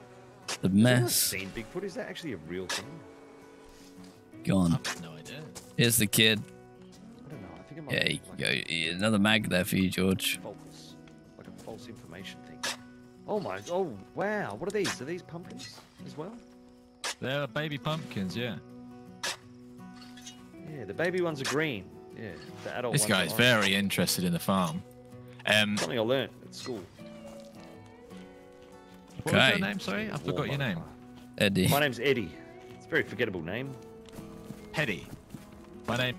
the mess. seen Bigfoot? Is that actually a real thing? Gone. I've no idea. Here's the kid. I don't know. I think it might Yeah, be you like can go. yeah, Another mag there for you, George. false, like a false information thing. Oh my! Oh wow! What are these? Are these pumpkins as well? They're baby pumpkins, yeah. Yeah, the baby ones are green. Yeah, the adult This guy's very interested in the farm. Um, Something I learnt at school. what was Okay. your name? Sorry, I forgot your name. Eddie. My name's Eddie. It's a very forgettable name. Hetty. My name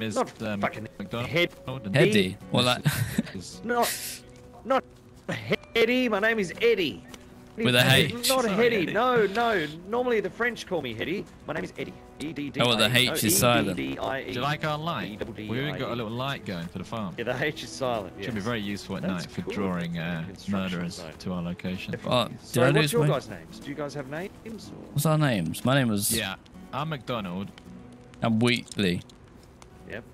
is Not um, fucking McDonald. Head. Eddie. Well, like is- Not, not Eddie. My name is Eddie. With a H. Not Sorry, Hetty. Eddie. No, no. Normally the French call me Hetty. My name is Eddie. E D D. Oh, well, the H No, is silent. E-D-D-I-E. Do you like our light? E-double-D-I-E. We've even got a little light going for the farm. Yeah, the H is silent. Should be very useful at That's night for cool. drawing uh, murderers zone. to our location. Oh, did So, I what's your my? guys' names? Do you guys have names? Or? What's our names? My name was. Yeah, I'm McDonald. I'm Wheatley. Yep.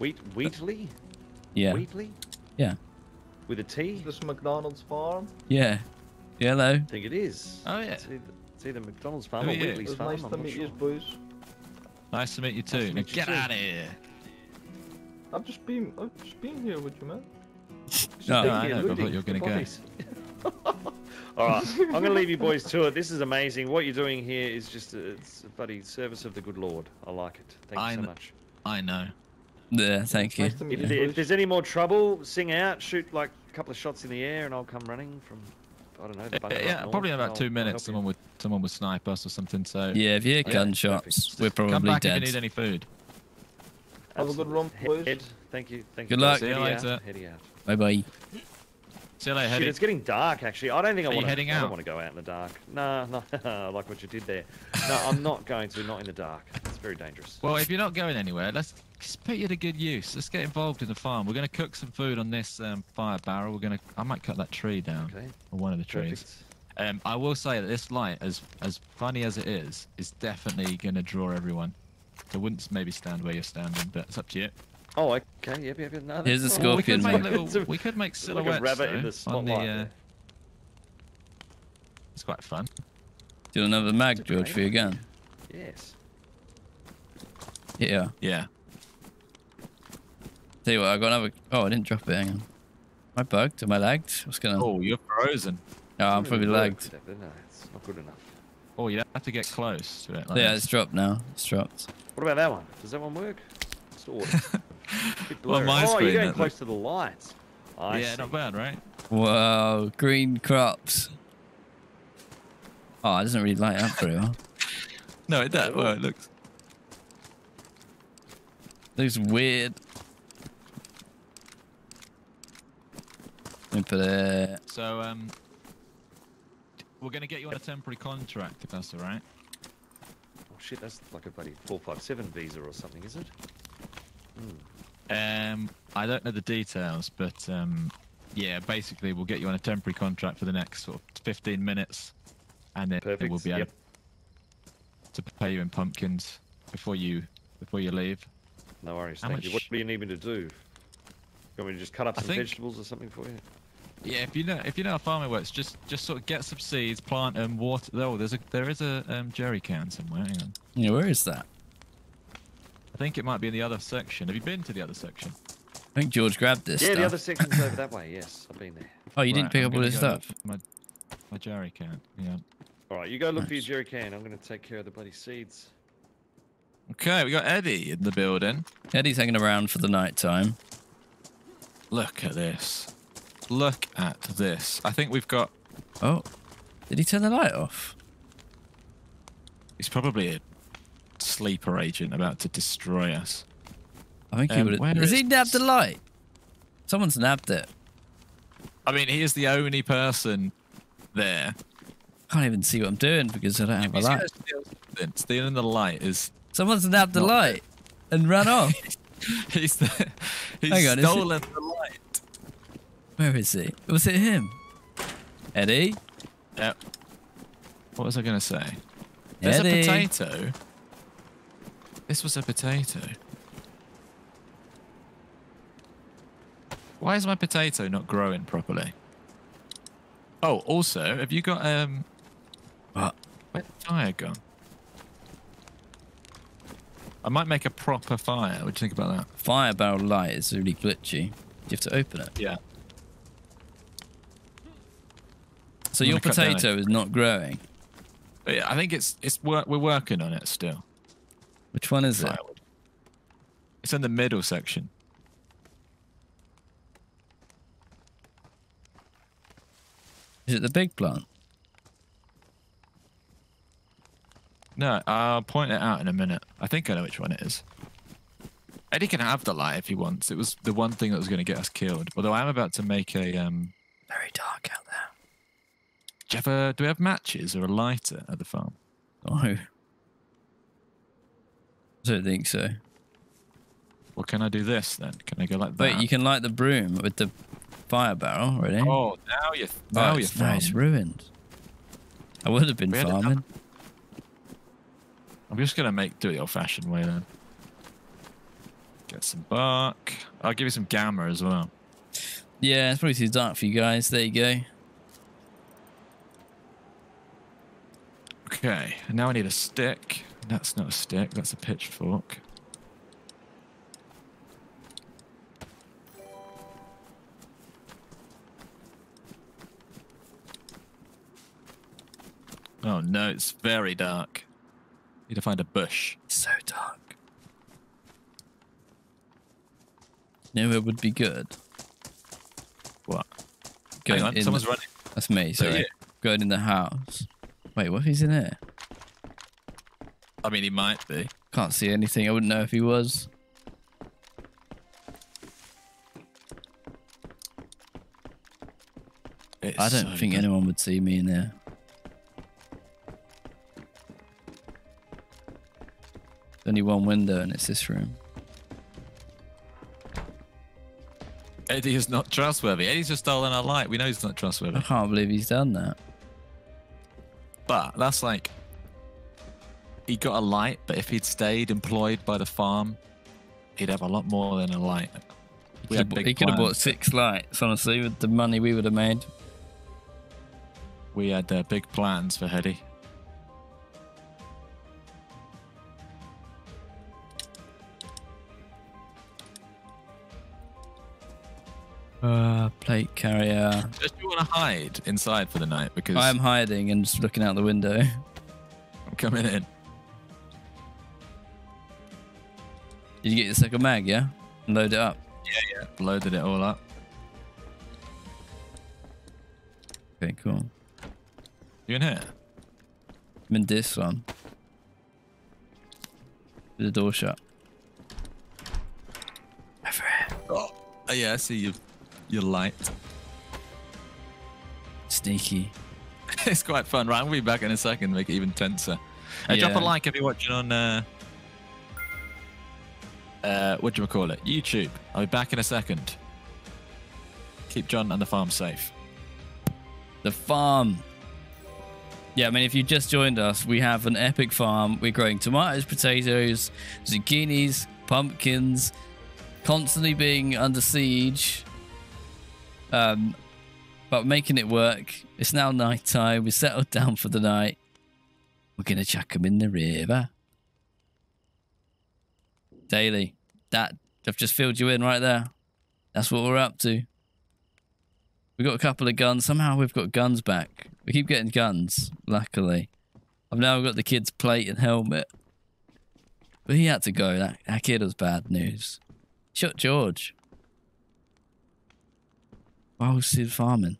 Wheat Wheatley. Yeah. Wheatley. Yeah. With a T. This McDonald's farm. Yeah. Yeah, Hello. I think it is. Oh, yeah. It's either, it's either McDonald's farm Who or are Wheatley's was farm. nice I'm to meet sure. you, boys. Nice to meet you too. to Now meet get too. out of here. I've just been, I've just been here with you, man. No, No, I know. I thought you were going to go. All right, I'm going to leave you boys to it. This is amazing. What you're doing here is just a, it's a bloody service of the good Lord. I like it. Thank I you so kn- much. I know. Yeah. Thank you. Nice to meet If, you, if there's any more trouble, sing out, shoot like a couple of shots in the air, and I'll come running from, I don't know, the eh, bunker up yeah, north, probably in about two minutes, someone would someone would snipe us or something. So Yeah. If you hear oh, Yeah, gunshots, perfect. we're probably come probably back dead. if you need any food. Have a good run, boys. Head, thank you. Thank Good you. luck. See you later. heady out. Bye bye. See you later, Shit, it's getting dark actually. I don't think I Are you want to. heading I don't out? want to go out in the dark. Nah, no, I like what you did there. No, I'm not going to. Not in the dark. It's very dangerous. Well, if you're not going anywhere, let's, let's put you to good use. Let's get involved in the farm. We're going to cook some food on this um, fire barrel. We're going to. I might cut that tree down, Okay. or one of the trees. Perfect. Um, I will say that this light, as as funny as it is, is definitely going to draw everyone. I wouldn't maybe stand where you're standing, but it's up to you. Oh, okay. Yep, yep, yep. No, Here's that's the fine. we could make little, we could make it's like a silhouettes rabbit in though, the on the. spotlight Uh, it's quite fun. Do you want another mag, George, for your gun? Yes. Yeah. Yeah. Tell you what, I got another. Oh, I didn't drop it. Hang on. Am I bugged? Am I lagged? What's going on? Oh, you're frozen. Oh, I'm Doesn't probably really lagged. with that, it's not good enough. Oh, you have to get close to it. Like Yeah, this. it's dropped now. It's dropped. What about that one? Does that one work? Sort of. Well, my oh, screen, you're going that close to the lights. I yeah, see. not bad, right? Whoa, green crops. Oh, it doesn't really light up very well. No, it does. Well, it looks. Looks weird. Let me put. So um, we're gonna get you on a temporary contract if that's all right. Oh shit, that's like a bloody 457 visa or something, is it? Um, I don't know the details, but um, yeah, basically we'll get you on a temporary contract for the next sort of 15 minutes, and then Perfect, we'll be able yep. to pay you in pumpkins before you before you leave. No worries, How thank you. What much- do you need me to do? You want me to just cut up I some think- vegetables or something for you? Yeah, if you know if you know how farming works, just just sort of get some seeds, plant them, water. Oh, there's a there is a um, jerry can somewhere. Hang on. Yeah, where is that? I think it might be in the other section. Have you been to the other section? I think George grabbed this yeah, stuff. the other section's over that way. Yes, I've been there. Oh, you didn't pick I'm up all this stuff. My my jerry can. Yeah. All right, you go look for your jerry can. I'm going to take care of the bloody seeds. Okay, we got Eddie in the building. Eddie's hanging around for the night time. Look at this. Look at this. I think we've got. Oh, did he turn the light off? He's probably a sleeper agent about to destroy us. I think he Um, would have. Has is he nabbed the light? Someone's nabbed it. I mean, he is the only person there. I can't even see what I'm doing because I don't have a light. steal. Stealing the light is. Someone's nabbed the light and ran off. He's the, he's Hang on, stolen the light. Where is he? Was it him? Eddie? Yep. What was I going to say? There's Eddie? a potato. This was a potato. Why is my potato not growing properly? Oh, also, have you got um? What? Where's the fire gone? I might make a proper fire. What do you think about that? Fire barrel light is really glitchy. You have to open it. Yeah. So I'm your gonna cut down potato is not growing. But yeah, I think it's it's wor- we're working on it still. Which one is it? It's in the middle section. Is it the big plant? No, I'll point it out in a minute. I think I know which one it is. Eddie can have the light if he wants. It was the one thing that was going to get us killed. Although I am about to make a. Um, Very dark out there. Do, you have a, do we have matches or a lighter at the farm? Oh. I don't think so. Well, can I do this then? Can I go like that? Wait, you can light the broom with the fire barrel, really? Oh, now you oh, now oh, you're it's, no, it's farming. ruined. I would have been We farming. I'm just gonna make do it the old-fashioned way then. Get some bark. I'll give you some gamma as well. Yeah, it's probably too dark for you guys. There you go. Okay, now I need a stick. That's not a stick. That's a pitchfork. Oh no, it's very dark. Need to find a bush. It's so dark. Know, it would be good. What? Going Hang on, someone's the- running. That's me. Sorry. Going in the house. Wait, what if he's in here? I mean, he might be. Can't see anything. I wouldn't know if he was. It's I don't so think dark. anyone would see me in there. Only one window, and it's this room. Eddie is not trustworthy. Eddie's just stolen our light. We know he's not trustworthy. I can't believe he's done that. But that's like he got a light, but if he'd stayed employed by the farm, he'd have a lot more than a light. We He could- he could have bought six lights, honestly, with the money we would have made. We had uh, big plans for Eddie. Uh, plate carrier. Does you want to hide inside for the night? Because I am hiding and just looking out the window. I'm coming in. Did you get your second mag, yeah? And load it up. Yeah, yeah. Loaded it all up. Okay, cool. You in here? I'm in this one. With the door shut. Over here. Oh, yeah. I see you. Your light. sneaky. it's quite fun. Right, I'll be back in a second. Make it even tenser. Uh, Drop a like if you're watching on uh, uh, what do you call it? YouTube. I'll be back in a second. Keep John and the farm safe. The farm. Yeah, I mean, if you just joined us, we have an epic farm. We're growing tomatoes, potatoes, zucchinis, pumpkins, constantly being under siege. Um, but making it work. It's now night time. We settled down for the night. We're gonna chuck them in the river. Daily, that I've just filled you in right there. That's what we're up to. We got a couple of guns. Somehow we've got guns back. We keep getting guns, luckily. I've now got the kid's plate and helmet. But he had to go. That, that kid was bad news. Shut George. Was Sid farming?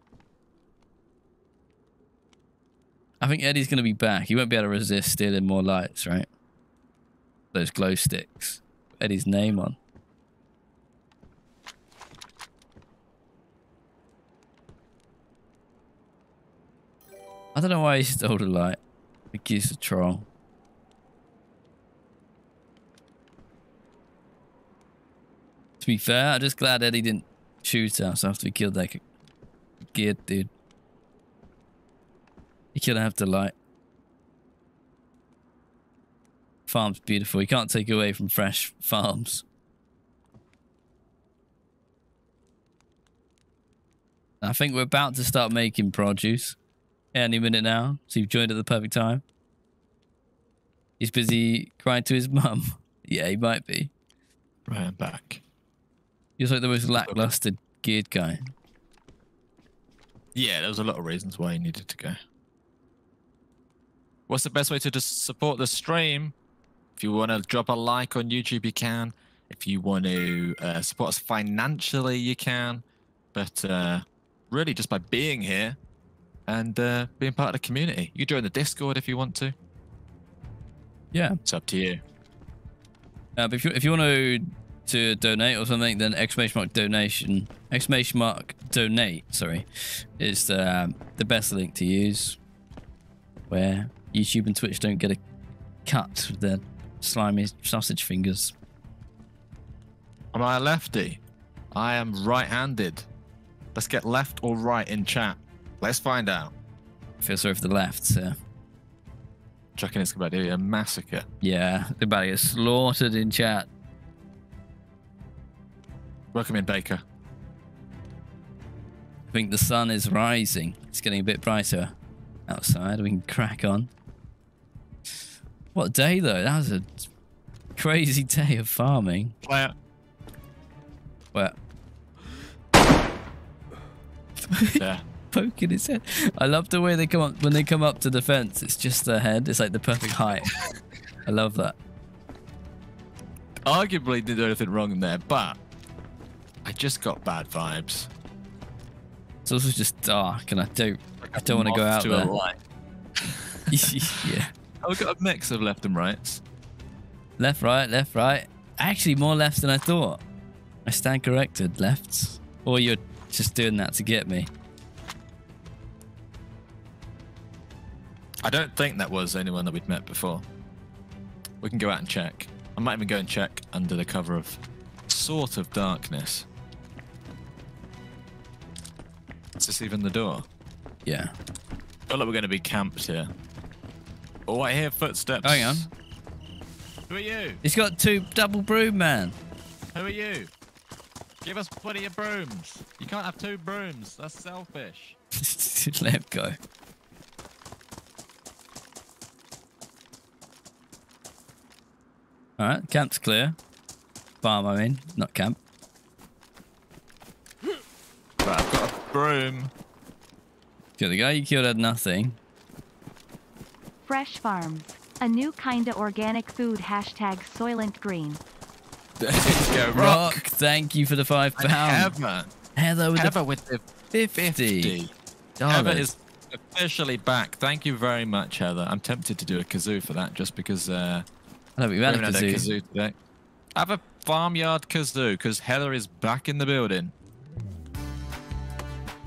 I think Eddie's going to be back. He won't be able to resist stealing more lights, right? Those glow sticks. Eddie's name on. I don't know why he stole the light. I think he's a troll. To be fair, I'm just glad Eddie didn't shoot us after we killed that kid, dude. He couldn't have the light. Farm's beautiful. You can't take away from fresh farms. I think we're about to start making produce any minute now. So you've joined at the perfect time. He's busy crying to his mum. Yeah, he might be. Right, I'm back. He's like the most lackluster geared guy. Yeah, there was a lot of reasons why he needed to go. What's the best way to just support the stream? If you want to drop a like on YouTube, you can. If you want to uh, support us financially, you can. But uh, really, just by being here and uh, being part of the community. You join the Discord if you want to. Yeah. It's up to you. Uh, but if you if you want to to donate or something, then exclamation mark donation exclamation mark donate. Sorry, is um, the best link to use. Where YouTube and Twitch don't get a cut with their slimy sausage fingers. Am I a lefty? I am right-handed. Let's get left or right in chat. Let's find out. Feel sorry for the left. So. Checking it's about to be a massacre. Yeah, they're about to get slaughtered in chat. Welcome in, Baker. I think the sun is rising. It's getting a bit brighter outside. We can crack on. What a day, though. That was a crazy day of farming. Player. Well, Yeah. poking his head. I love the way they come up when they come up to the fence. It's just their head. It's like the perfect height. I love that. Arguably didn't do anything wrong in there, but I just got bad vibes. It's also just dark, and I don't. I don't want to go out to a there. light. yeah. Oh, I've got a mix of left and rights. Left, right, left, right. Actually, more lefts than I thought. I stand corrected. Lefts. Or you're just doing that to get me. I don't think that was anyone that we'd met before. We can go out and check. I might even go and check under the cover of sort of darkness. Is this even the door? Yeah. I feel like we're going to be camped here. Oh, I hear footsteps. Hang on. Who are you? He's got two double broom, man. Who are you? Give us plenty of brooms. You can't have two brooms. That's selfish. Let him go. All right, camp's clear. Farm, I mean, not camp. Right, I've got a broom. Okay, the guy you killed had nothing. Fresh Farms. A new kinda organic food hashtag Soylent Green. Let's go, Rock, Rock. thank you for the five And pound. Heather. Heather with Heather the with the 50. 50. Heather is officially back. Thank you very much, Heather. I'm tempted to do a kazoo for that just because uh, I don't think we we had a haven't had a kazoo. kazoo today. Have a farmyard kazoo because Heather is back in the building.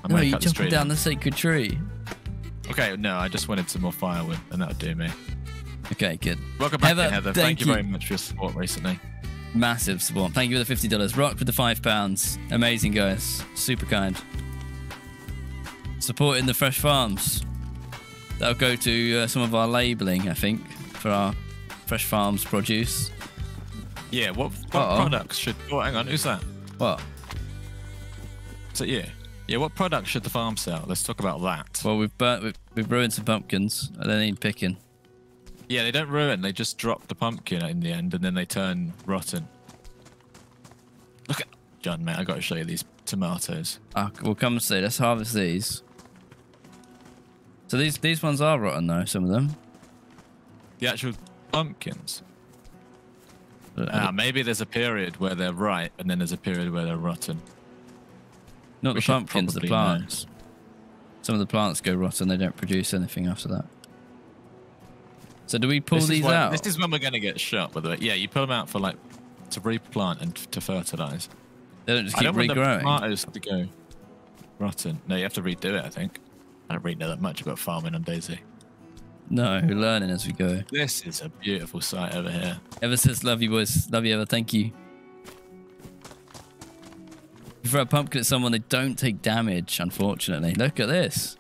I'm No, you jumping down the sacred tree. Okay, no, I just wanted some more firewood, and that'll do me. Okay, good. Welcome back, Heather, in, Heather. thank Thank, you you. very much for your support recently. Massive support. Thank you for the fifty dollars. Rock with the five pounds. Amazing guys. Super kind. Supporting the fresh farms. That'll go to uh, some of our labelling, I think, for our fresh farms produce. Yeah, what, what products should? Oh, hang on, who's that? What? Is it you? Yeah, what products should the farm sell? Let's talk about that. Well, we've burnt, we've, we've ruined some pumpkins. and They need picking. Yeah, they don't ruin. They just drop the pumpkin in the end, and then they turn rotten. Look at John, mate. I got to show you these tomatoes. Ah, we'll come and see. Let's harvest these. So these these ones are rotten though. Some of them. The actual pumpkins. Uh, Ah, maybe there's a period where they're ripe, and then there's a period where they're rotten. Not we the should pumpkins, the plants. Some of the plants go rotten. They don't produce anything after that. So do we pull this these out? This is when we're going to get shot, by the way. Yeah, you pull them out for like to replant and to fertilize. They don't just I keep don't want the tomatoes to go rotten. No, you have to redo it. I think. I don't really know that much about farming on DayZ. No, we're learning as we go. This is a beautiful site over here. Ever says love you boys. Love you ever. Thank you. If you throw a pumpkin at someone, they don't take damage, unfortunately. Look at this.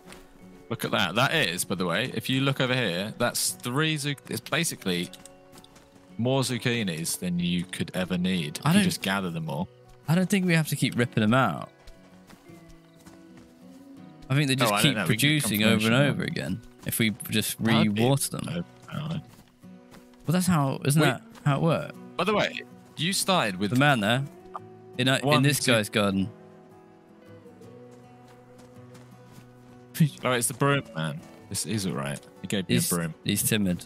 Look at that. That is, by the way, if you look over here, that's three. It's basically more zucchinis than you could ever need. I don't- just gather them all. I don't think we have to keep ripping them out. I think they oh, just Oh, keep know. We can get producing over and over again if we just re-water them. Oh, oh. Well, that's how, isn't Wait. that how it works? By the way, you started with The man there, in, uh, in this two- guy's garden. Oh, it's the broom man. This is all right. He gave me He's, a broom. he's timid.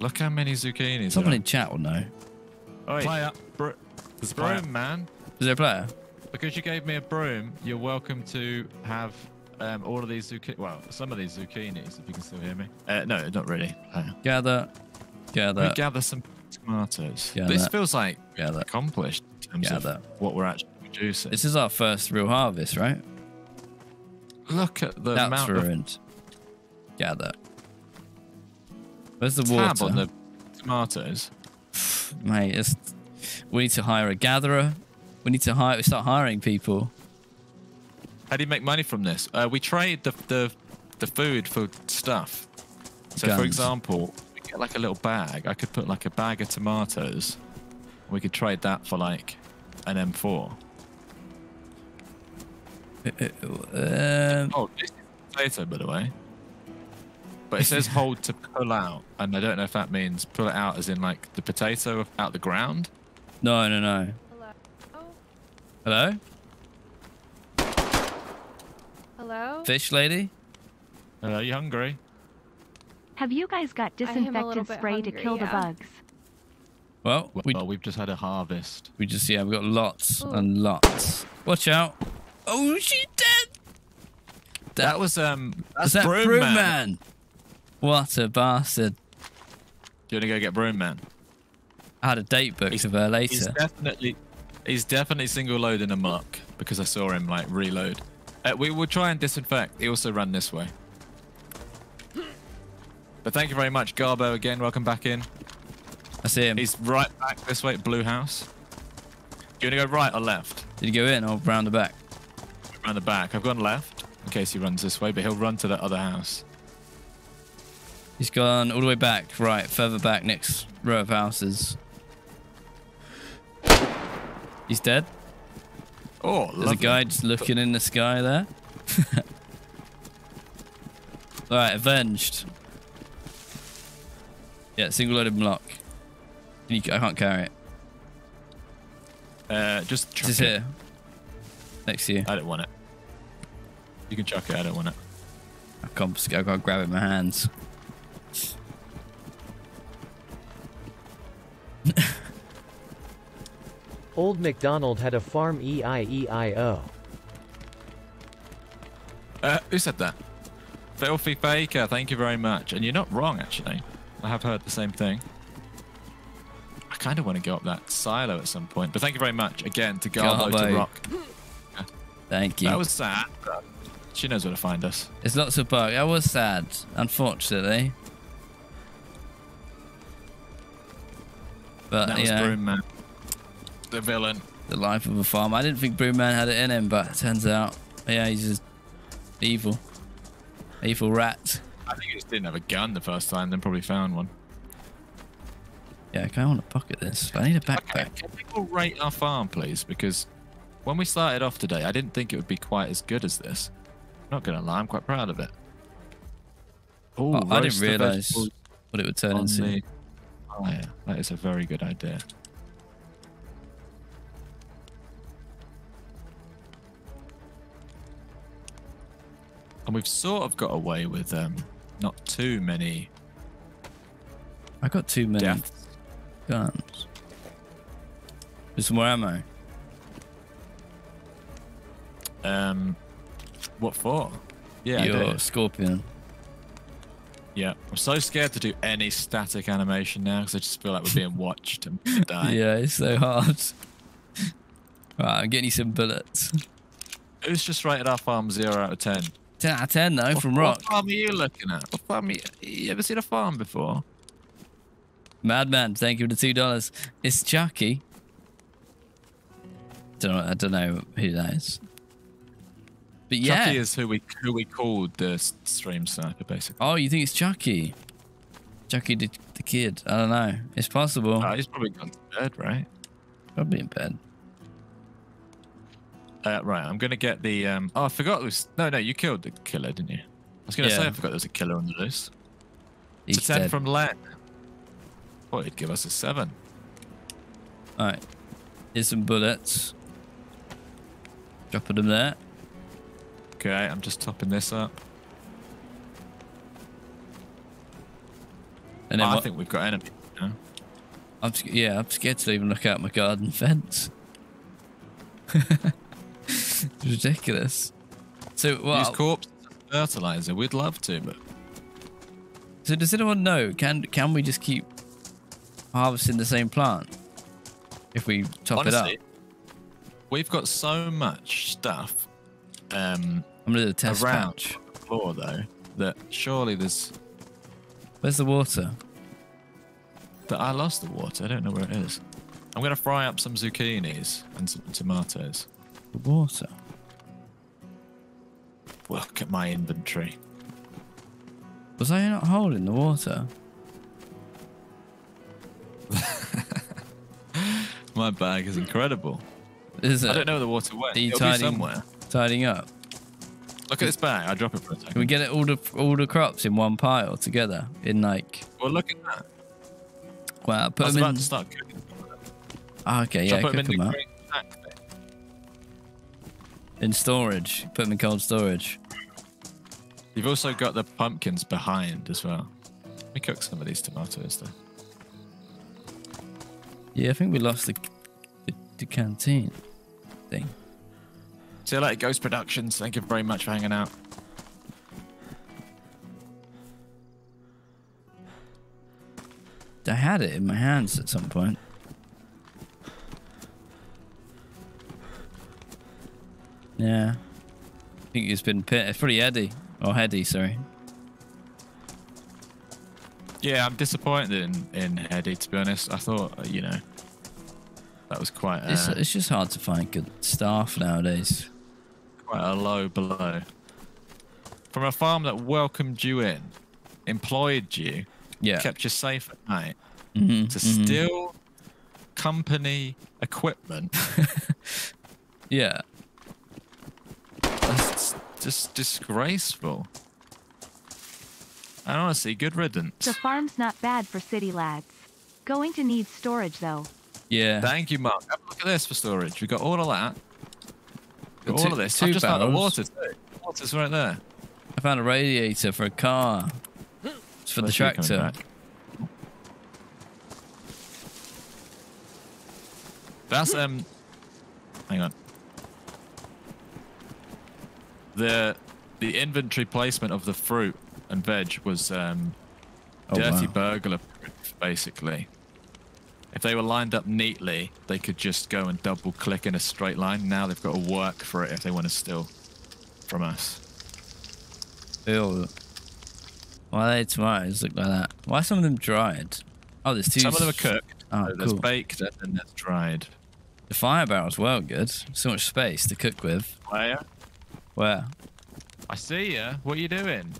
Look how many zucchinis. Someone there in chat will know. are. Player, bro- There's a player. broom man. Is there a player? Because you gave me a broom, you're welcome to have um, all of these zucchini. Well, some of these zucchinis, if you can still hear me. Uh, no, not really. Uh, Gather, gather, we gather some tomatoes. Yeah, this feels like gather. accomplished in terms Gather. of what we're actually producing. This is our first real harvest, right? Look at the That's amount of ruined. Gather. Where's the tab water? on the tomatoes. Mate, it's, we need to hire a gatherer. We need to hire. We Start hiring people. How do you make money from this? Uh, we trade the, the the food for stuff. So, Guns. for example, we get like a little bag. I could put like a bag of tomatoes. We could trade that for like an M4. Um, Oh, this is potato, by the way. But it says hold to pull out, and I don't know if that means pull it out as in like the potato out the ground. no, no, no. Hello? Hello, Hello? fish lady. Are you hungry? Have you guys got I am a little disinfectant bit spray to hungry, kill the bugs? Well, Well, we we've just had a harvest. we just yeah we've got lots Ooh. and lots. Watch out! Oh, she's dead. That was um. Was That's that Broom, Broom man. Man? What a bastard! Do you want to go get Broom Man? I had a date booked He's- with her He's definitely he's definitely single loading a muck because I saw him like reload. Uh, we will try and disinfect. He also ran this way. But thank you very much, Garbo. Again, welcome back in. I see him. He's right back this way, blue house. Do you want to go right or left? Did he go in or round the back? Round the back. I've gone left in case he runs this way, but he'll run to that other house. He's gone all the way back, right, further back, next row of houses. He's dead. Oh, There's lovely. a guy just looking in the sky there. all right, avenged. Yeah, single loaded block. Can you, I can't carry it. Uh, just chuck It's it. here, next to you. I don't want it. You can chuck it. I don't want it. I can't, I can't grab it in my hands. Old MacDonald had a farm E E-I-E-I-O. Uh, who said that? Filthy Faker, thank you very much. And you're not wrong, actually. I have heard the same thing. I kind of want to go up that silo at some point, but thank you very much again to Garbo to Rock. Thank you. That was sad. She knows where to find us. There's lots of bugs. I was sad, unfortunately. But that was Broom Man, the villain. the life of a farm. I didn't think Broom Man had it in him, but it turns out, yeah, he's just evil, evil rat. I think he just didn't have a gun the first time, then probably found one. Yeah, I kind of want to pocket this, I need a backpack. Can people rate our farm, please? Because when we started off today, I didn't think it would be quite as good as this. Not gonna lie, I'm quite proud of it. Ooh, Oh, I didn't realise what it would turn into. the fire. That is a very good idea. And we've sort of got away with um, not too many I got too many deaths. Guns. Some more ammo. Um, what for? Yeah, Your scorpion. Yeah, I'm so scared to do any static animation now because I just feel like we're being watched and die. Yeah, it's so hard. right, I'm getting you some bullets. Who's just rated our farm zero out of ten? 10 out of 10 though, What- from what farm are you looking at? What farm? Are you, you ever seen a farm before? Madman, thank you for the two dollars. It's Chucky. Don't know, I don't know who that is. But yeah. Chucky is who we who we called the stream sniper, basically. Oh, you think it's Chucky? Chucky the, the kid. I don't know. It's possible. Oh, he's probably gone to bed, right? Probably in bed. Uh, right, I'm gonna get the. Um, oh, I forgot. This, no, no, you killed the killer, didn't you? I was gonna say I forgot there was a killer on the loose. It's He's a ten dead. from Len. Well, he'd give us a seven. Alright. Here's some bullets. Dropping them there. Okay, I'm just topping this up. And then Oh, I think we've got enemies. now. I'm yeah, I'm scared to even look out my garden fence. it's ridiculous. So, Use well, corpse as fertilizer. We'd love to, but so does anyone know? Can can we just keep harvesting the same plant if we top honestly, it up? we've got so much stuff um, I'm gonna do a test around patch. the floor, though, that surely there's. Where's the water? That I lost the water. I don't know where it is. I'm gonna fry up some zucchinis and some tomatoes. The water. Look at my inventory. Was I not holding the water? My bag is incredible. Is it? I don't know where the water went. Are you It'll be tidying, somewhere. tidying up? Look at this bag. I'll drop it for a second. Can we get it all the all the crops in one pile together in like? Well, look at that. Wow, I put was them about in. to start cooking. Oh, okay, Shall yeah, I put cook them in them up green sack thing? in storage. Put them in cold storage. You've also got the pumpkins behind as well. Let me cook some of these tomatoes though. Yeah, I think we lost the the, the canteen thing. See you later, Ghost Productions. Thank you very much for hanging out. I had it in my hands at some point. Yeah. I think it's been pit. It's pretty heady. Or heady, sorry. Yeah, I'm disappointed in in Heady to be honest. I thought uh, you know that was quite uh, It's, it's just hard to find good staff nowadays. quite a low blow. From a farm that welcomed you in, employed you, Yeah. kept you safe at night, Mhm, to mhm. steal company equipment. Yeah. That's just disgraceful. And honestly, good riddance. The farm's not bad for city lads. Going to need storage though. Yeah. Thank you, Mark. Have a look at this for storage. We've got all of that. Got Two- all of this. two I've just found the water too. Water's right there. I found a radiator for a car. It's for the Where's he coming tractor. That's um. Hang on. The the inventory placement of the fruit and veg was um, Oh, dirty wow. burglar proof, basically. If they were lined up neatly, they could just go and double click in a straight line. Now they've got to work for it if they want to steal from us. Ew. Why are they tomatoes look like that? Why are some of them dried? Oh, there's two. Some of them are cooked. Oh, so there's cool. baked and then there's dried. The fire barrel's well good. So much space to cook with. Where? Where? I see ya. What are you doing?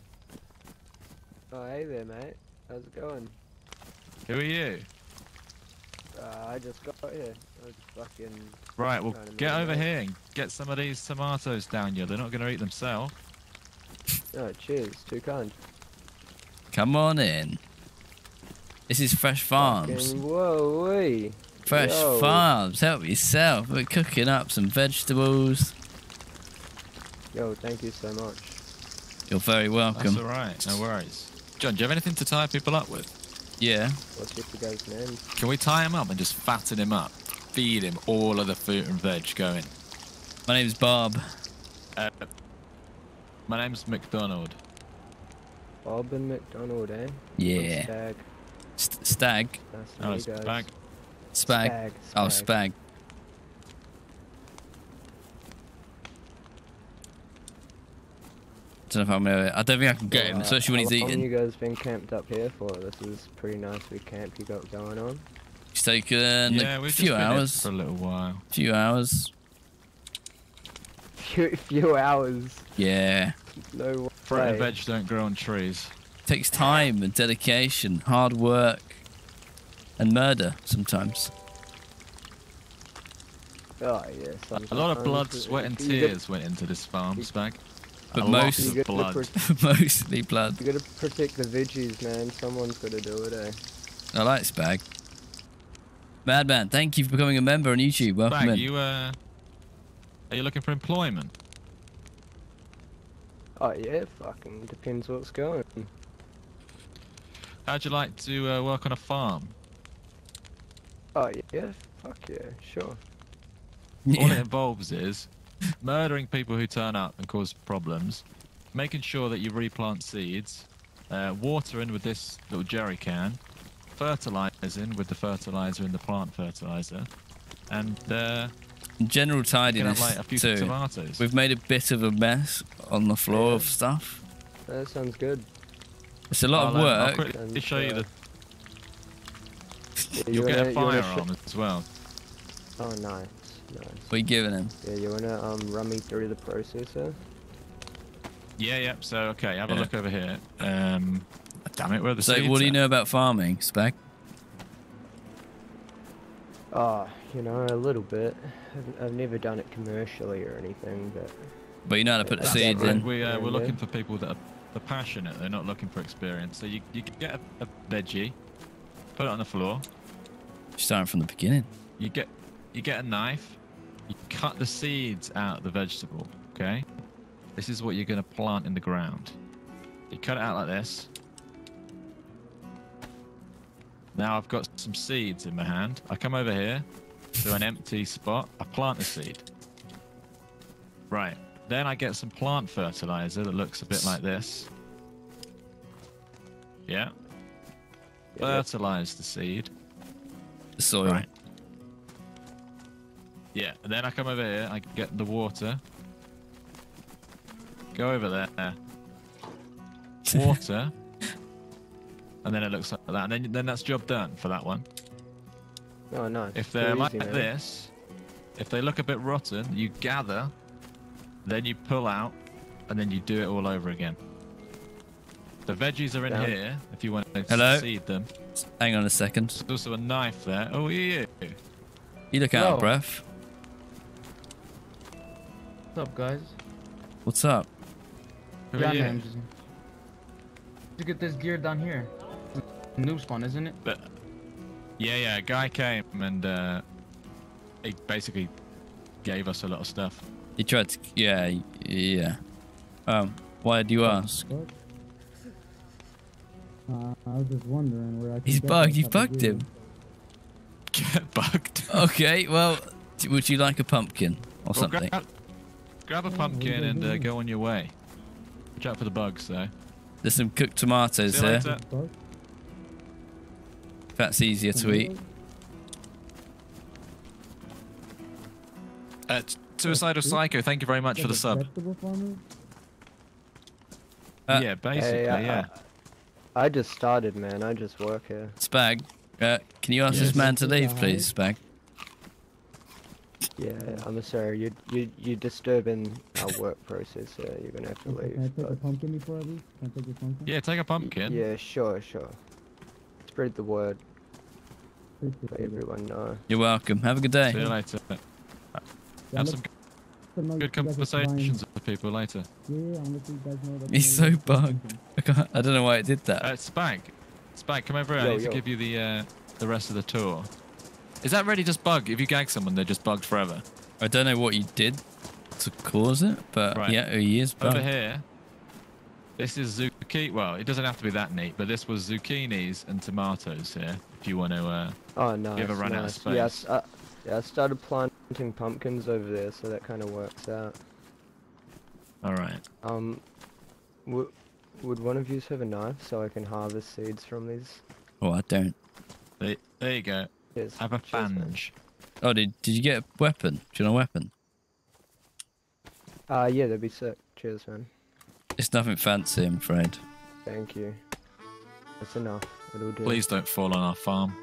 Oh, hey there, mate. How's it going? Who are you? Uh, I just got here. I was fucking. Right, well, trying get over it. here and get some of these tomatoes down you. They're not going to eat themselves. Oh, cheers. Too kind. Come on in. This is Fresh Farms. Fucking whoa, wee. Fresh Yo. Farms. Help yourself. We're cooking up some vegetables. Yo, thank you so much. You're very welcome. That's all right. No worries. John, do you have anything to tie people up with? Yeah. What's your guy's name? Can we tie him up and just fatten him up? Feed him all of the fruit and veg going. My name's Bob. Uh, my name's McDonald. Bob and McDonald, eh? Yeah. Stag. St- stag. That's Oh, me, it's guys. back. Spag. Spag, Oh, spag. Don't know if I'm gonna. I don't think I can get him, especially when he's eating. you guys been camped up here for? This is pretty nice big camp you got going on. It's taken yeah, a we've few just been here hours. for a little while. few hours. Few, few hours. Yeah. No Fruit and veg don't grow on trees. Takes time and dedication, hard work, and murder sometimes. Oh yeah. A lot of blood, sweat, and tears went into this farm, Spag. But a most- You of gotta blood. pro- Mostly blood. You gotta protect the veggies, man. Someone's gotta do it, eh? I like Spag. Madman, thank you for becoming a member on YouTube. Welcome Spag, in. you uh, are you looking for employment? Oh yeah, fucking depends what's going. How'd you like to uh, work on a farm? Oh yeah, fuck yeah, sure. All it involves is murdering people who turn up and cause problems, making sure that you replant seeds, uh, watering with this little jerry can, fertilizing with the fertilizer in the plant fertilizer, and uh, General picking up tidiness like a few too. tomatoes. We've made a bit of a mess on the floor of stuff. That sounds good. It's a lot I'll, of um, I'll work. quickly show you uh, the. Yeah, You'll you get a you wanna firearm as well. Oh nice, nice. What are you giving him? Yeah, you wanna um run me through the processor? Yeah, yeah. So okay, have a look over here. Um, damn it, where are the So, seeds what do you at? know about farming, Spag? Oh, you know, a little bit. I've, I've never done it commercially or anything, but But you know how to put the seeds right. in. We, uh, we're looking for people that are, are passionate. They're not looking for experience. So you you get a, a veggie, put it on the floor. Starting from the beginning. You get you get a knife. You cut the seeds out of the vegetable. Okay. This is what you're going to plant in the ground. You cut it out like this. Now I've got some seeds in my hand. I come over here to an empty spot. I plant the seed. Right. Then I get some plant fertilizer that looks a bit like this. Yeah. Fertilize the seed. The soil. Right. Yeah, and then I come over here, I get the water. Go over there. Water. and then it looks like that. And then, then that's job done for that one. oh nice. If they're Too like easy, man. this, if they look a bit rotten, you gather, then you pull out, and then you do it all over again. The veggies are in Down. here if you want to Hello? seed them. Hang on a second. There's also a knife there. Oh, yeah. You look out of breath. What's up, guys? What's up? Who yeah, are you? Just to get this gear down here. Noob spawn, isn't it? But yeah, yeah, a guy came and uh, he basically gave us a lot of stuff. He tried to. Yeah, yeah. Um, why do you ask? Uh, I was just wondering where I can He's get bugged. that You've bugged him. Get bugged. Okay, well, would you like a pumpkin or Well, something? grab, grab a pumpkin and uh, go on your way. Watch out for the bugs, though. There's some cooked tomatoes See there. If that's easier to eat. Uh, t- Suicidal Psycho, thank you very much for the sub. Uh, yeah, basically, Hey, I- yeah. I, I just started, man. I just work here. Spag, uh, can you ask Yes. this man to leave, please, Spag? Yeah, I'm sorry. You you you're disturbing our work process. So you're gonna have to leave. Can I leave. take a pumpkin before I leave? Can I take your pumpkin? Yeah, take a pumpkin. Yeah, sure, sure. Spread the word. Let everyone know. You're welcome. Have a good day. See you later. Yeah, Have some let good you guys are flying. conversations with people later. Yeah, yeah, I'll let you guys know He's so guys bugged. I, can't, I don't know why it did that. Uh, Spag, Spag, come over here. I need yo. to give you the uh, the rest of the tour. Is that really just bug? If you gag someone, they're just bugged forever. I don't know what you did to cause it, but Right. yeah, he is Over here, this is zucchini. Well, it doesn't have to be that neat, but this was zucchinis and tomatoes here. If you want to, uh, Oh, nice. ever run out of space? Yes, I, yeah, I started planting pumpkins over there, so that kind of works out. all right. Um, would would one of you have a knife so I can harvest seeds from these? Oh, I don't. There, there you go. Cheers. Have a Cheers, fange. Oh, did did you get a weapon? Do you know a weapon? Uh, yeah, that'd be sick. Cheers, man. It's nothing fancy, I'm afraid. Thank you. That's enough. It'll do. Please don't fall on our farm.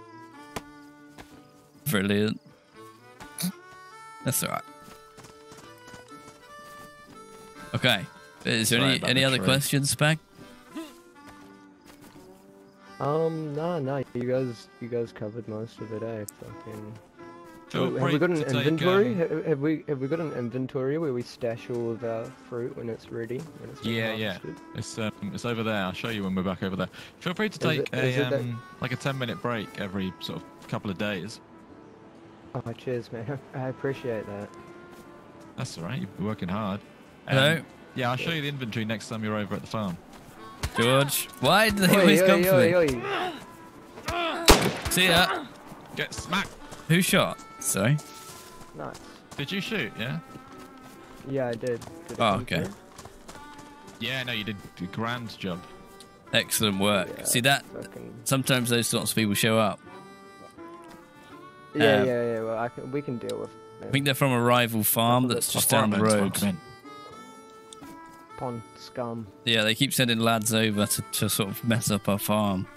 Brilliant. That's alright. Okay. Is there Sorry any any the other tree. questions, Spag? Um, no, no, you guys, you guys covered most of it, eh? Fucking. Feel have we got an to take, inventory? um, Ha- Have we have we got an inventory where we stash all of our fruit when it's ready? When it's been Yeah, yeah. It's um, it's over there. I'll show you when we're back over there. Feel free to take it- is a it that- um, like a ten minute break every sort of couple of days. Oh, cheers, man. I appreciate that. That's all right. You've been working hard. Um, Hello? Yeah, I'll show you the inventory next time you're over at the farm. George? Why do they Oi, always oi, come for oi, me? oi. See ya. Get smacked. Who shot? Sorry. Nice. Did you shoot? Yeah. Yeah, I did. did Oh, okay. through? Yeah. No, you did a grand job. Excellent work. Yeah, See that? fucking- Sometimes those sorts of people show up. Yeah, Um, yeah, yeah. Well, I can, we can deal with. I think they're from a rival farm that's just down the road. Pond scum. Yeah, they keep sending lads over to, to sort of mess up our farm.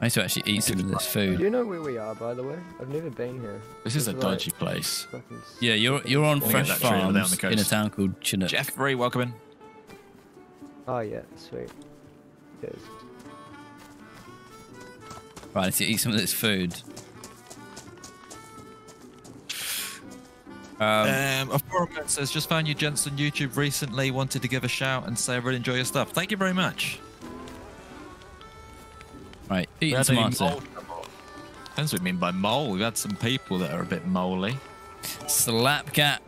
I need to actually eat some of this food. Do you know where we are, by the way? I've never been here. This is a like dodgy place. Yeah, you're you're on fresh get that tree over there on farms the in a town called Chinook. Jeffrey, welcome in. Oh yeah, sweet. Cheers. Right, I need to eat some of this food. Um, Um, a forum says just found you gents on YouTube recently. Wanted to give a shout and say I really enjoy your stuff. Thank you very much. right, We eating had any tomato. Depends what you mean by mole. We've had some people that are a bit moly. Slapcat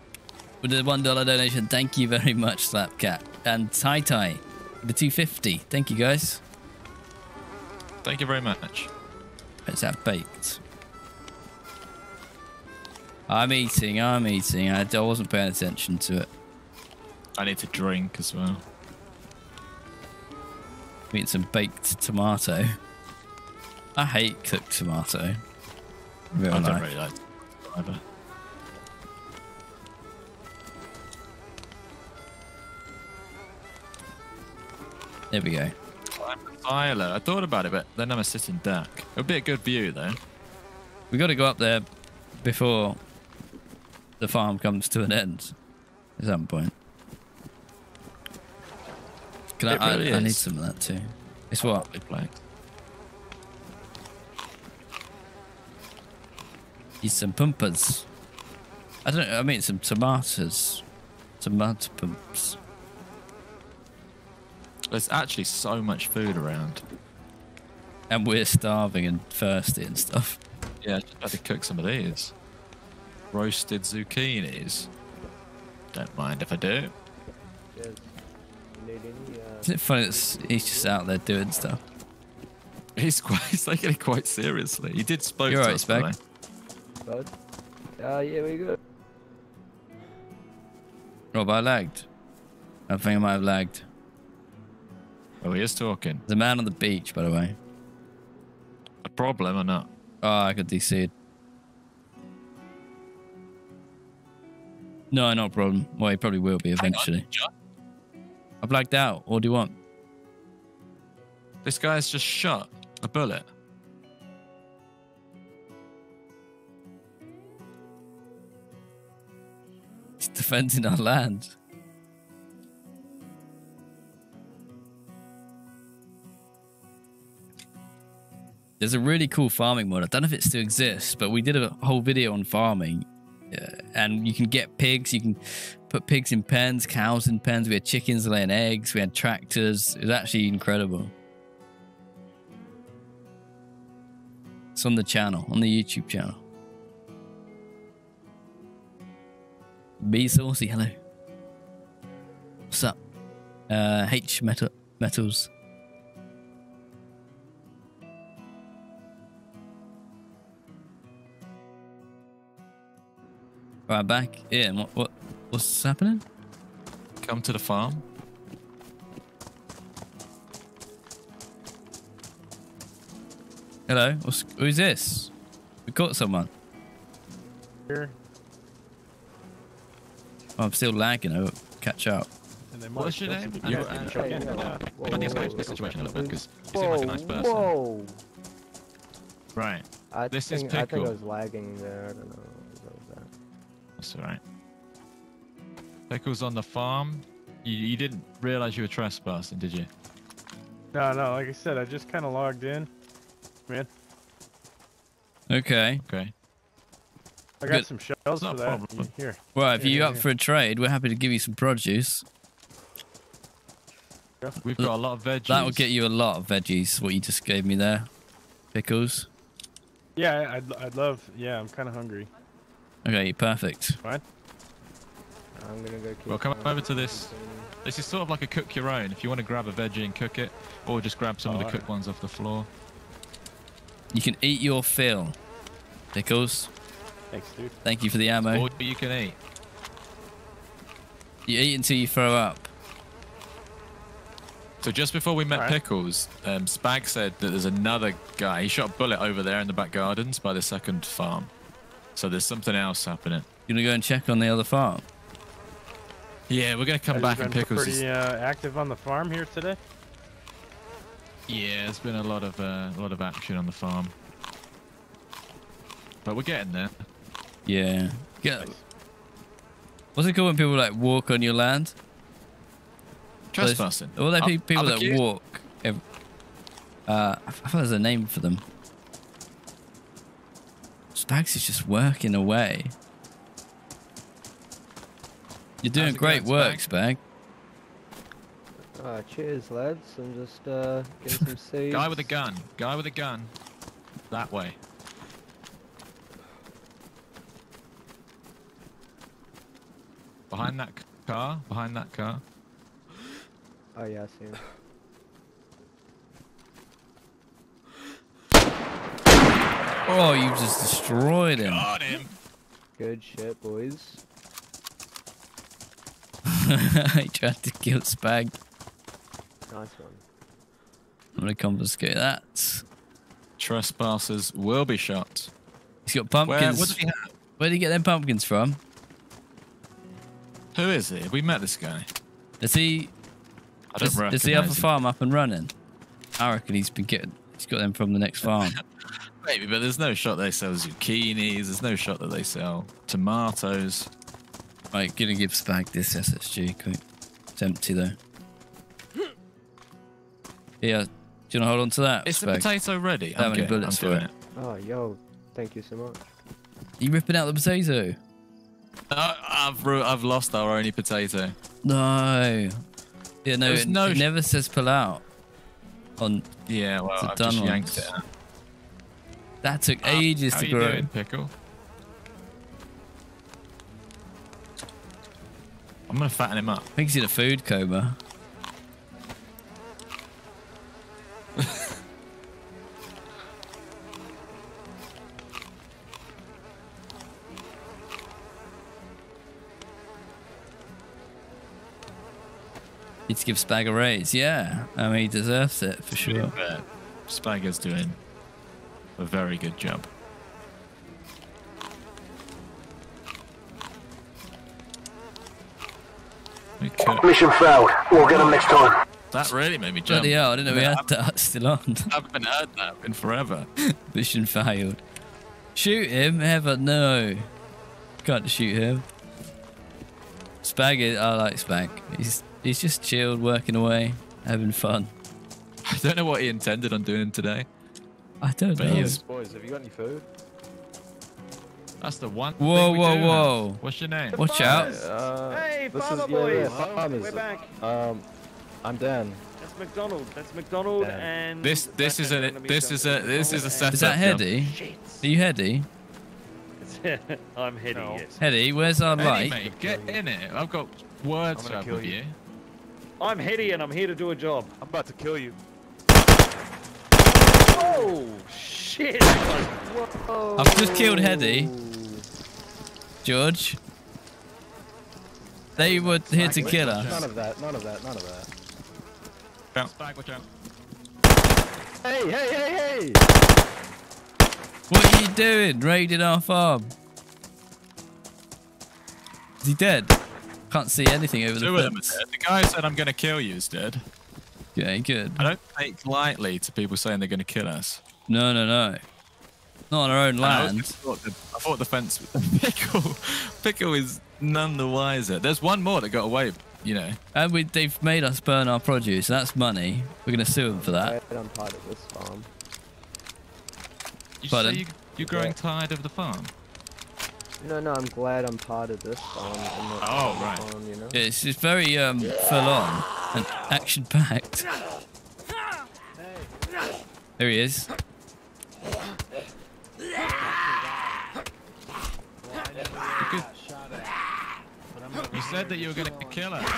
with the one dollar donation. Thank you very much, Slapcat. And Tai Tai, the two fifty. Thank you guys. Thank you very much. It's that baked. I'm eating. I'm eating. I, I wasn't paying attention to it. I need to drink as well. I'm eating some baked tomato. I hate cooked tomato. Real I don't really like it either. There we go. Tyler, I thought about it, but then I'm a sitting duck. It would be a good view though. We've got to go up there before the farm comes to an end. At some point. Can It I, really I? I need some of that too. It's what? Place. Eat some pumpers. I don't know. I mean, some tomatoes. Tomato pumps. There's actually so much food around. And we're starving and thirsty and stuff. Yeah, I had to cook some of these. Roasted zucchinis. Don't mind if I do. Cheers. Need any, Isn't it funny that he's just out there doing stuff? He's quite he's taking it quite seriously. He did spoke You're to right, us, by the Spec. way. bud? Uh, yeah, we good. Rob, I lagged. I think I might have lagged. Oh, he is talking. There's a man on the beach, by the way. A problem or not? Oh, I could DC. No, not a problem. Well, he probably will be eventually. I blacked out. What do you want? This guy's just shot a bullet. He's defending our land. There's a really cool farming mod. I don't know if it still exists, but we did a whole video on farming. Uh, and you can get pigs. You can put pigs in pens, cows in pens. We had chickens laying eggs. We had tractors. It was actually incredible. It's on the channel, on the YouTube channel. Be saucy, hello. What's up? Uh, H metal metals. Right back. in. what what what's happening? Come to the farm. Hello, what's, who's this? We caught someone. Here. Oh, I'm still lagging. I'll catch up. And they What's might your kill name? some And- people. and- Check in. and- Yeah. Whoa, Can you this situation a little bit? Because you seem like a nice person. whoa! Right. I This is think, I think I Pickle. was lagging there. I don't know. What was that. That's all right. Pickles on the farm. You, you didn't realize you were trespassing, did you? No, no. Like I said, I just kind of logged in. Man, Okay. Okay. I got Good. some shells not for a that. problem. Here. Well, if Here, you here, up here. for a trade, we're happy to give you some produce. We've got a lot of veggies. That will get you a lot of veggies. What you just gave me there, pickles. Yeah, I'd, I'd love. Yeah, I'm kind of hungry. Okay, perfect. Fine. I'm gonna go keep Well, come over to this. This is sort of like a cook your own. If you want to grab a veggie and cook it, or just grab some of the Oh, cooked ones off the floor. You can eat your fill. Pickles. Thanks, dude. Thank you for the ammo. Or you can eat. You eat until you throw up. So just before we met Alright. Pickles, um, Spag said that there's another guy. He shot a bullet over there in the back gardens by the second farm. So there's something else happening. You gonna go and check on the other farm? Yeah, we're gonna come Has back and Pickles. is- pretty uh, active on the farm here today. Yeah, there's been a lot of uh, a lot of action on the farm, but we're getting there. Yeah. Get. What's it called when people like walk on your land? Those- Trespassing. All they Up- pe- people up that walk. ev- Uh, I thought there's a name for them. Spags is just working away. You're doing great going, work, Spag? Spag. Ah, cheers, lads. I'm just uh, getting some seeds. Guy with a gun. Guy with a gun. That way. Behind that car. Behind that car. Oh yeah, I see him. Oh, you just destroyed him. Got him. Good shit, boys. I tried to kill Spag. Nice one. I'm gonna confiscate that. Trespassers will be shot. He's got Where? pumpkins. What did he have? Where did he get them pumpkins from? Who is he? Have we met this guy? Is he? I don't Is, is the other him. farm up and running? I reckon he's been getting. He's got them from the next farm. Maybe, but there's no shot they sell zucchinis. There's no shot that they sell tomatoes. right, gonna give Spag this SSG quick. It's empty though. Yeah, do you want to hold on to that? Is the Spag? potato ready? How I'm many getting- bullets I'm for doing it? Oh, yo, thank you so much. You ripping out the potato? Uh, I've I've lost our only potato. No. Yeah, no, There's it, no it never says pull out. On Yeah, well, the I've done just yanked ones. it. out. That took ages to grow. doing, pickle? I'm gonna fatten him up. I think he's in a food coma. Need to give Spag a raise. Yeah, I mean he deserves it for sure. Spagger's doing a very good job. could. Mission failed. We'll get them next time. That really made me jump. Bloody hell, I didn't know we I had that still on. I haven't heard that in forever. Mission failed. Shoot him, Ever? No. Can't shoot him. Spag is, I like Spag. He's he's just chilled, working away, having fun. I don't know what he intended on doing today. I don't But know. he Boys, have you got any food? That's the one. Whoa, thing we whoa, do have. whoa. What's your name? Watch out. Uh, Hey, Farmer is, yeah, Boys! Yeah, farmers. We're back. Um, I'm Dan. That's McDonald. That's McDonald Dan. and. This this is a this is a this is a setup. Is that Heady? Are you Heady? I'm Heady, yes. Heady, where's our Eddie, light? mate, get in it. I've got words I'm to have kill with you. you. I'm Heady and I'm here to do a job. I'm about to kill you. Oh, shit! Whoa. I've just killed Heady. George. They were here to kill us. None of that. None of that. None of that. Bounce back, watch out. Hey, hey, hey, hey! What are you doing? Raiding our farm. Is he dead? Can't see anything over the Two of them are fence. dead. The guy who said I'm going to kill you is dead. Okay, good. I don't take lightly to people saying they're going to kill us. No, no, no. Not on our own And I land. thought the, I thought the fence pickle pickle is none the wiser. There's one more that got away, you know. And we, they've made us burn our produce. That's money. We're going to sue them for that. I'm part of this farm. You Pardon? say you, you're growing Yeah. tired of the farm. No, no, I'm glad I'm part of this farm. and not Oh, right. Farm, you know? It's, it's very um, full on and action packed. There he is. You, you said that you were going to kill us.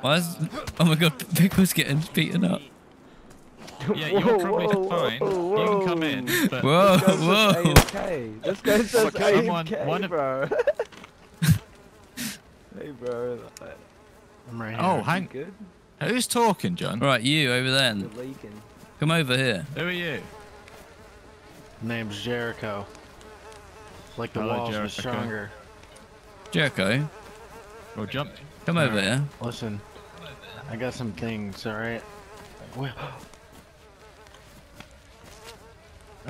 Why is, oh my god, Pickle's getting beaten up. Yeah, you're probably whoa, fine. whoa, You can come in. But Whoa, This guy says whoa. AFK. This guy says Okay, someone- AFK, one of- bro. hey, bro. I'm right oh, here. Oh, You hang. good? Who's talking, John? Right, you over You're there. Come over here. Who are you? Name's Jericho. Like the Hello, walls, but Jericho. stronger. Jericho, Well, jump. come over Alright. here. Listen, I got some things, alright? Well,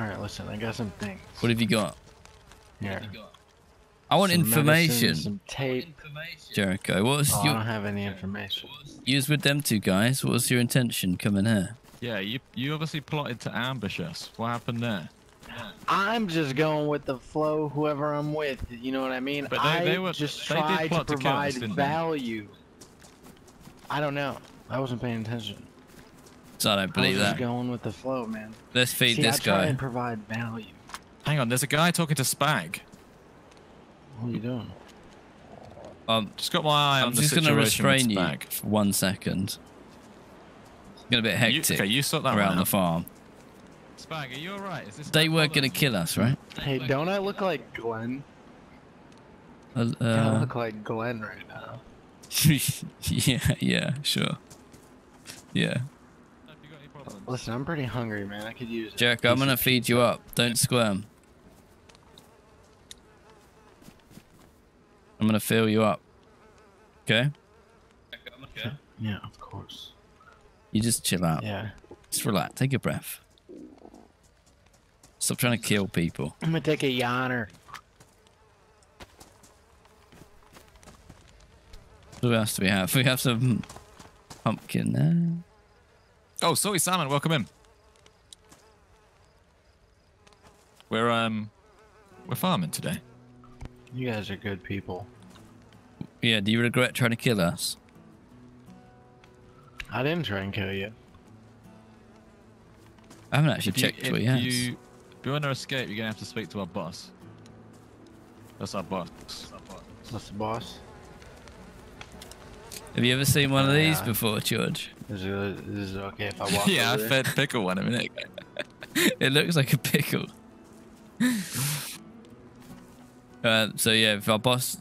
alright, listen, I got some things. What have you got? Yeah. I want Some information. medicine, Some tape. Jericho, what was Oh, I don't have any information. You was with them two guys. What was your intention coming here? Yeah, you you obviously plotted to ambush us. What happened there? I'm just going with the flow, whoever I'm with. You know what I mean? But they- I they were- just they did try to plot to us, provide they? value. I don't know. I wasn't paying attention. So I don't I was believe just that. going with the flow, man. Let's feed See, this I try guy. and provide value. Hang on, there's a guy talking to Spag. What are you doing? Um, Just got my eye I'm on the just going to restrain you Spag. for one second. It's getting a bit You- hectic okay, you sort that one around the farm. Spag, are you alright? Is this They weren't going to kill us, right? Hey, don't I look like Glenn? Uh, I uh, look like Glenn right now. yeah, yeah, sure. Yeah. Listen, I'm pretty hungry, man. I could use it. Jericho, I'm going to feed you up. Don't squirm. I'm going to fill you up. Okay? Yeah, of course. You just chill out. Yeah. Just relax. Take a breath. Stop trying to kill people. I'm gonna take a yawner. What else do we have? We have some pumpkin there. Oh, sorry, Salmon, welcome in. We're um we're farming today. You guys are good people. Yeah, do you regret trying to kill us? I didn't try and kill you. I haven't actually If you- checked if what he has. You, if you want to escape, you're gonna have to speak to our boss. That's our boss. That's the boss? Have you ever seen one of these Yeah. before, George? Is it, is it okay if I walk yeah, I over there? fed Pickle one a minute it looks like a pickle. uh, so yeah, if our boss,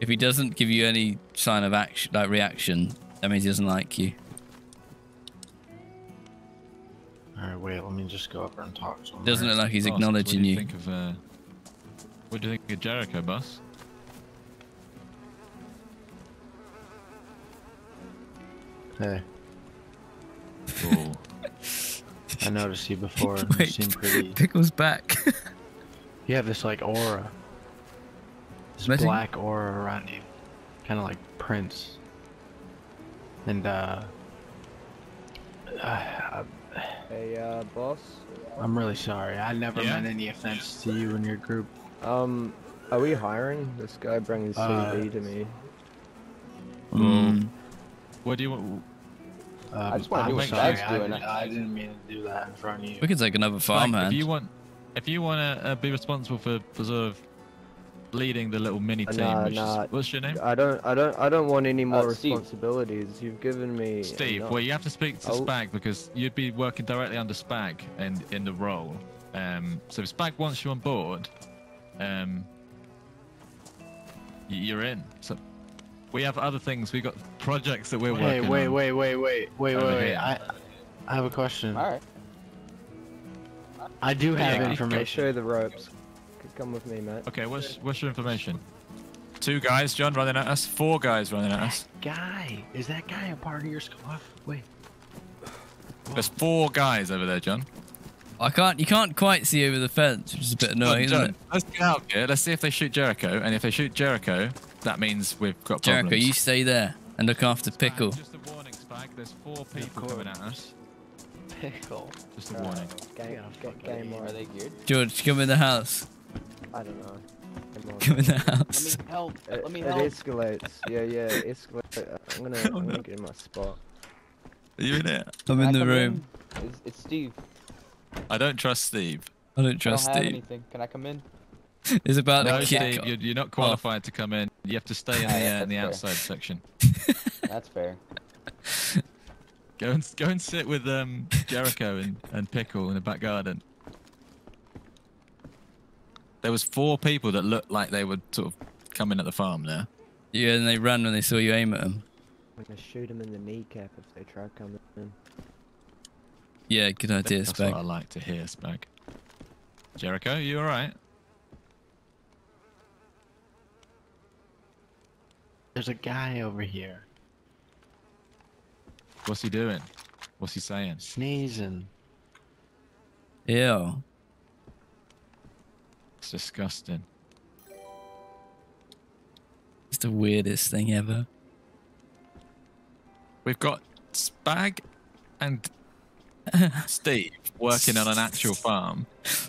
if he doesn't give you any sign of action, like reaction, that means he doesn't like you. Alright, wait, let me just go up there and talk to him. Doesn't look like he's Boss, acknowledging what do you. you. Think of, uh, what do you think of Jericho, boss? Hey. Ooh. I noticed you before. and you Wait, seem pretty. Pickle's back. You have this like aura. This Amazing. black aura around you. Kind of like Prince. And, uh. uh, Hey, uh, boss. I'm really sorry. I never Yeah? meant any offense to you and your group. Um, are we hiring? This guy bringing his Uh, CV to me. Mm. What do you want? Um, I just wanna do what sorry, Stag's I, didn't- I didn't mean to do that in front of you. We could take another Like, farmhand. if you want, if you want to uh, be responsible for, for sort of leading the little mini team, Nah, which nah. is what's your name? I don't, I don't, I don't want any more Uh, responsibilities. You've given me. Steve. enough. Well, you have to speak to Oh. Spag because you'd be working directly under Spag in in the role. Um, so if Spag wants you on board, um, you're in. So we have other things. We've got projects that we're Hey, working wait, on. wait, wait, wait, wait, over wait, wait. I, I have a question. All right. I do Yeah, have go- I'll show you the ropes. Come with me, mate. Okay, what's what's your information? Two guys, John, running at us. Four guys running at us. Guy, is that guy a part of your squad? Wait. There's four guys over there, John. I can't. You can't quite see over the fence, which is a bit annoying, John, isn't it? Let's get out here. Let's see if they shoot Jericho, and if they shoot Jericho, that means we've got problems. Jericho, you stay there and look after Pickle. Just a warning, Spag. There's four people coming at us. Pickle. Just a warning. Game, ga- game. Are they geared? George, come in the house. I don't know. Come on. In the house. Let house. me help. It, Let me help. it escalates. Yeah, yeah, it escalates. I'm gonna, I'm gonna get in my spot. Are you in it? I'm in I the room. in? It's, it's Steve. I don't trust Steve. I don't I trust don't have Steve. anything. Can I come in? It's about No, to Steve, you're, you're not qualified to come in. You have to stay in the, uh, in the that's outside section. That's fair. Go and go and sit with um, Jericho and, and Pickle in the back garden. There was four people that looked like they would sort of come in at the farm there. Yeah, and they ran when they saw you aim at them. I'm gonna shoot them in the kneecap if they try coming in. Yeah, good idea, That's what I like to hear, Spag. Jericho, you alright? There's a guy over here What's he doing? What's he saying? sneezing. Ew. It's disgusting. It's the weirdest thing ever. We've got Spag and Steve working on an actual farm.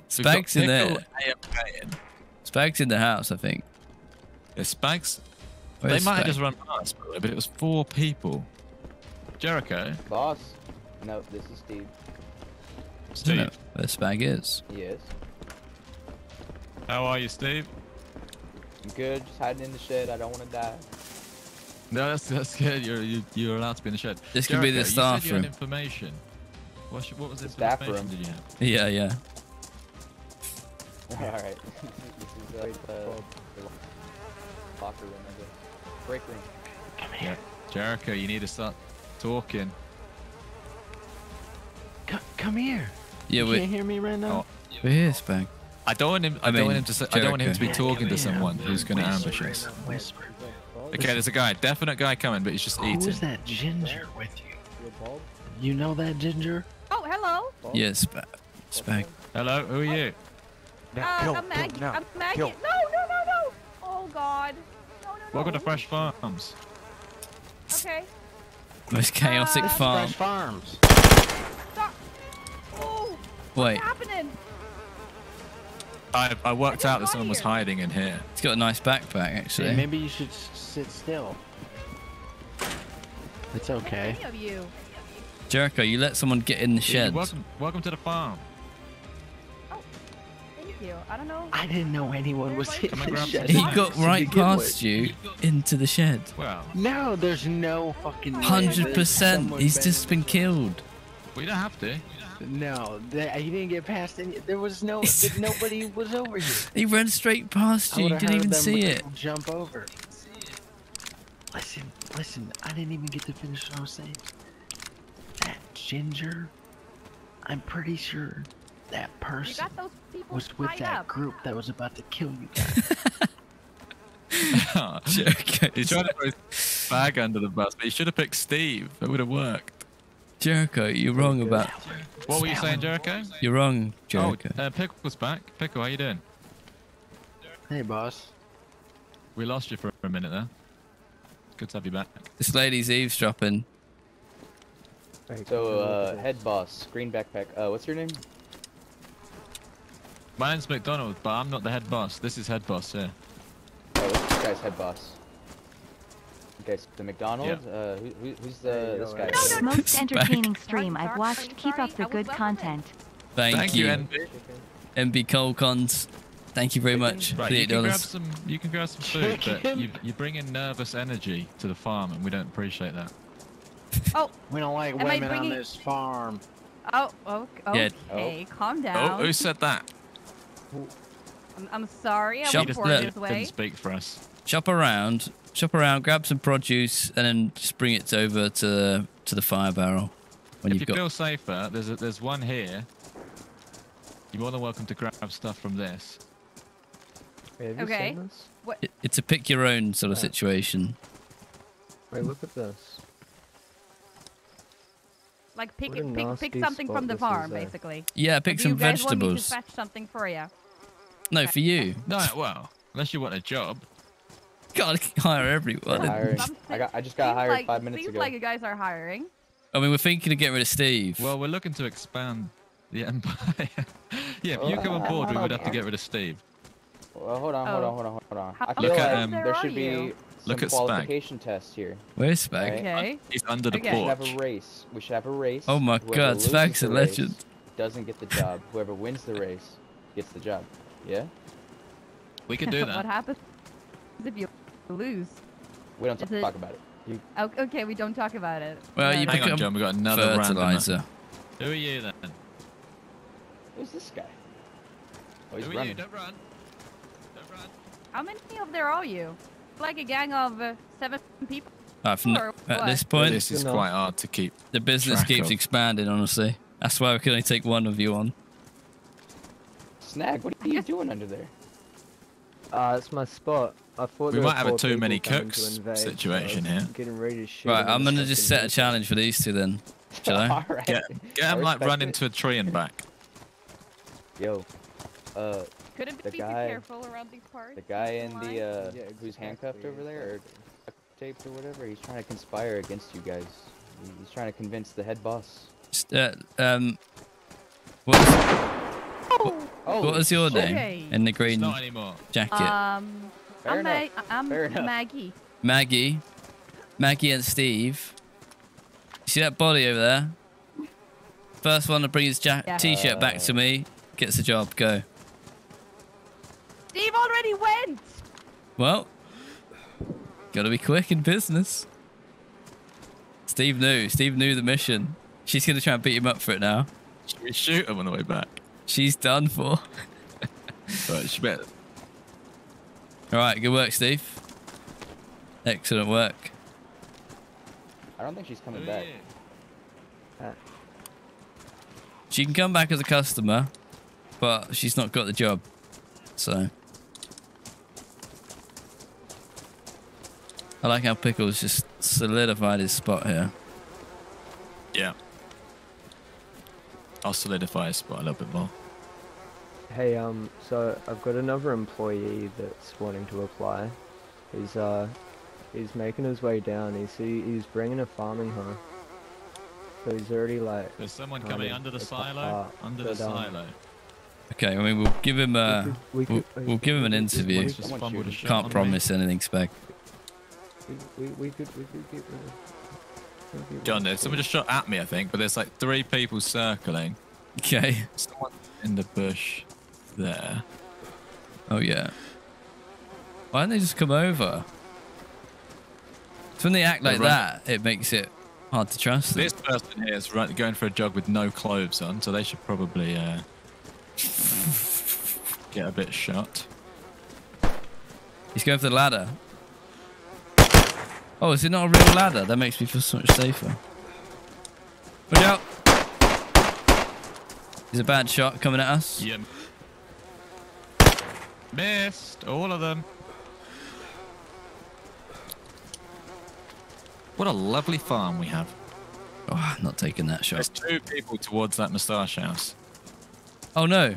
Spag's in Pickle there. AFKing. Spag's in the house, I think. Yeah, Spags. Where's they might have just run past, by the way, but it was four people. Jericho, Boss. No, this is Steve. Steve. don't know where Spag is. Yes. How are you, Steve? I'm good. Just hiding in the shed. I don't want to die. No, that's that's good. You're you, you're allowed to be in the shed. This could be the Jericho, staff you said you room. information. What's your- what was the staff information room. did you have? Yeah, yeah. All right. this is uh, the locker room, I guess. Break room. Yeah. Jericho, you need to start talking. C- come here. Yeah, you we, can't hear me right now. Oh, we're here, Spag. I don't want him. I, I don't want him to. Say, I don't want him to be Jericho. talking to Come here. someone who's going to ambush us. Whisper. Okay, there's a guy, definite guy coming, but he's just Who eating. is that ginger with you? You're bald? You know that ginger? Oh, hello. Bald? Yeah, Spag. Spag. Hello, who are you? uh, I'm Maggie. I'm Maggie. No, no, no, no. Oh God. Welcome to Fresh Farms. Okay. Most chaotic Uh, farm. Fresh Farms. Stop. Oh, Wait, what's happening? I, I worked I out that someone got was hiding in here. it's got a nice backpack, Hey, actually. maybe you should s- sit still. It's okay. Any of you? Jericho, you let someone get in the shed. Welcome, welcome to the farm. Thank you. I don't know. I didn't know anyone was in the shed. He got right past you into the shed. Well, No, there's no fucking. Hundred percent. someone He's been just been killed. we don't have to. No, that, he didn't get past any. There was no. Nobody was over here. He ran straight past you. You didn't even see it. Jump over. Listen, listen. I didn't even get to finish what I was saying. That ginger. I'm pretty sure that person got those people was with that up. group that was about to kill you guys. Jericho. He's trying to throw Fag under the bus, but you should have picked Steve. That would have worked. Jericho, you're wrong about. What were you saying, Jericho? You're wrong, Jericho. Oh, uh, Pickle's back. Pickle, how you doing? Hey, boss. We lost you for a minute there. Good to have you back. This lady's eavesdropping. So, uh, head boss, green backpack. Uh, what's your name? My name's McDonald, but I'm not the head boss. This is head boss, yeah. Oh, this guy's head boss? Okay, so the McDonald. Uh, who, who, who's the this guy? Most entertaining stream I've watched. Keep up the good content. Thank, Thank you, you, NB. MB Colcons. Thank you very much Right, you can grab some. You can grab some food, but you, you bring in nervous energy to the farm, and we don't appreciate that. Oh, We don't like women bringing- on this farm. oh, oh, Yeah. okay. Calm Oh, down. who said that? I'm, I'm sorry. I Shut went up. for Look. it this way. Didn't speak for us. Shop around, shop around, grab some produce, and then just bring it over to the to the fire barrel when if you've you got. feel safer, there's a, there's one here. You're more than welcome to grab stuff from this. Wait, have you Okay. seen this? What? It- It's a pick your own sort of Yeah. situation. Wait, look at this. Like pick it, pick, pick something from the this is, farm, eh? basically. Yeah, Or pick do some you guys Want me vegetables. to fetch something for you? No, for you. No, well, unless you want a job. Gotta hire everyone. Hiring. I got. I just got seems hired like, five minutes ago. seems like you guys are hiring. I mean, we're thinking of getting rid of Steve. Well, we're looking to expand the empire. yeah, if you come on board, we would have to get rid of Steve. Well, hold on, hold Oh. on, hold on, hold on. How I feel Look at, like um, there There should be you. some Look at Spag. qualification tests here. Where's Spag? Right. Okay. He's under the Okay. We should have a race. We should have a race. Oh my Whoever God, loses Spag's a legend. Doesn't get the job. Whoever wins the race gets the job. Yeah. We could do that. what happens if you lose? We don't Is talk, it- talk about it. You, Oh, okay, we don't talk about it. Well, you Right. Hang on, John. We got another randomer. fertilizer. Who are you then? who's this guy? Oh, he's Who are you? running. Don't run. Don't run. How many of there are you? Like a gang of uh, seven people. Right, at what? this point, This is quite hard to keep. the business track keeps of. expanding. Honestly, that's why we can only take one of you on. Snag, what are you doing under there? Uh, it's my spot. I thought We might have a too many coming to cooks invade, situation was here. Getting ready to shoot Right, I'm gonna just set a challenge for these two then. Shall I? All right. Get, get him like respect run it. into a tree and back. Yo, uh, Couldn't The be guy- careful around these parts. the guy in the uh, Yeah, who's handcuffed exactly, over there or taped or whatever, he's trying to conspire against you guys. He's trying to convince the head boss. Just, uh, um, what was, Oh, what was your Okay. name in the green Not anymore. jacket? Um, Fair I'm. Ma- I'm Maggie. Maggie, Maggie and Steve. See that body over there? First one to bring his Yeah. t-shirt back to me gets the job. Go. Steve already went. Well, gotta be quick in business. Steve knew. Steve knew the mission. She's gonna try and beat him up for it now. Should we shoot him on the way back? She's done for. Right, she better. All right, good work, Steve. Excellent work. I don't think she's coming back. Uh. She can come back as a customer, but she's not got the job. So. I like how Pickles just solidified his spot here. Yeah. I'll solidify his spot a little bit more. Hey, um, so I've got another employee that's wanting to apply. He's uh, he's making his way down. He's he, he's bringing a farming hoe. So he's already like. There's someone coming under the apart, silo. Under the but, um, silo. Okay, I mean we'll give him a we we'll, could- we'll give him an interview. we Just fumbled a shot Can't on me. promise anything, Spec. We, we, we could we could get rid of. we could John, rid someone just shot at me, I think, but there's like three people circling. Okay. Someone in the bush there. Oh yeah. Why don't they just come over? It's when they act like that, it makes it hard to trust them. This person here is run, going for a jog with no clothes on, so they should probably uh, get a bit shot. He's going for the ladder. Oh, is it not a real ladder? That makes me feel so much safer. Watch out! There's a bad shot coming at us. Yeah. Missed all of them. What a lovely farm we have. Oh, I'm not taking that shot. There's two people towards that moustache house. Oh no.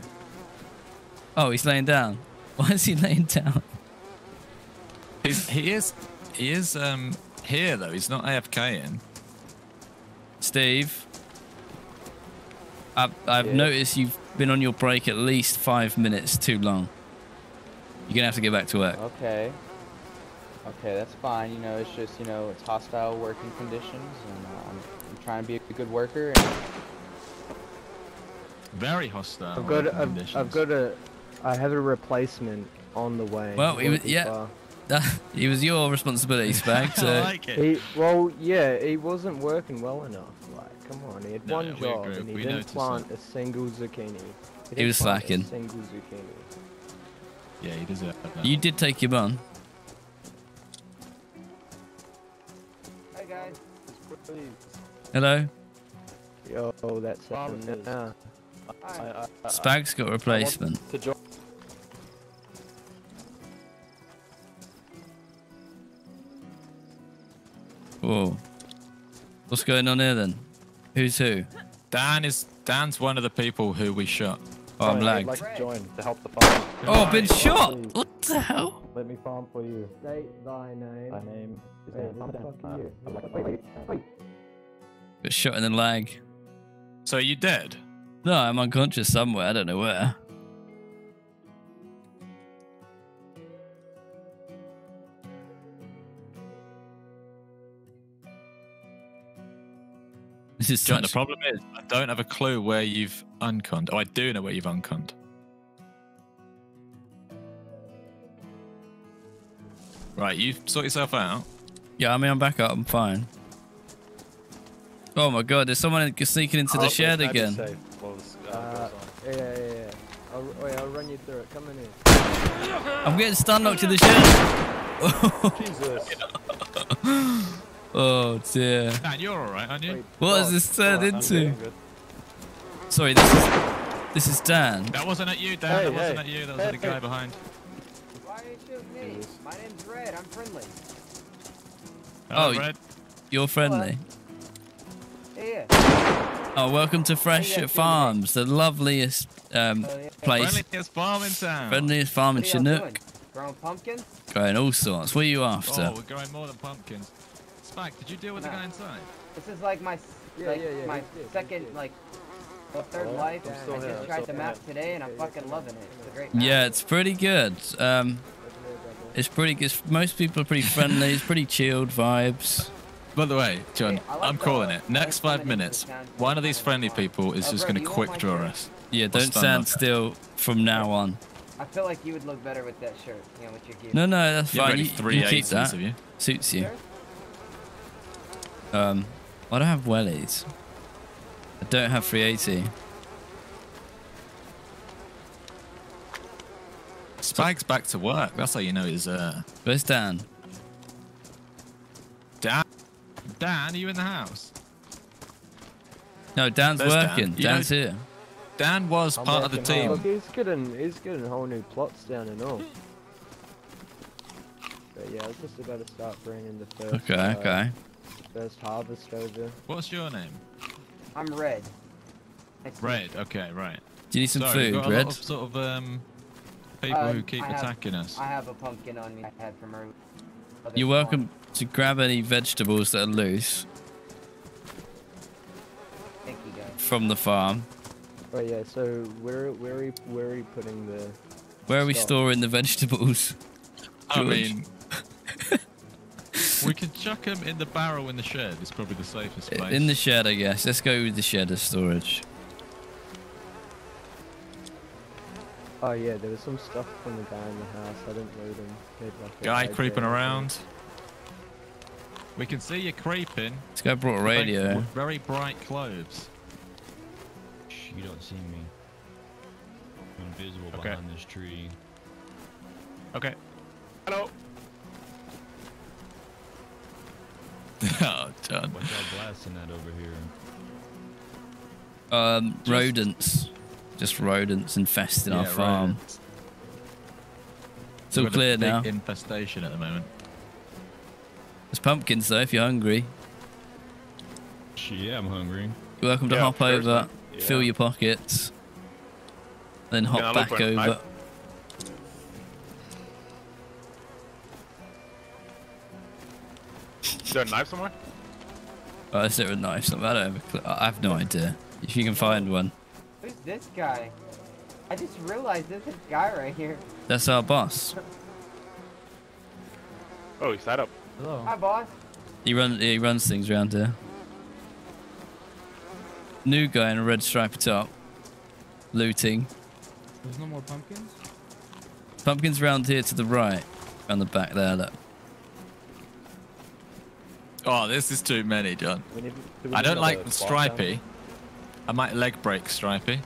Oh, he's laying down. Why is he laying down? He's, he is he is um here though. He's not AFK in. Steve, I've, I've Yeah. noticed you've been on your break at least five minutes too long. You're gonna have to get back to work. Okay. Okay, that's fine. You know, it's just, you know, it's hostile working conditions, and uh, I'm, I'm trying to be a good worker. And Very hostile. I've got, working a, I've, conditions. I've got a, I have a replacement on the way. Well, he was, yeah, far. that, it was your responsibility, Spag. So I like it. He, well, yeah, he wasn't working well enough. Like, come on, he had No, one no, job and he we didn't noticed plant a single zucchini. He didn't was plant a slacking. single zucchini. Yeah, he deserved that. you did take your on. Hey guys. Hello, Yo, that's happening now. Spag's got a replacement. to join. Whoa, what's going on here then? Who's who? Dan is Dan's one of the people who we shot. Oh, I'm I'd lagged. like to join to help the farm. Oh, I've been shot. What the hell? Let me farm for you. State thy name. My name is Hey, who the fuck are uh, you? Wait, wait, wait. Got shot in the leg. So are you dead? No, I'm unconscious somewhere. I don't know where. This is John, the problem is I don't have a clue where you've unconned. Oh, I do know where you've unconned. Right, you sort yourself out. Yeah, I mean, I'm back up. I'm fine. Oh my god, there's someone sneaking into the Oh, shed again. safe while this, uh, goes on. yeah, yeah, yeah. I'll, wait, I'll run you through it. Come in here. I'm getting stun knocked in the shed. Jesus. oh dear. Dan, you're alright, aren't you? What has this turned Alright, I'm into? good, I'm good. Sorry, this is this is Dan. That wasn't at you, Dan. Hey, that wasn't at you. That was at the Hey. guy behind. Why are you shooting me? My name's Red. I'm friendly. Hello, Oh, Red. You're friendly. Yeah. Oh, welcome to Fresh yeah, Farms, the loveliest um, Oh, yeah. place, Friendliest farm in town. friendliest farm in What are y'all doing? Chinook. Growing pumpkins? Growing all sorts. What are you after? Oh, we're growing more than pumpkins. Spike, did you deal with the guy inside? This is like my Yeah, like yeah, yeah, my he's second good. like or third Hello? life. I'm I still here, just I'm tried the map here. today and I'm Yeah, yeah, fucking loving it. It's a great map. Yeah, it's pretty good. Um, it's pretty good. Most people are pretty friendly. It's pretty chilled vibes. By the way, John, Hey, I like I'm calling it. Next five minutes, one of these friendly people is Uh, just going to quick draw us. Yeah, don't stand us. still from now on. I feel like you would look better with that shirt, you know, with your gear. No, no, that's You've fine. already You, you keep that. have you? Suits you. Sure. Um, I don't have wellies. I don't have 380. Spike's back to work. That's how you know he's uh. Where's Dan? Dan, Dan, are you in the house? No, Dan's There's Dan. working. You Dan's know- here. Dan was I'm part of the team. Look, he's getting, he's getting whole new plots down and all. But yeah, I was just about to start bringing the first. Okay, uh, okay. First harvest over. What's your name? I'm Red. Nice to meet Red. Okay, right. Do you need some Sorry, food, got a Red? lot of sort of um people Uh, who keep I have- attacking us. I have a pumpkin on me I had from earlier. You're welcome to grab any vegetables that are loose Thank you guys. from the farm. Oh yeah, so where where are you, where are you putting the? Where are we stock? storing the vegetables? I George? mean, we can chuck them in the barrel in the shed. It's probably the safest place. In the shed, I guess. Let's go with the shed as storage. Oh yeah, there was some stuff from the guy in the house. I didn't load him. Like, Guy hijack creeping or around. We can see you creeping. This guy brought a Wearing radio. Very bright clothes. Shh, you don't see me. I'm invisible Okay. behind this tree. Okay. Hello. Oh, John. What y'all blasting at over here? Um, rodents. Just rodents infesting our farm. rodents. It's all We've got a clear big now. Infestation at the moment. There's pumpkins though if you're hungry. Yeah, I'm hungry. You're welcome to Yeah, hop over, time. fill your pockets, then hop I look back for a over. Is there a knife somewhere? Oh, is there a knife? somewhere? I don't have a cl- I have no idea. If you can find one, Who's this guy? I just realized there's a guy right here. that's our boss. Oh, he's tied up. Hello. Hi, boss. He runs he runs things around here. New guy in a red striped top, looting. There's no more pumpkins? Pumpkins round here to the right, around the back there. Look. Oh, this is too many, John. We need- do we I don't like another Stripey. I might leg break Stripey.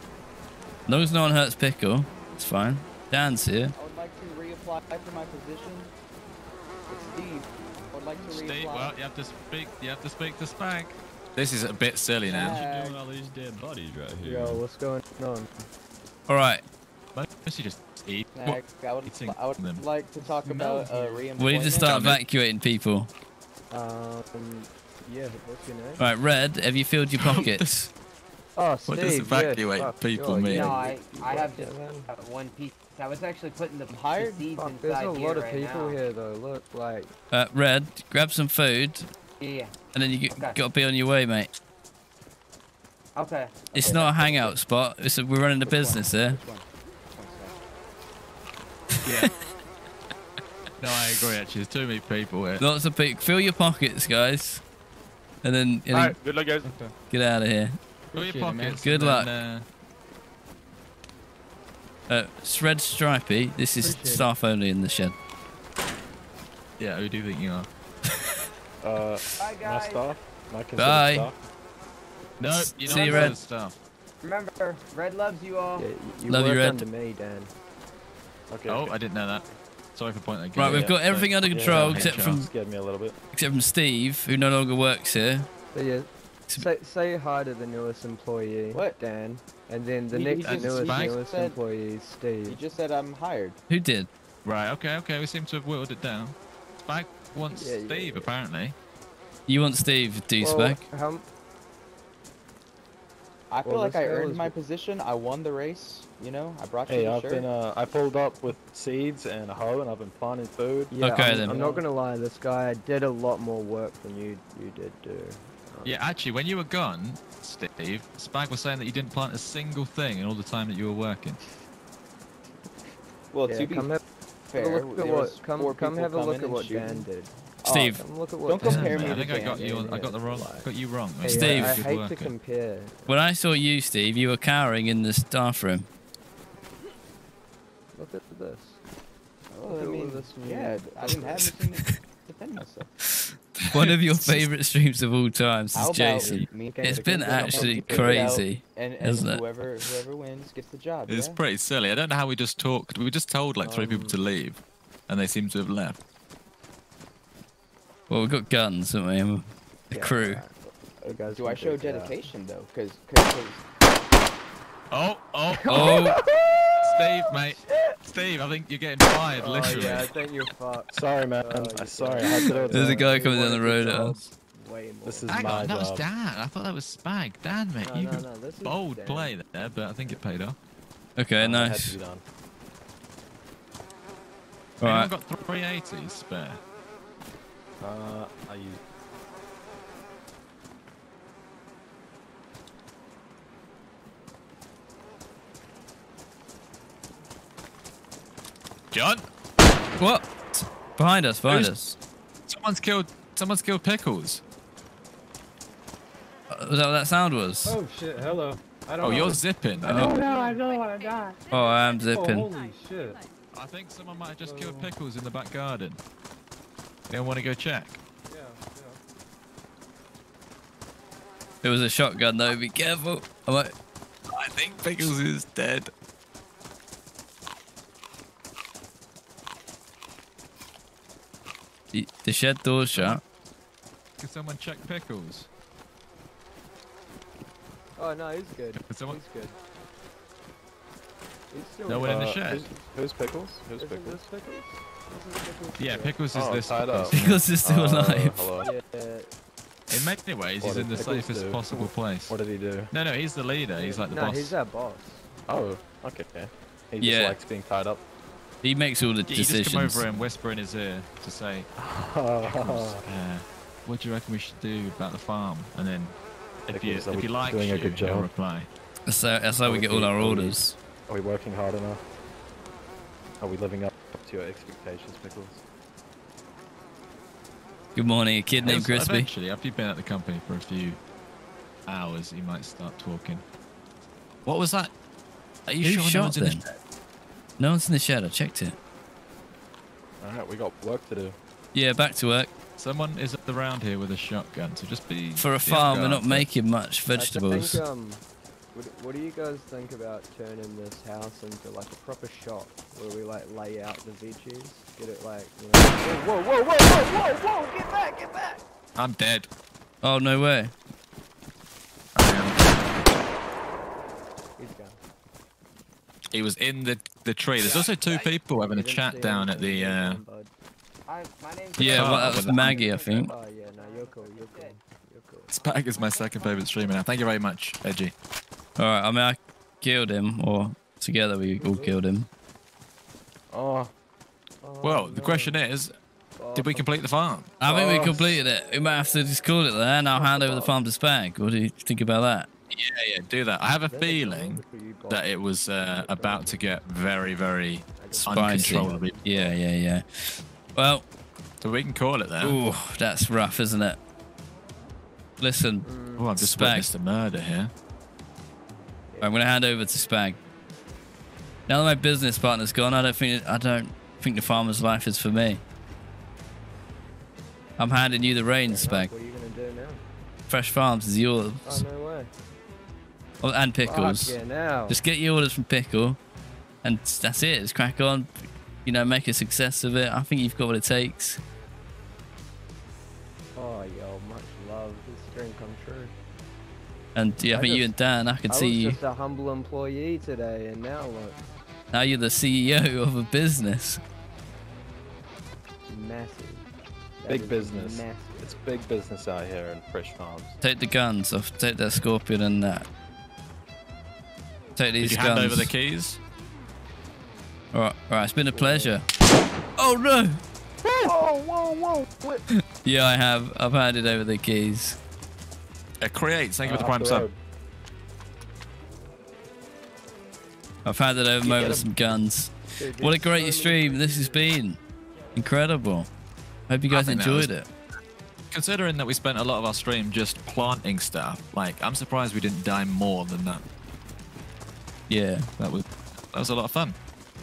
As long as no one hurts Pickle, it's fine. Dan's here. I would like to reapply for my position. It's Steve. I would like to reapply. Steve, well, you have to speak. You have to speak to Spag. This is a bit silly now. What you doing all these dead bodies right here? Yo, what's going on? All right. Mostly just eat. Snag, I would, eating I would like to talk about uh, reemployment. We need to start evacuating people. Um, yeah, what's your name? Right, Red, have you filled your pockets? Oh, What does evacuate fuck, people sure, mean? No, I, I have Yeah, just man. uh, one piece. I was actually putting the, the hired? seeds Fuck, inside there's a here lot of right people now. here though. Look, like, Uh, Red, grab some food, Yeah. and then you g- Okay. got to be on your way, mate. Okay. It's okay. not a hangout spot. It's a, we're running a business here. Yeah. No, I agree. Actually, there's too many people here. Lots of people. Fill your pockets, guys, and then, and Alright, good luck, guys. get out of here. Fill your Appreciate man. pockets. Good luck. then, uh, Uh, Red Stripey, this is Appreciate it. staff only in the shed. yeah, who do you think you are? Uh, Bye, my guys. stuff. My considered Bye. stuff. No, you See know you, Red. stuff. Remember, Red loves you all. yeah, you Love you, Red. to me, Dan. Okay. Oh, okay. I didn't know that. Sorry for pointing. Right, we've got everything under control yeah, except HR. from Scared me a little bit. except from Steve, who no longer works here. But yeah, say, say hi to the newest employee, What? Dan, and then the He- he next just- newest, he just newest said- employee, You Steve. just said I'm hired. Who did? Right. Okay. Okay. We seem to have whittled it down. Spag wants Yeah, yeah, Steve yeah. apparently. You want Steve, do you, Well, Spec? how, I feel Well, like I earned my position. I won the race. You know, I brought you Hey, I've shirt. been uh, I pulled up with seeds and a hoe, and I've been planting food. yeah, Okay, I'm, then. I'm not gonna lie, this guy did a lot more work than you you did do. Um, Yeah. Actually, when you were gone, Steve, Spag was saying that you didn't plant a single thing in all the time that you were working. well, yeah, to be come have, fair, have a look at what come come have a look at and what shooting. Dan did. Steve. Come look at what Don't Dan compare me I think I got Dan. you. I got the wrong. like- Got you wrong. Hey, Steve. I, I Good hate to compare. When I saw you, Steve, you were cowering in the staff room. Look at this. Well, Look I mean, this yeah, I didn't have anything to defend myself. One of your favorite streams of all times How is about Jason. me It's pick been it up, actually it crazy, and, and isn't it? whoever whoever wins gets the job. It's yeah? pretty silly. I don't know how we just talked. We just told like three people to Um, leave, and they seem to have left. Well, we've got guns, haven't we? and A Yeah, crew. alright. Do I show take it out. dedication though? Because Oh, oh, Oh, Steve, mate. Steve, I think you're getting fired, Oh literally. yeah, I think you're fucked. Sorry, man. Oh, I you sorry. I fucked. had to do it. there's a guy coming down the road the at us. Way more. This is Hang my on, that was. Dan. I thought that was Spag. Dan, mate. No, you no, no, this bold Dan. play there, but I think it paid off. Okay, it had to nice. be done. Anyone got 380s spare? Uh, I use. John, What? Behind us, behind Who's- us. someone's killed. Someone's killed Pickles. Uh, Was that what that sound was? Oh shit! Hello. I don't Oh, know. you're zipping. Oh. think- no, I don't want to die. Oh, I am Oh, zipping. holy shit! I think someone might have just killed Pickles in the back garden. Anyone want to go check? Yeah, yeah. It was a shotgun though, be careful. I might... I think Pickles is dead. The, the shed door's shut. Can someone check Pickles? Oh no, he's good. Can someone? He's good. He's still No one in the Uh, shed. Who's, who's Pickles? Who's Isn't Pickles? Pickles? Pickles Yeah, Pickles is Oh, this. tied up. Pickles is still Uh, alive. hello. Yeah. In many ways, What he's in the safest do? possible place. What did he do? No, no, he's the leader. He's like the no, boss. he's our boss. Oh, okay. He Yeah. likes being tied up. He makes all the Yeah, you just come decisions. over and whisper in his ear to say, uh, "What do you reckon we should do about the farm?" And then, if you Pickles, are if we he likes doing you, a good he'll job? reply. That's how, that's how we get all our orders. Are we working hard enough? Are we living up to your expectations, Pickles? Good morning, a kid named Crispy. Eventually, after you've been at the company for a few hours, you might start talking. What was that? Are you Who sure no shot one's in the them? shed? No one's in the shed. I checked it. Alright, we got work to do. Yeah, back to work. Someone is around here with a shotgun, so just be For a farm, we're not making much vegetables. Think, um, what, what do you guys think about turning this house into like a proper shop where we like lay out the veggies, get it like you know? Whoa, whoa, whoa, whoa, whoa, whoa, whoa! Get back, get back! I'm dead. Oh no way! He's gone. He was in the the tree. There's also two people having a chat down at the. Uh, Hi, my Yeah, Oh, well, that was Maggie, I think. Oh yeah, no, you're cool, you're cool. Spag is my second favorite streamer now. Thank you very much, Edgy. All right, I mean, I killed him, or together we all killed him. Oh. Well, the question is, did we complete the farm? I think Oh. we completed it. We might have to just call it there, and I'll hand over the farm to Spag. What do you think about that? Yeah, yeah, do that. I have a feeling that it was uh, about to get very, very Spicy. uncontrollably. Yeah, yeah, yeah. Well, so we can call it there. Ooh, that's rough, isn't it? Listen, Oh, I've just Spag. witnessed a murder here. I'm going to hand over to Spag. Now that my business partner's gone, I don't think I don't think the farmer's life is for me. I'm handing you the reins, Spag. What are you gonna do now? Fresh Farms is yours. Oh no way. Oh, and Pickles. Yeah, now. Just get your orders from Pickle, and that's it. Just crack on. You know, make a success of it. I think you've got what it takes. Oh yo, much love. This dream come true. And yeah, I, I think you and Dan, I could I see was you. just a humble employee today, and now look, Now you're the CEO of a business. massive. That Big business. Massive. It's big business out here in Fresh Farms. Take the guns off. Take that scorpion and that. Take these Did you guns. hand over the keys? All right, all right. It's been a pleasure. Oh no! Whoa, whoa, whoa! Yeah, I have. I've handed over the keys. Uh, create. Thank you for the Uh, prime up sub. I've handed over, Get over some guns. Dude, What a great so stream this has been. Incredible. Hope you guys enjoyed was- it. Considering that we spent a lot of our stream just planting stuff, like I'm surprised we didn't die more than that. Yeah. That was that was a lot of fun.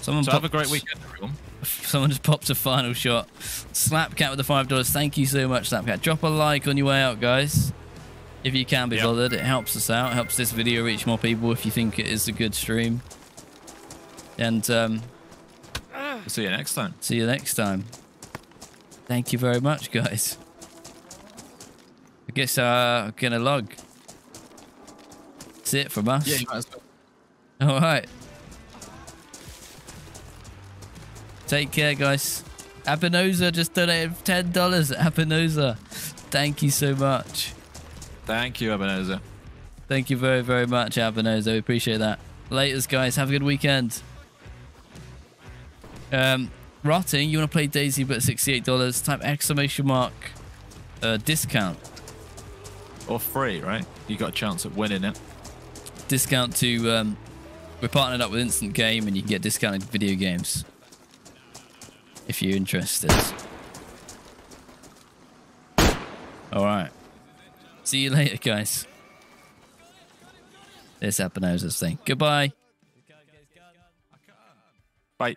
Someone so have a great weekend, everyone. Someone just popped a final shot. Slapcat with the five dollars. Thank you so much, Slapcat. Drop a like on your way out, guys. If you can be Yep. bothered, it helps us out. Helps this video reach more people if you think it is a good stream. And um, We'll see you next time. see you next time. Thank you very much, guys. I guess uh, I'm gonna log. That's it from us. Yeah, you might as well. All right. Take care, guys. Apinoza just donated ten dollars. Apinoza, thank you so much. Thank you, Ebenezer. Thank you very, very much, Apinoza. We appreciate that. Laters, guys. Have a good weekend. Um, Rotting, you want to play DayZ but sixty-eight dollars? Type exclamation mark uh, discount. Or free, right? You got a chance at winning it. discount to um, we're partnered up with Instant Game and you can get discounted video games if you're interested. All right. See you later, guys. This Apinosa's thing. Goodbye. Bye.